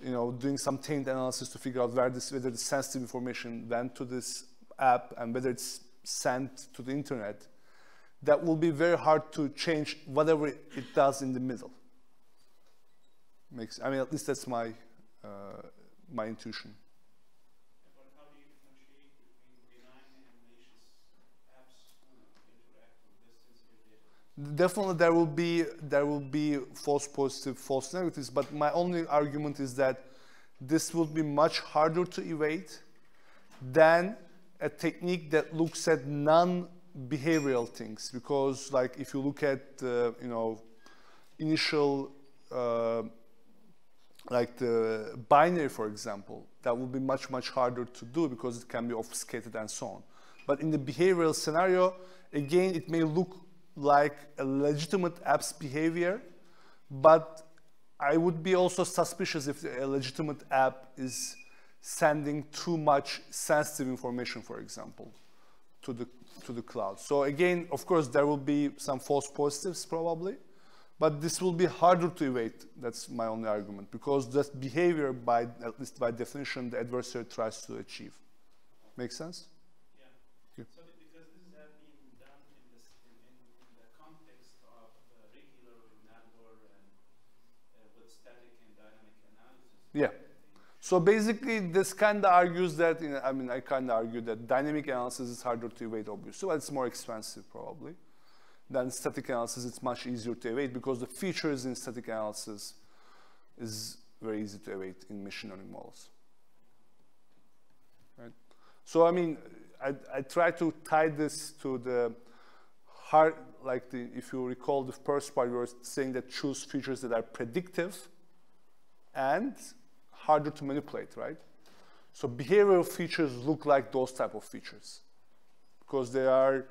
you know, doing some taint analysis to figure out this, whether the sensitive information went to this app and whether it's sent to the internet, that will be very hard to change whatever it does in the middle. Makes, I mean, at least that's my, uh, my intuition. But how do you differentiate between benign and malicious apps who interact with this sensitive data? Definitely there will be there will be false positive, false negatives, but my only argument is that this will be much harder to evade than a technique that looks at non-behavioral things. Because like if you look at uh, you know initial uh, like the binary, for example, that will be much, much harder to do because it can be obfuscated and so on. But in the behavioral scenario, again, it may look like a legitimate app's behavior, but I would be also suspicious if a legitimate app is sending too much sensitive information, for example, to the, to the cloud. So again, of course, there will be some false positives probably, but this will be harder to evade. That's my only argument because that behavior, by at least by definition, the adversary tries to achieve. Make sense? Yeah. Yeah. So be- because this has been done in this, in, in, in the context of uh, regular Navigator and uh, with static and dynamic analysis. Yeah. So basically, this kind of argues that, you know, I mean, I kind of argue that dynamic analysis is harder to evade, obviously, but it's more expensive probably. Than static analysis, it's much easier to evade because the features in static analysis is very easy to evade in machine learning models. Right? So I mean, I, I try to tie this to the hard, like the, if you recall the first part, we were saying that choose features that are predictive and harder to manipulate, right? So behavioral features look like those type of features because they are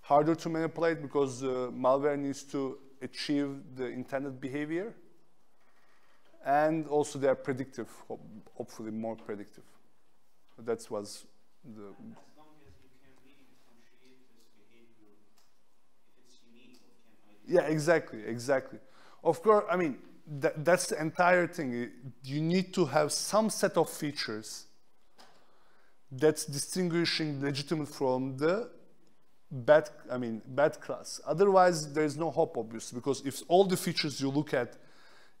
harder to manipulate because uh, malware needs to achieve the intended behavior and also they are predictive, hopefully more predictive. That was the, Yeah, exactly, exactly. Of course, I mean, that, that's the entire thing. You need to have some set of features that's distinguishing legitimate from the bad, I mean, bad class. Otherwise, there is no hope, obviously, because if all the features you look at,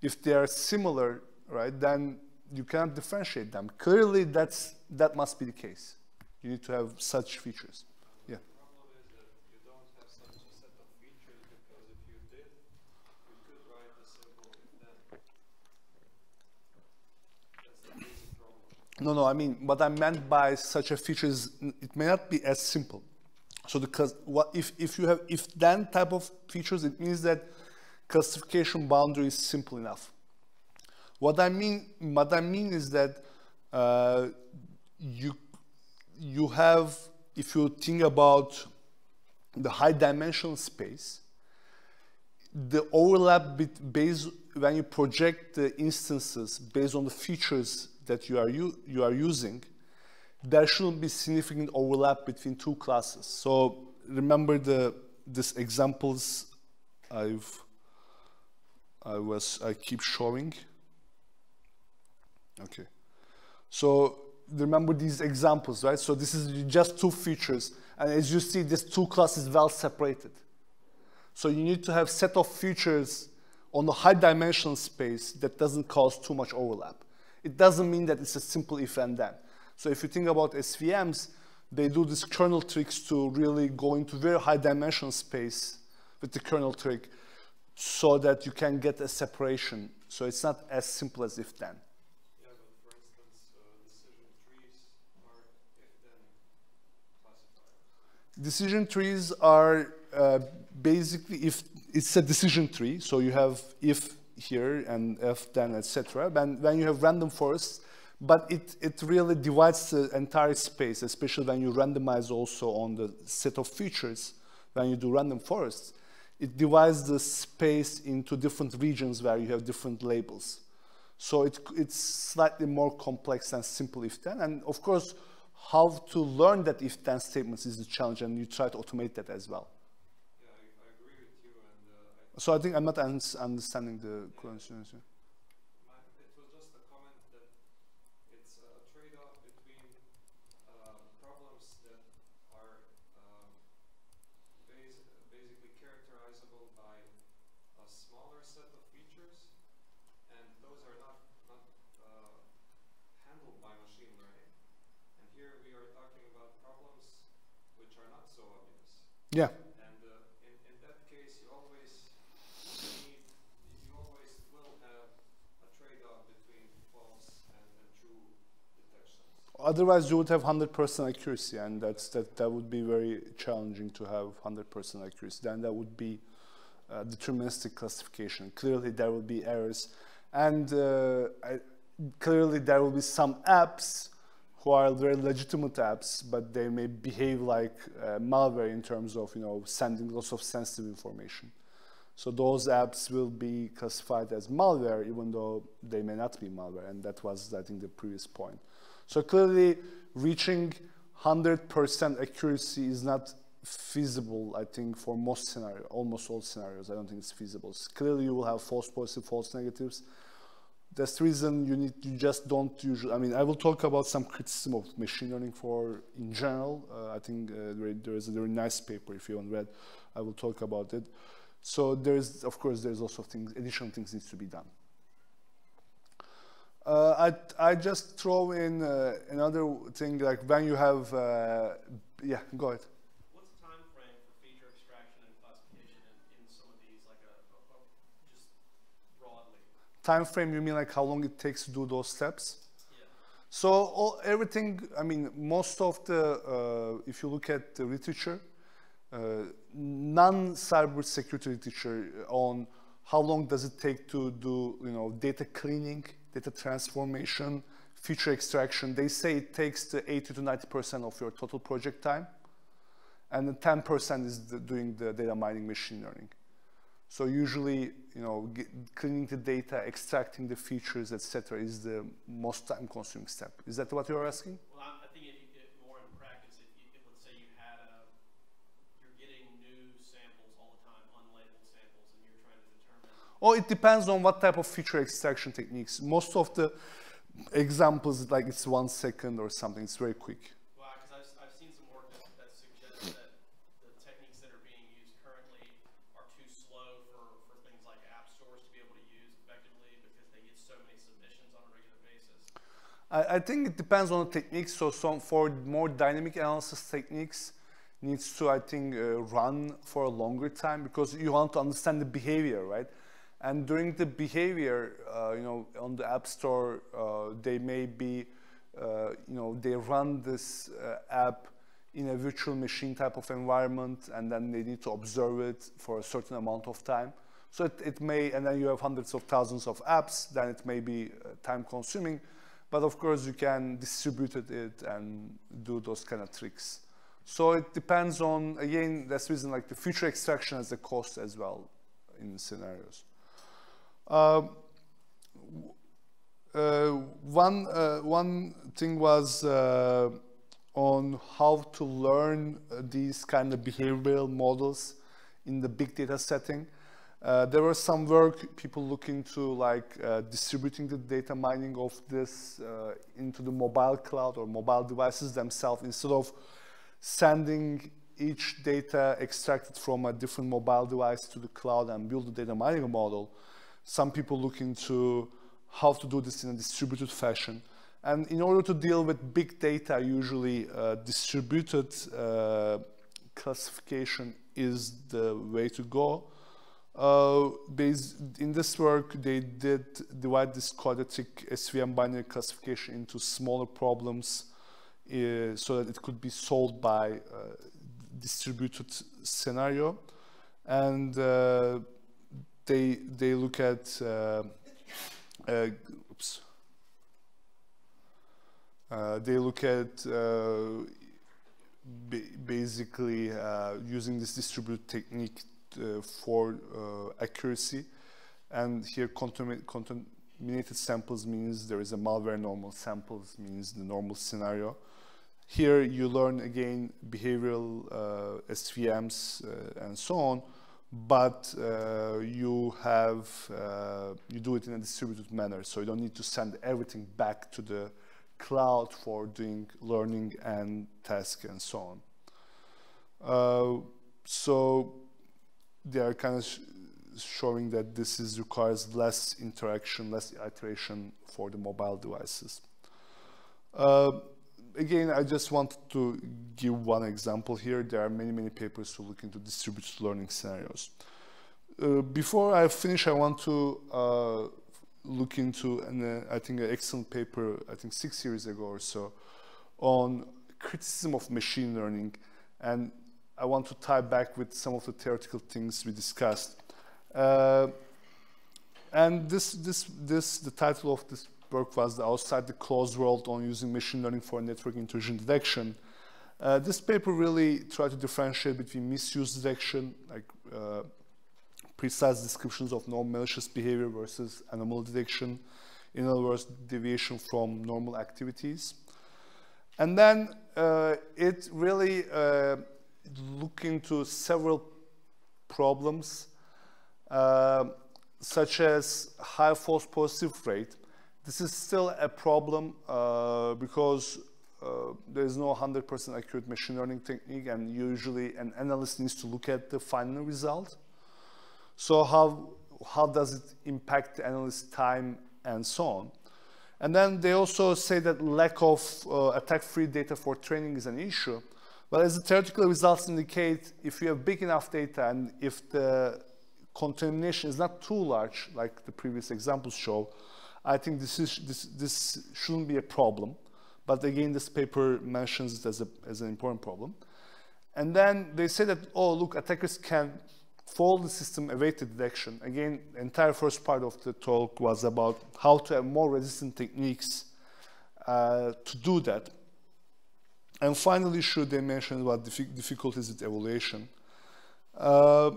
if they are similar, right, then you cannot differentiate them. Clearly, that's, that must be the case. You need to have such features. Yeah. The problem is that you don't have such a set of features because if you did, you could write a simple if then. That's the basic problem. No, no, I mean, what I meant by such a feature is it may not be as simple. So cus- what if, if you have if then type of features, it means that classification boundary is simple enough. What I mean, what I mean is that uh, you you have if you think about the high dimensional space, the overlap based when you project the instances based on the features that you are you are using, there shouldn't be significant overlap between two classes. So remember the these examples I've I was I keep showing. Okay. So remember these examples, right? So this is just two features, and as you see, these two classes well separated. So you need to have set of features on the high dimensional space that doesn't cause too much overlap. It doesn't mean that it's a simple if and then. So if you think about SVMs, they do these kernel tricks to really go into very high dimension space with the kernel trick so that you can get a separation. So it's not as simple as if then. Yeah, but for instance, uh, decision trees are if-then classifiers. Decision trees are uh, basically if it's a decision tree, so you have if here and if then etc. When when you have random forests, but it it really divides the entire space, especially when you randomize also on the set of features. When you do random forests, it divides the space into different regions where you have different labels. So it, it's slightly more complex than simple if then. And of course, how to learn that if then statements is the challenge, and you try to automate that as well. Yeah, I, I agree So I think I'm not understanding the question. My, it was just a comment that it's a trade-off between uh, problems that are um, bas- basically characterizable by a smaller set of features, and those are not not uh, handled by machine learning. And here we are talking about problems which are not so obvious. Yeah. And uh, in, in that case, you always need, you always will have a trade-off between false and, and true detections. Otherwise, you would have 100% accuracy, and that's that. That would be very challenging to have 100% accuracy. Then that would be uh, deterministic classification. Clearly, there will be errors, and uh, I, clearly there will be some apps who are very legitimate apps, but they may behave like uh, malware in terms of you know sending lots of sensitive information. So those apps will be classified as malware, even though they may not be malware, and that was I think the previous point. So clearly, reaching 100% accuracy is not feasible, I think, for most scenarios, almost all scenarios. I don't think it's feasible. So clearly, you will have false positive, false negatives. That's the reason you need, you just don't usually, I mean, I will talk about some criticism of machine learning for, in general. Uh, I think uh, there, there is a very nice paper, if you haven't read, I will talk about it. So there's, of course, there's also things, additional things needs to be done. Uh, I, I just throw in uh, another thing, like when you have, uh, yeah, go ahead. What's the time frame for feature extraction and classification in, in some of these, like a, a- a- just broadly? Time frame, you mean like how long it takes to do those steps? Yeah. So all, everything, I mean, most of the, uh, if you look at the literature, uh, non-cyber security literature on how long does it take to do, you know, data cleaning, data transformation, feature extraction, they say it takes the 80 to 90% of your total project time. And then 10% is the, doing the data mining machine learning. So usually, you know, get, cleaning the data, extracting the features, etc., is the most time-consuming step. Is that what you're asking? Well, I'm, I think if you get more in practice, if, you, if let's say you had a, you're getting new samples all the time, unlabeled samples, and you're trying to Oh, it depends on what type of feature extraction techniques. Most of the examples, like it's one second or something, it's very quick. Because I've, I've seen some work that, that suggests that the techniques that are being used currently are too slow for, for things like app stores to be able to use effectively because they get so many submissions on a regular basis. I, I think it depends on the techniques. So some for more dynamic analysis techniques needs to, I think, uh, run for a longer time because you want to understand the behavior, right? And during the behavior, uh, you know, on the App Store, uh, they may be, uh, you know, they run this uh, app in a virtual machine type of environment, and then they need to observe it for a certain amount of time. So it, it may, and then you have hundreds of thousands of apps, then it may be uh, time consuming. But of course, you can distribute it and do those kind of tricks. So it depends on, again, that's reason like the feature extraction has a cost as well in scenarios. Um, uh, one, uh, one thing was uh, on how to learn these kind of behavioral models in the big data setting. Uh, there was some work, people looking to like uh, distributing the data mining of this uh, into the mobile cloud or mobile devices themselves instead of sending each data extracted from a different mobile device to the cloud and build the data mining model. Some people look into how to do this in a distributed fashion. And in order to deal with big data, usually uh, distributed uh, classification is the way to go. Uh, based, in this work, they did divide this quadratic SVM binary classification into smaller problems uh, so that it could be solved by uh, distributed scenario. And uh, they, they look at, uh, uh, oops. Uh, they look at ba basically using this distributed technique for accuracy. And here contamin contaminated samples means there is a malware normal samples means the normal scenario. Here you learn again behavioral uh, SVMs uh, and so on but uh, you have uh, you do it in a distributed manner, so you don't need to send everything back to the cloud for doing learning and task and so on. Uh, so they are kind of sh showing that this is requires less interaction, less iteration for the mobile devices. Again, I just wanted to give one example here. There are many, many papers to look into distributed learning scenarios. Uh, before I finish, I want to uh, look into, an, uh, I think, an excellent paper, I think six years ago or so, on criticism of machine learning. And I want to tie back with some of the theoretical things we discussed. Uh, and this, this, this, the title of this work was the Outside the Closed World on Using Machine Learning for Network Intrusion Detection. Uh, this paper really tried to differentiate between misuse detection, like uh, precise descriptions of non-malicious behavior versus anomaly detection. In other words, deviation from normal activities. And then uh, it really uh, looked into several problems, uh, such as high false positive rate, this is still a problem uh, because uh, there is no 100% accurate machine learning technique and usually an analyst needs to look at the final result. So how, how does it impact the analyst's time and so on? And then they also say that lack of uh, attack-free data for training is an issue. But as the theoretical results indicate, if you have big enough data and if the contamination is not too large, like the previous examples show, I think this, is, this, this shouldn't be a problem. But again, this paper mentions it as, a, as an important problem. And then they say that, oh, look, attackers can follow the system awaited detection. Again, the entire first part of the talk was about how to have more resistant techniques uh, to do that. And finally, should they mention about difficulties with evaluation. Uh,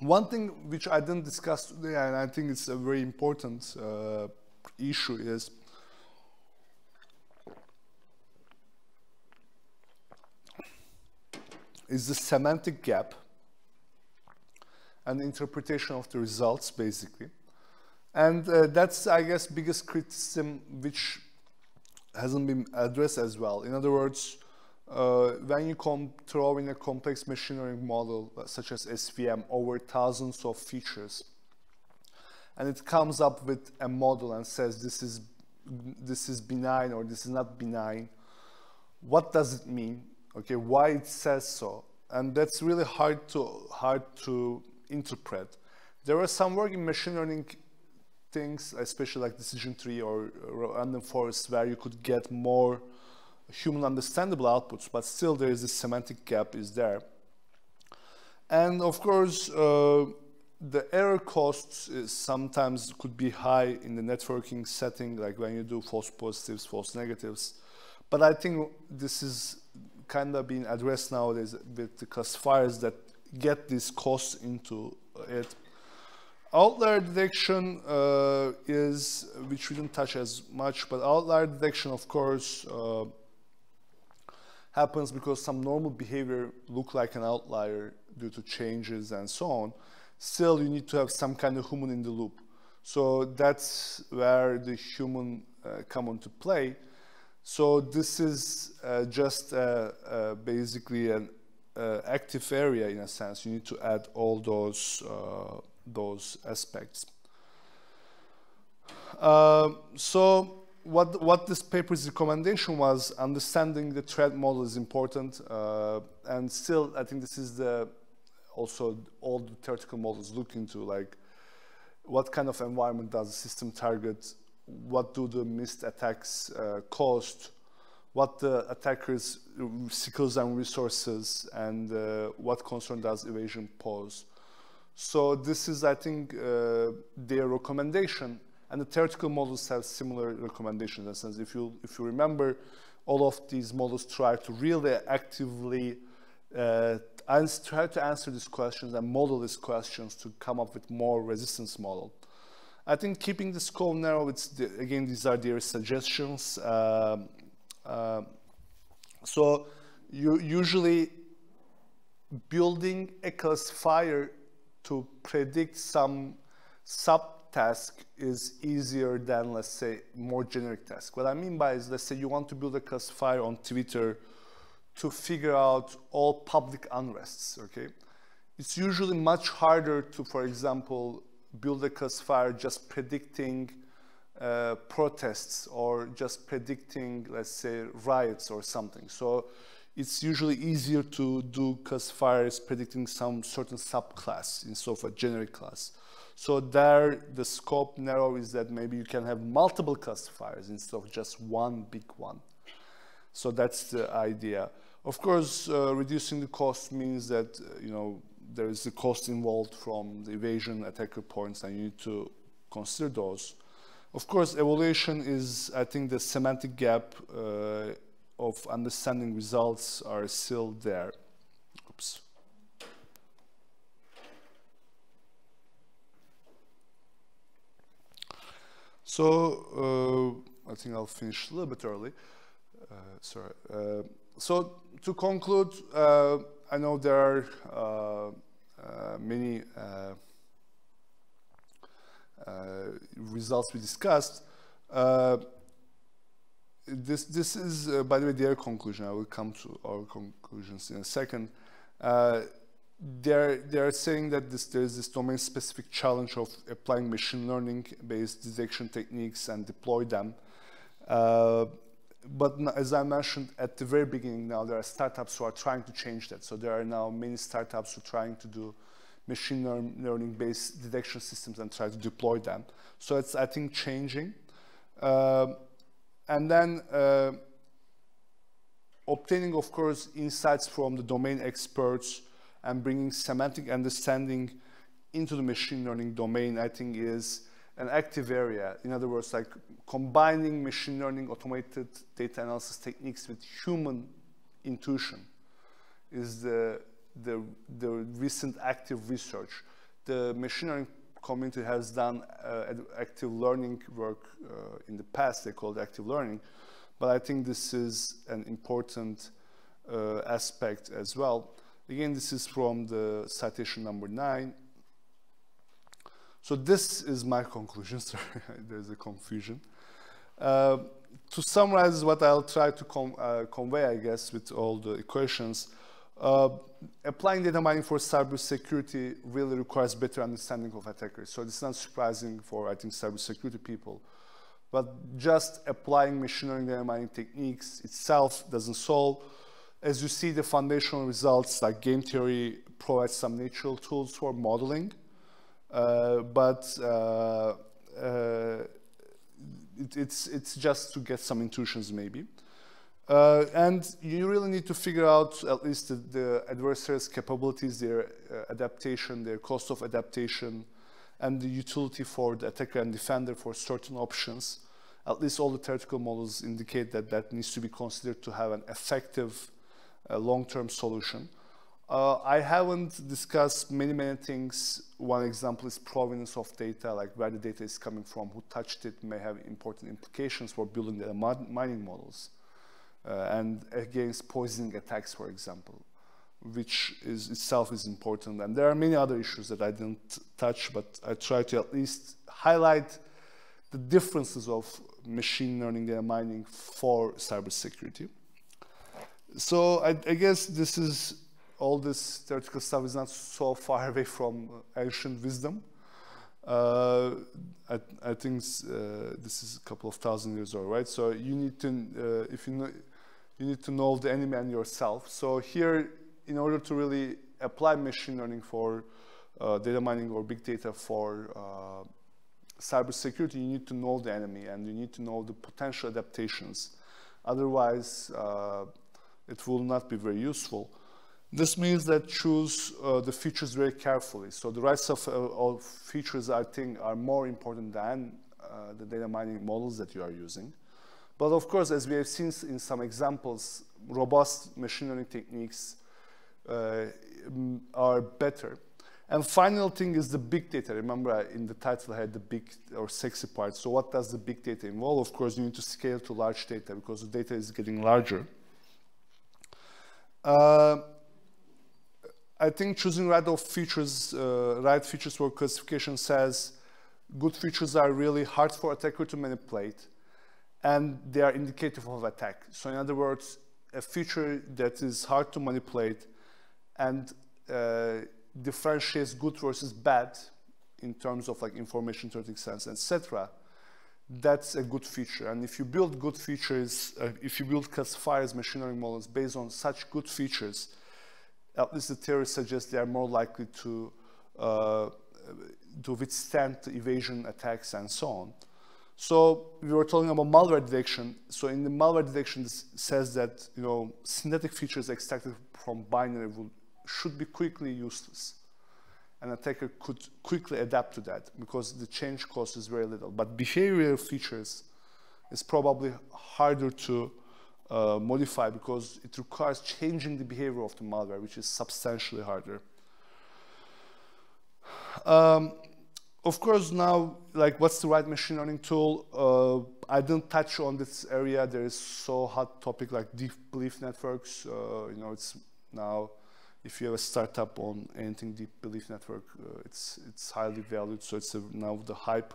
one thing which I didn't discuss today, and I think it's a very important uh, issue, is is the semantic gap and interpretation of the results, basically. And uh, that's, I guess, biggest criticism which hasn't been addressed as well. In other words, uh, when you throw in a complex machine learning model uh, such as SVM over thousands of features, and it comes up with a model and says this is this is benign or this is not benign, what does it mean? Okay, why it says so? And that's really hard to hard to interpret. There are some work in machine learning things, especially like decision tree or random forest, where you could get more human understandable outputs, but still there is a semantic gap is there. And of course, uh, the error costs sometimes could be high in the networking setting, like when you do false positives, false negatives. But I think this is kind of being addressed nowadays with the classifiers that get these costs into it. Outlier detection uh, is, which we didn't touch as much, but outlier detection, of course, uh, happens because some normal behavior look like an outlier due to changes and so on, still you need to have some kind of human in the loop. So that's where the human uh, come into play. So this is uh, just uh, uh basically an uh, active area in a sense. You need to add all those, uh, those aspects. so what, what this paper's recommendation was, understanding the threat model is important. Uh, and still, I think this is the, also all the theoretical models look into, like what kind of environment does the system target? What do the missed attacks uh, cost? What the attackers' skills and resources and uh, what concern does evasion pose? So this is, I think, uh, their recommendation and the theoretical models have similar recommendations. In a sense, if you, if you remember, all of these models try to really actively uh, try to answer these questions and model these questions to come up with more resistance model. I think keeping the scope narrow, it's the, again, these are their suggestions. Uh, uh, so you usually building a classifier to predict some subtask is easier than, let's say, more generic task. What I mean by is, let's say you want to build a classifier on Twitter to figure out all public unrests, okay? It's usually much harder to, for example, build a classifier just predicting uh, protests or just predicting, let's say, riots or something. So it's usually easier to do classifiers predicting some certain subclass instead of a generic class. So there, the scope narrow is that maybe you can have multiple classifiers instead of just one big one. So that's the idea. Of course, uh, reducing the cost means that, uh, you know, there is a cost involved from the evasion attacker points and you need to consider those. Of course, evaluation is, I think, the semantic gap uh, of understanding results are still there. Oops. So uh, I think I'll finish a little bit early. Uh, sorry. Uh, so to conclude, uh, I know there are uh, uh, many results we discussed this, this is, by the way, their conclusion. I will come to our conclusions in a second. They're, they're saying that this, there's this domain-specific challenge of applying machine learning-based detection techniques and deploy them. Uh, but as I mentioned at the very beginning now, there are startups who are trying to change that. So there are now many startups who are trying to do machine learning-based detection systems and try to deploy them. So it's, I think, changing. Uh, and then uh, obtaining, of course, insights from the domain experts and bringing semantic understanding into the machine learning domain, I think is an active area. In other words, like combining machine learning automated data analysis techniques with human intuition is the, the, the recent active research. The machine learning community has done uh, active learning work uh, in the past, they called active learning, but I think this is an important uh, aspect as well. Again, this is from the citation number nine. So this is my conclusion, sorry, there's a confusion. Uh, to summarize what I'll try to uh, convey, I guess, with all the equations, uh, applying data mining for cybersecurity really requires better understanding of attackers. So it's not surprising for, I think, cybersecurity people. But just applying machine learning data mining techniques itself doesn't solve. As you see, the foundational results like game theory provides some natural tools for modeling. Uh, but uh, uh, it, it's, it's just to get some intuitions maybe. Uh, and you really need to figure out at least the, the adversary's capabilities, their uh, adaptation, their cost of adaptation, and the utility for the attacker and defender for certain options. At least all the theoretical models indicate that that needs to be considered to have an effective long-term solution. Uh, I haven't discussed many, many things. One example is provenance of data, like where the data is coming from, who touched it may have important implications for building the mining models uh, and against poisoning attacks, for example, which is itself is important. And there are many other issues that I didn't touch, but I try to at least highlight the differences of machine learning and mining for cybersecurity. So I, I guess this is all this theoretical stuff is not so far away from ancient wisdom. Uh, I, I, think uh, this is a couple of thousand years old, right? So you need to, uh, if you know, you need to know the enemy and yourself. So here, in order to really apply machine learning for uh, data mining or big data for uh, cybersecurity, you need to know the enemy and you need to know the potential adaptations. Otherwise, uh, it will not be very useful. This means that choose uh, the features very carefully. So the rest of, uh, of features, I think, are more important than uh, the data mining models that you are using. But of course, as we have seen in some examples, robust machine learning techniques uh, are better. And final thing is the big data. Remember in the title I had the big or sexy part. So what does the big data involve? Of course, you need to scale to large data because the data is getting larger. Uh, I think choosing right of features, uh, right features for classification says good features are really hard for attacker to manipulate and they are indicative of attack. So in other words, a feature that is hard to manipulate and uh, differentiates good versus bad in terms of like information theoretic sense, etc. That's a good feature. And if you build good features, uh, if you build classifiers, machine learning models based on such good features, at least the theory suggests they are more likely to uh, to withstand evasion attacks and so on. So we were talking about malware detection. So in the malware detection, this says that you know synthetic features extracted from binary should be quickly useless. An attacker could quickly adapt to that because the change cost is very little. But behavioral features is probably harder to uh, modify because it requires changing the behavior of the malware, which is substantially harder. Um, of course, now, like, what's the right machine learning tool? Uh, I didn't touch on this area. There is so hot topic like deep belief networks. Uh, you know, it's now, if you have a startup on anything deep belief network, uh, it's it's highly valued. So it's a, now the hype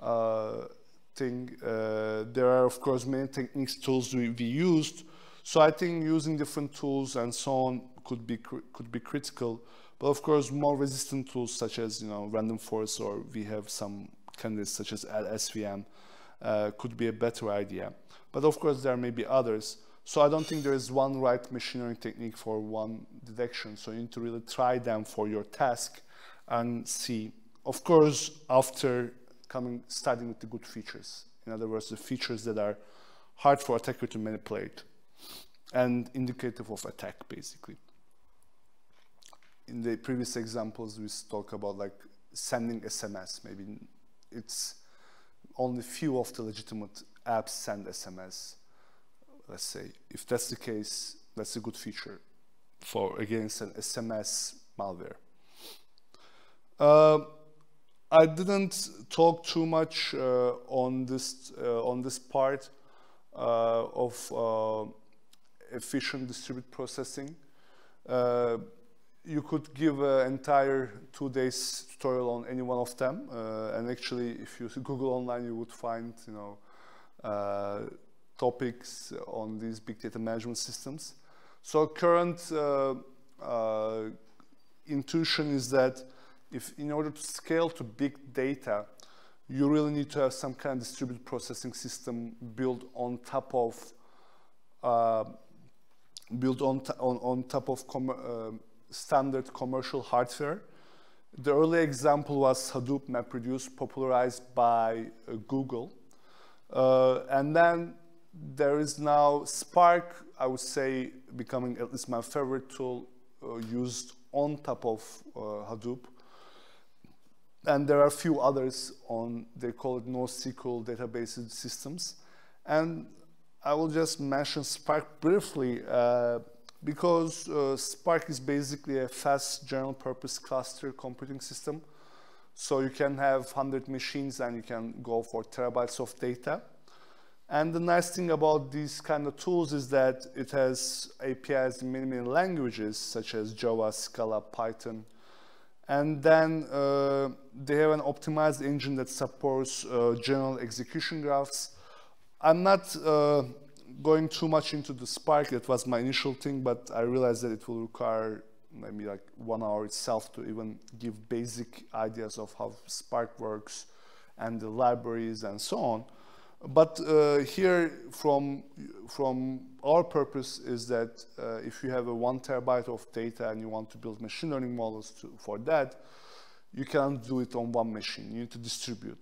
uh, thing. Uh, there are, of course, many techniques, tools we, we used. So I think using different tools and so on could be could be critical. But of course, more resistant tools such as you know random forest or we have some candidates such as SVM uh, could be a better idea. But of course, there may be others. So I don't think there is one right machine learning technique for one detection. So you need to really try them for your task and see. Of course, after coming starting with the good features. In other words, the features that are hard for attacker to manipulate and indicative of attack, basically in the previous examples, we talk about like sending SMS. Maybe it's only few of the legitimate apps send SMS. Let's say if that's the case, that's a good feature for against an SMS malware. Uh, I didn't talk too much uh, on this uh, on this part uh, of uh, efficient distributed processing. Uh, you could give an entire two days tutorial on any one of them. And actually, if you Google online, you would find, you know, topics on these big data management systems. So current uh, uh, intuition is that if in order to scale to big data, you really need to have some kind of distributed processing system built on top of uh, built on, on, on top of uh, standard commercial hardware. The early example was Hadoop MapReduce, popularized by uh, Google. Uh, and then there is now Spark, I would say, becoming at least my favorite tool uh, used on top of uh, Hadoop. And there are a few others on, they call it NoSQL database systems. And I will just mention Spark briefly. Uh, because uh, Spark is basically a fast general purpose cluster computing system. So you can have 100 machines and you can go for terabytes of data. And the nice thing about these kind of tools is that it has APIs in many, many languages, such as Java, Scala, Python. And then uh, they have an optimized engine that supports uh, general execution graphs. I'm not uh, going too much into the Spark, that was my initial thing, but I realized that it will require maybe like one hour itself to even give basic ideas of how Spark works and the libraries and so on. But uh, here, from, from our purpose is that uh, if you have a one terabyte of data and you want to build machine learning models to, for that, you can't do it on one machine. You need to distribute.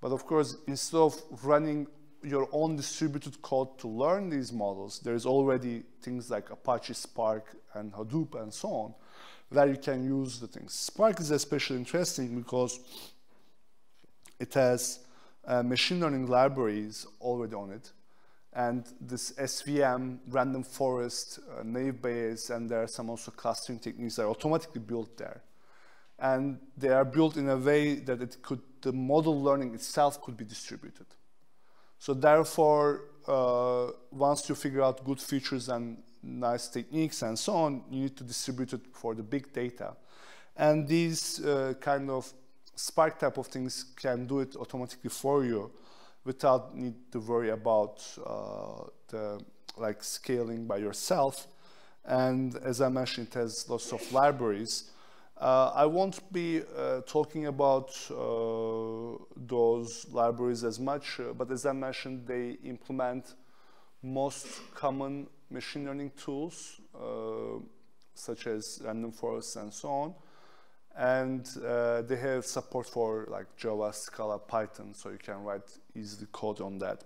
But of course, instead of running your own distributed code to learn these models, there's already things like Apache Spark and Hadoop and so on, where you can use the things. Spark is especially interesting because it has uh, machine learning libraries already on it. And this SVM, random forest, uh, naive Bayes, and there are some also clustering techniques that are automatically built there. And they are built in a way that it could, the model learning itself could be distributed. So therefore, uh, once you figure out good features and nice techniques and so on, you need to distribute it for the big data. And these uh, kind of Spark type of things can do it automatically for you without need to worry about uh, the like scaling by yourself. And as I mentioned, it has lots of libraries. Uh, I won't be uh, talking about uh, those libraries as much, uh, but as I mentioned, they implement most common machine learning tools, uh, such as random forests and so on. And uh, they have support for like Java, Scala, Python, so you can write easily code on that.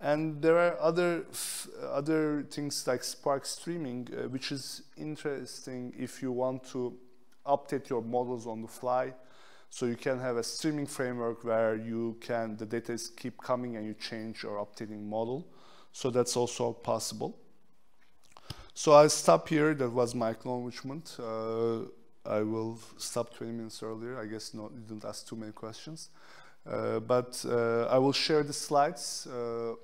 And there are other other things like Spark Streaming, uh, which is interesting if you want to update your models on the fly. So you can have a streaming framework where you can the data is keep coming and you change your updating model. So that's also possible. So I'll stop here. That was my acknowledgement. Uh, I will stop 20 minutes earlier. I guess no, you didn't ask too many questions. Uh, but uh, I will share the slides uh,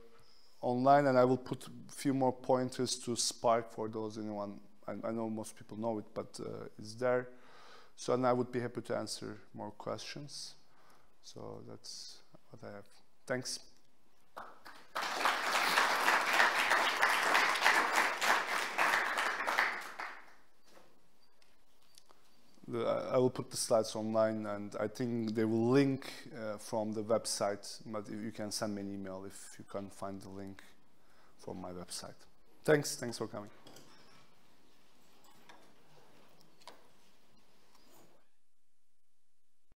online and I will put a few more pointers to Spark for those anyone, I, I know most people know it, but uh, it's there. So and I would be happy to answer more questions. So that's what I have. Thanks. The, I will put the slides online and I think they will link uh, from the website, but you can send me an email if you can't find the link from my website. Thanks, thanks for coming.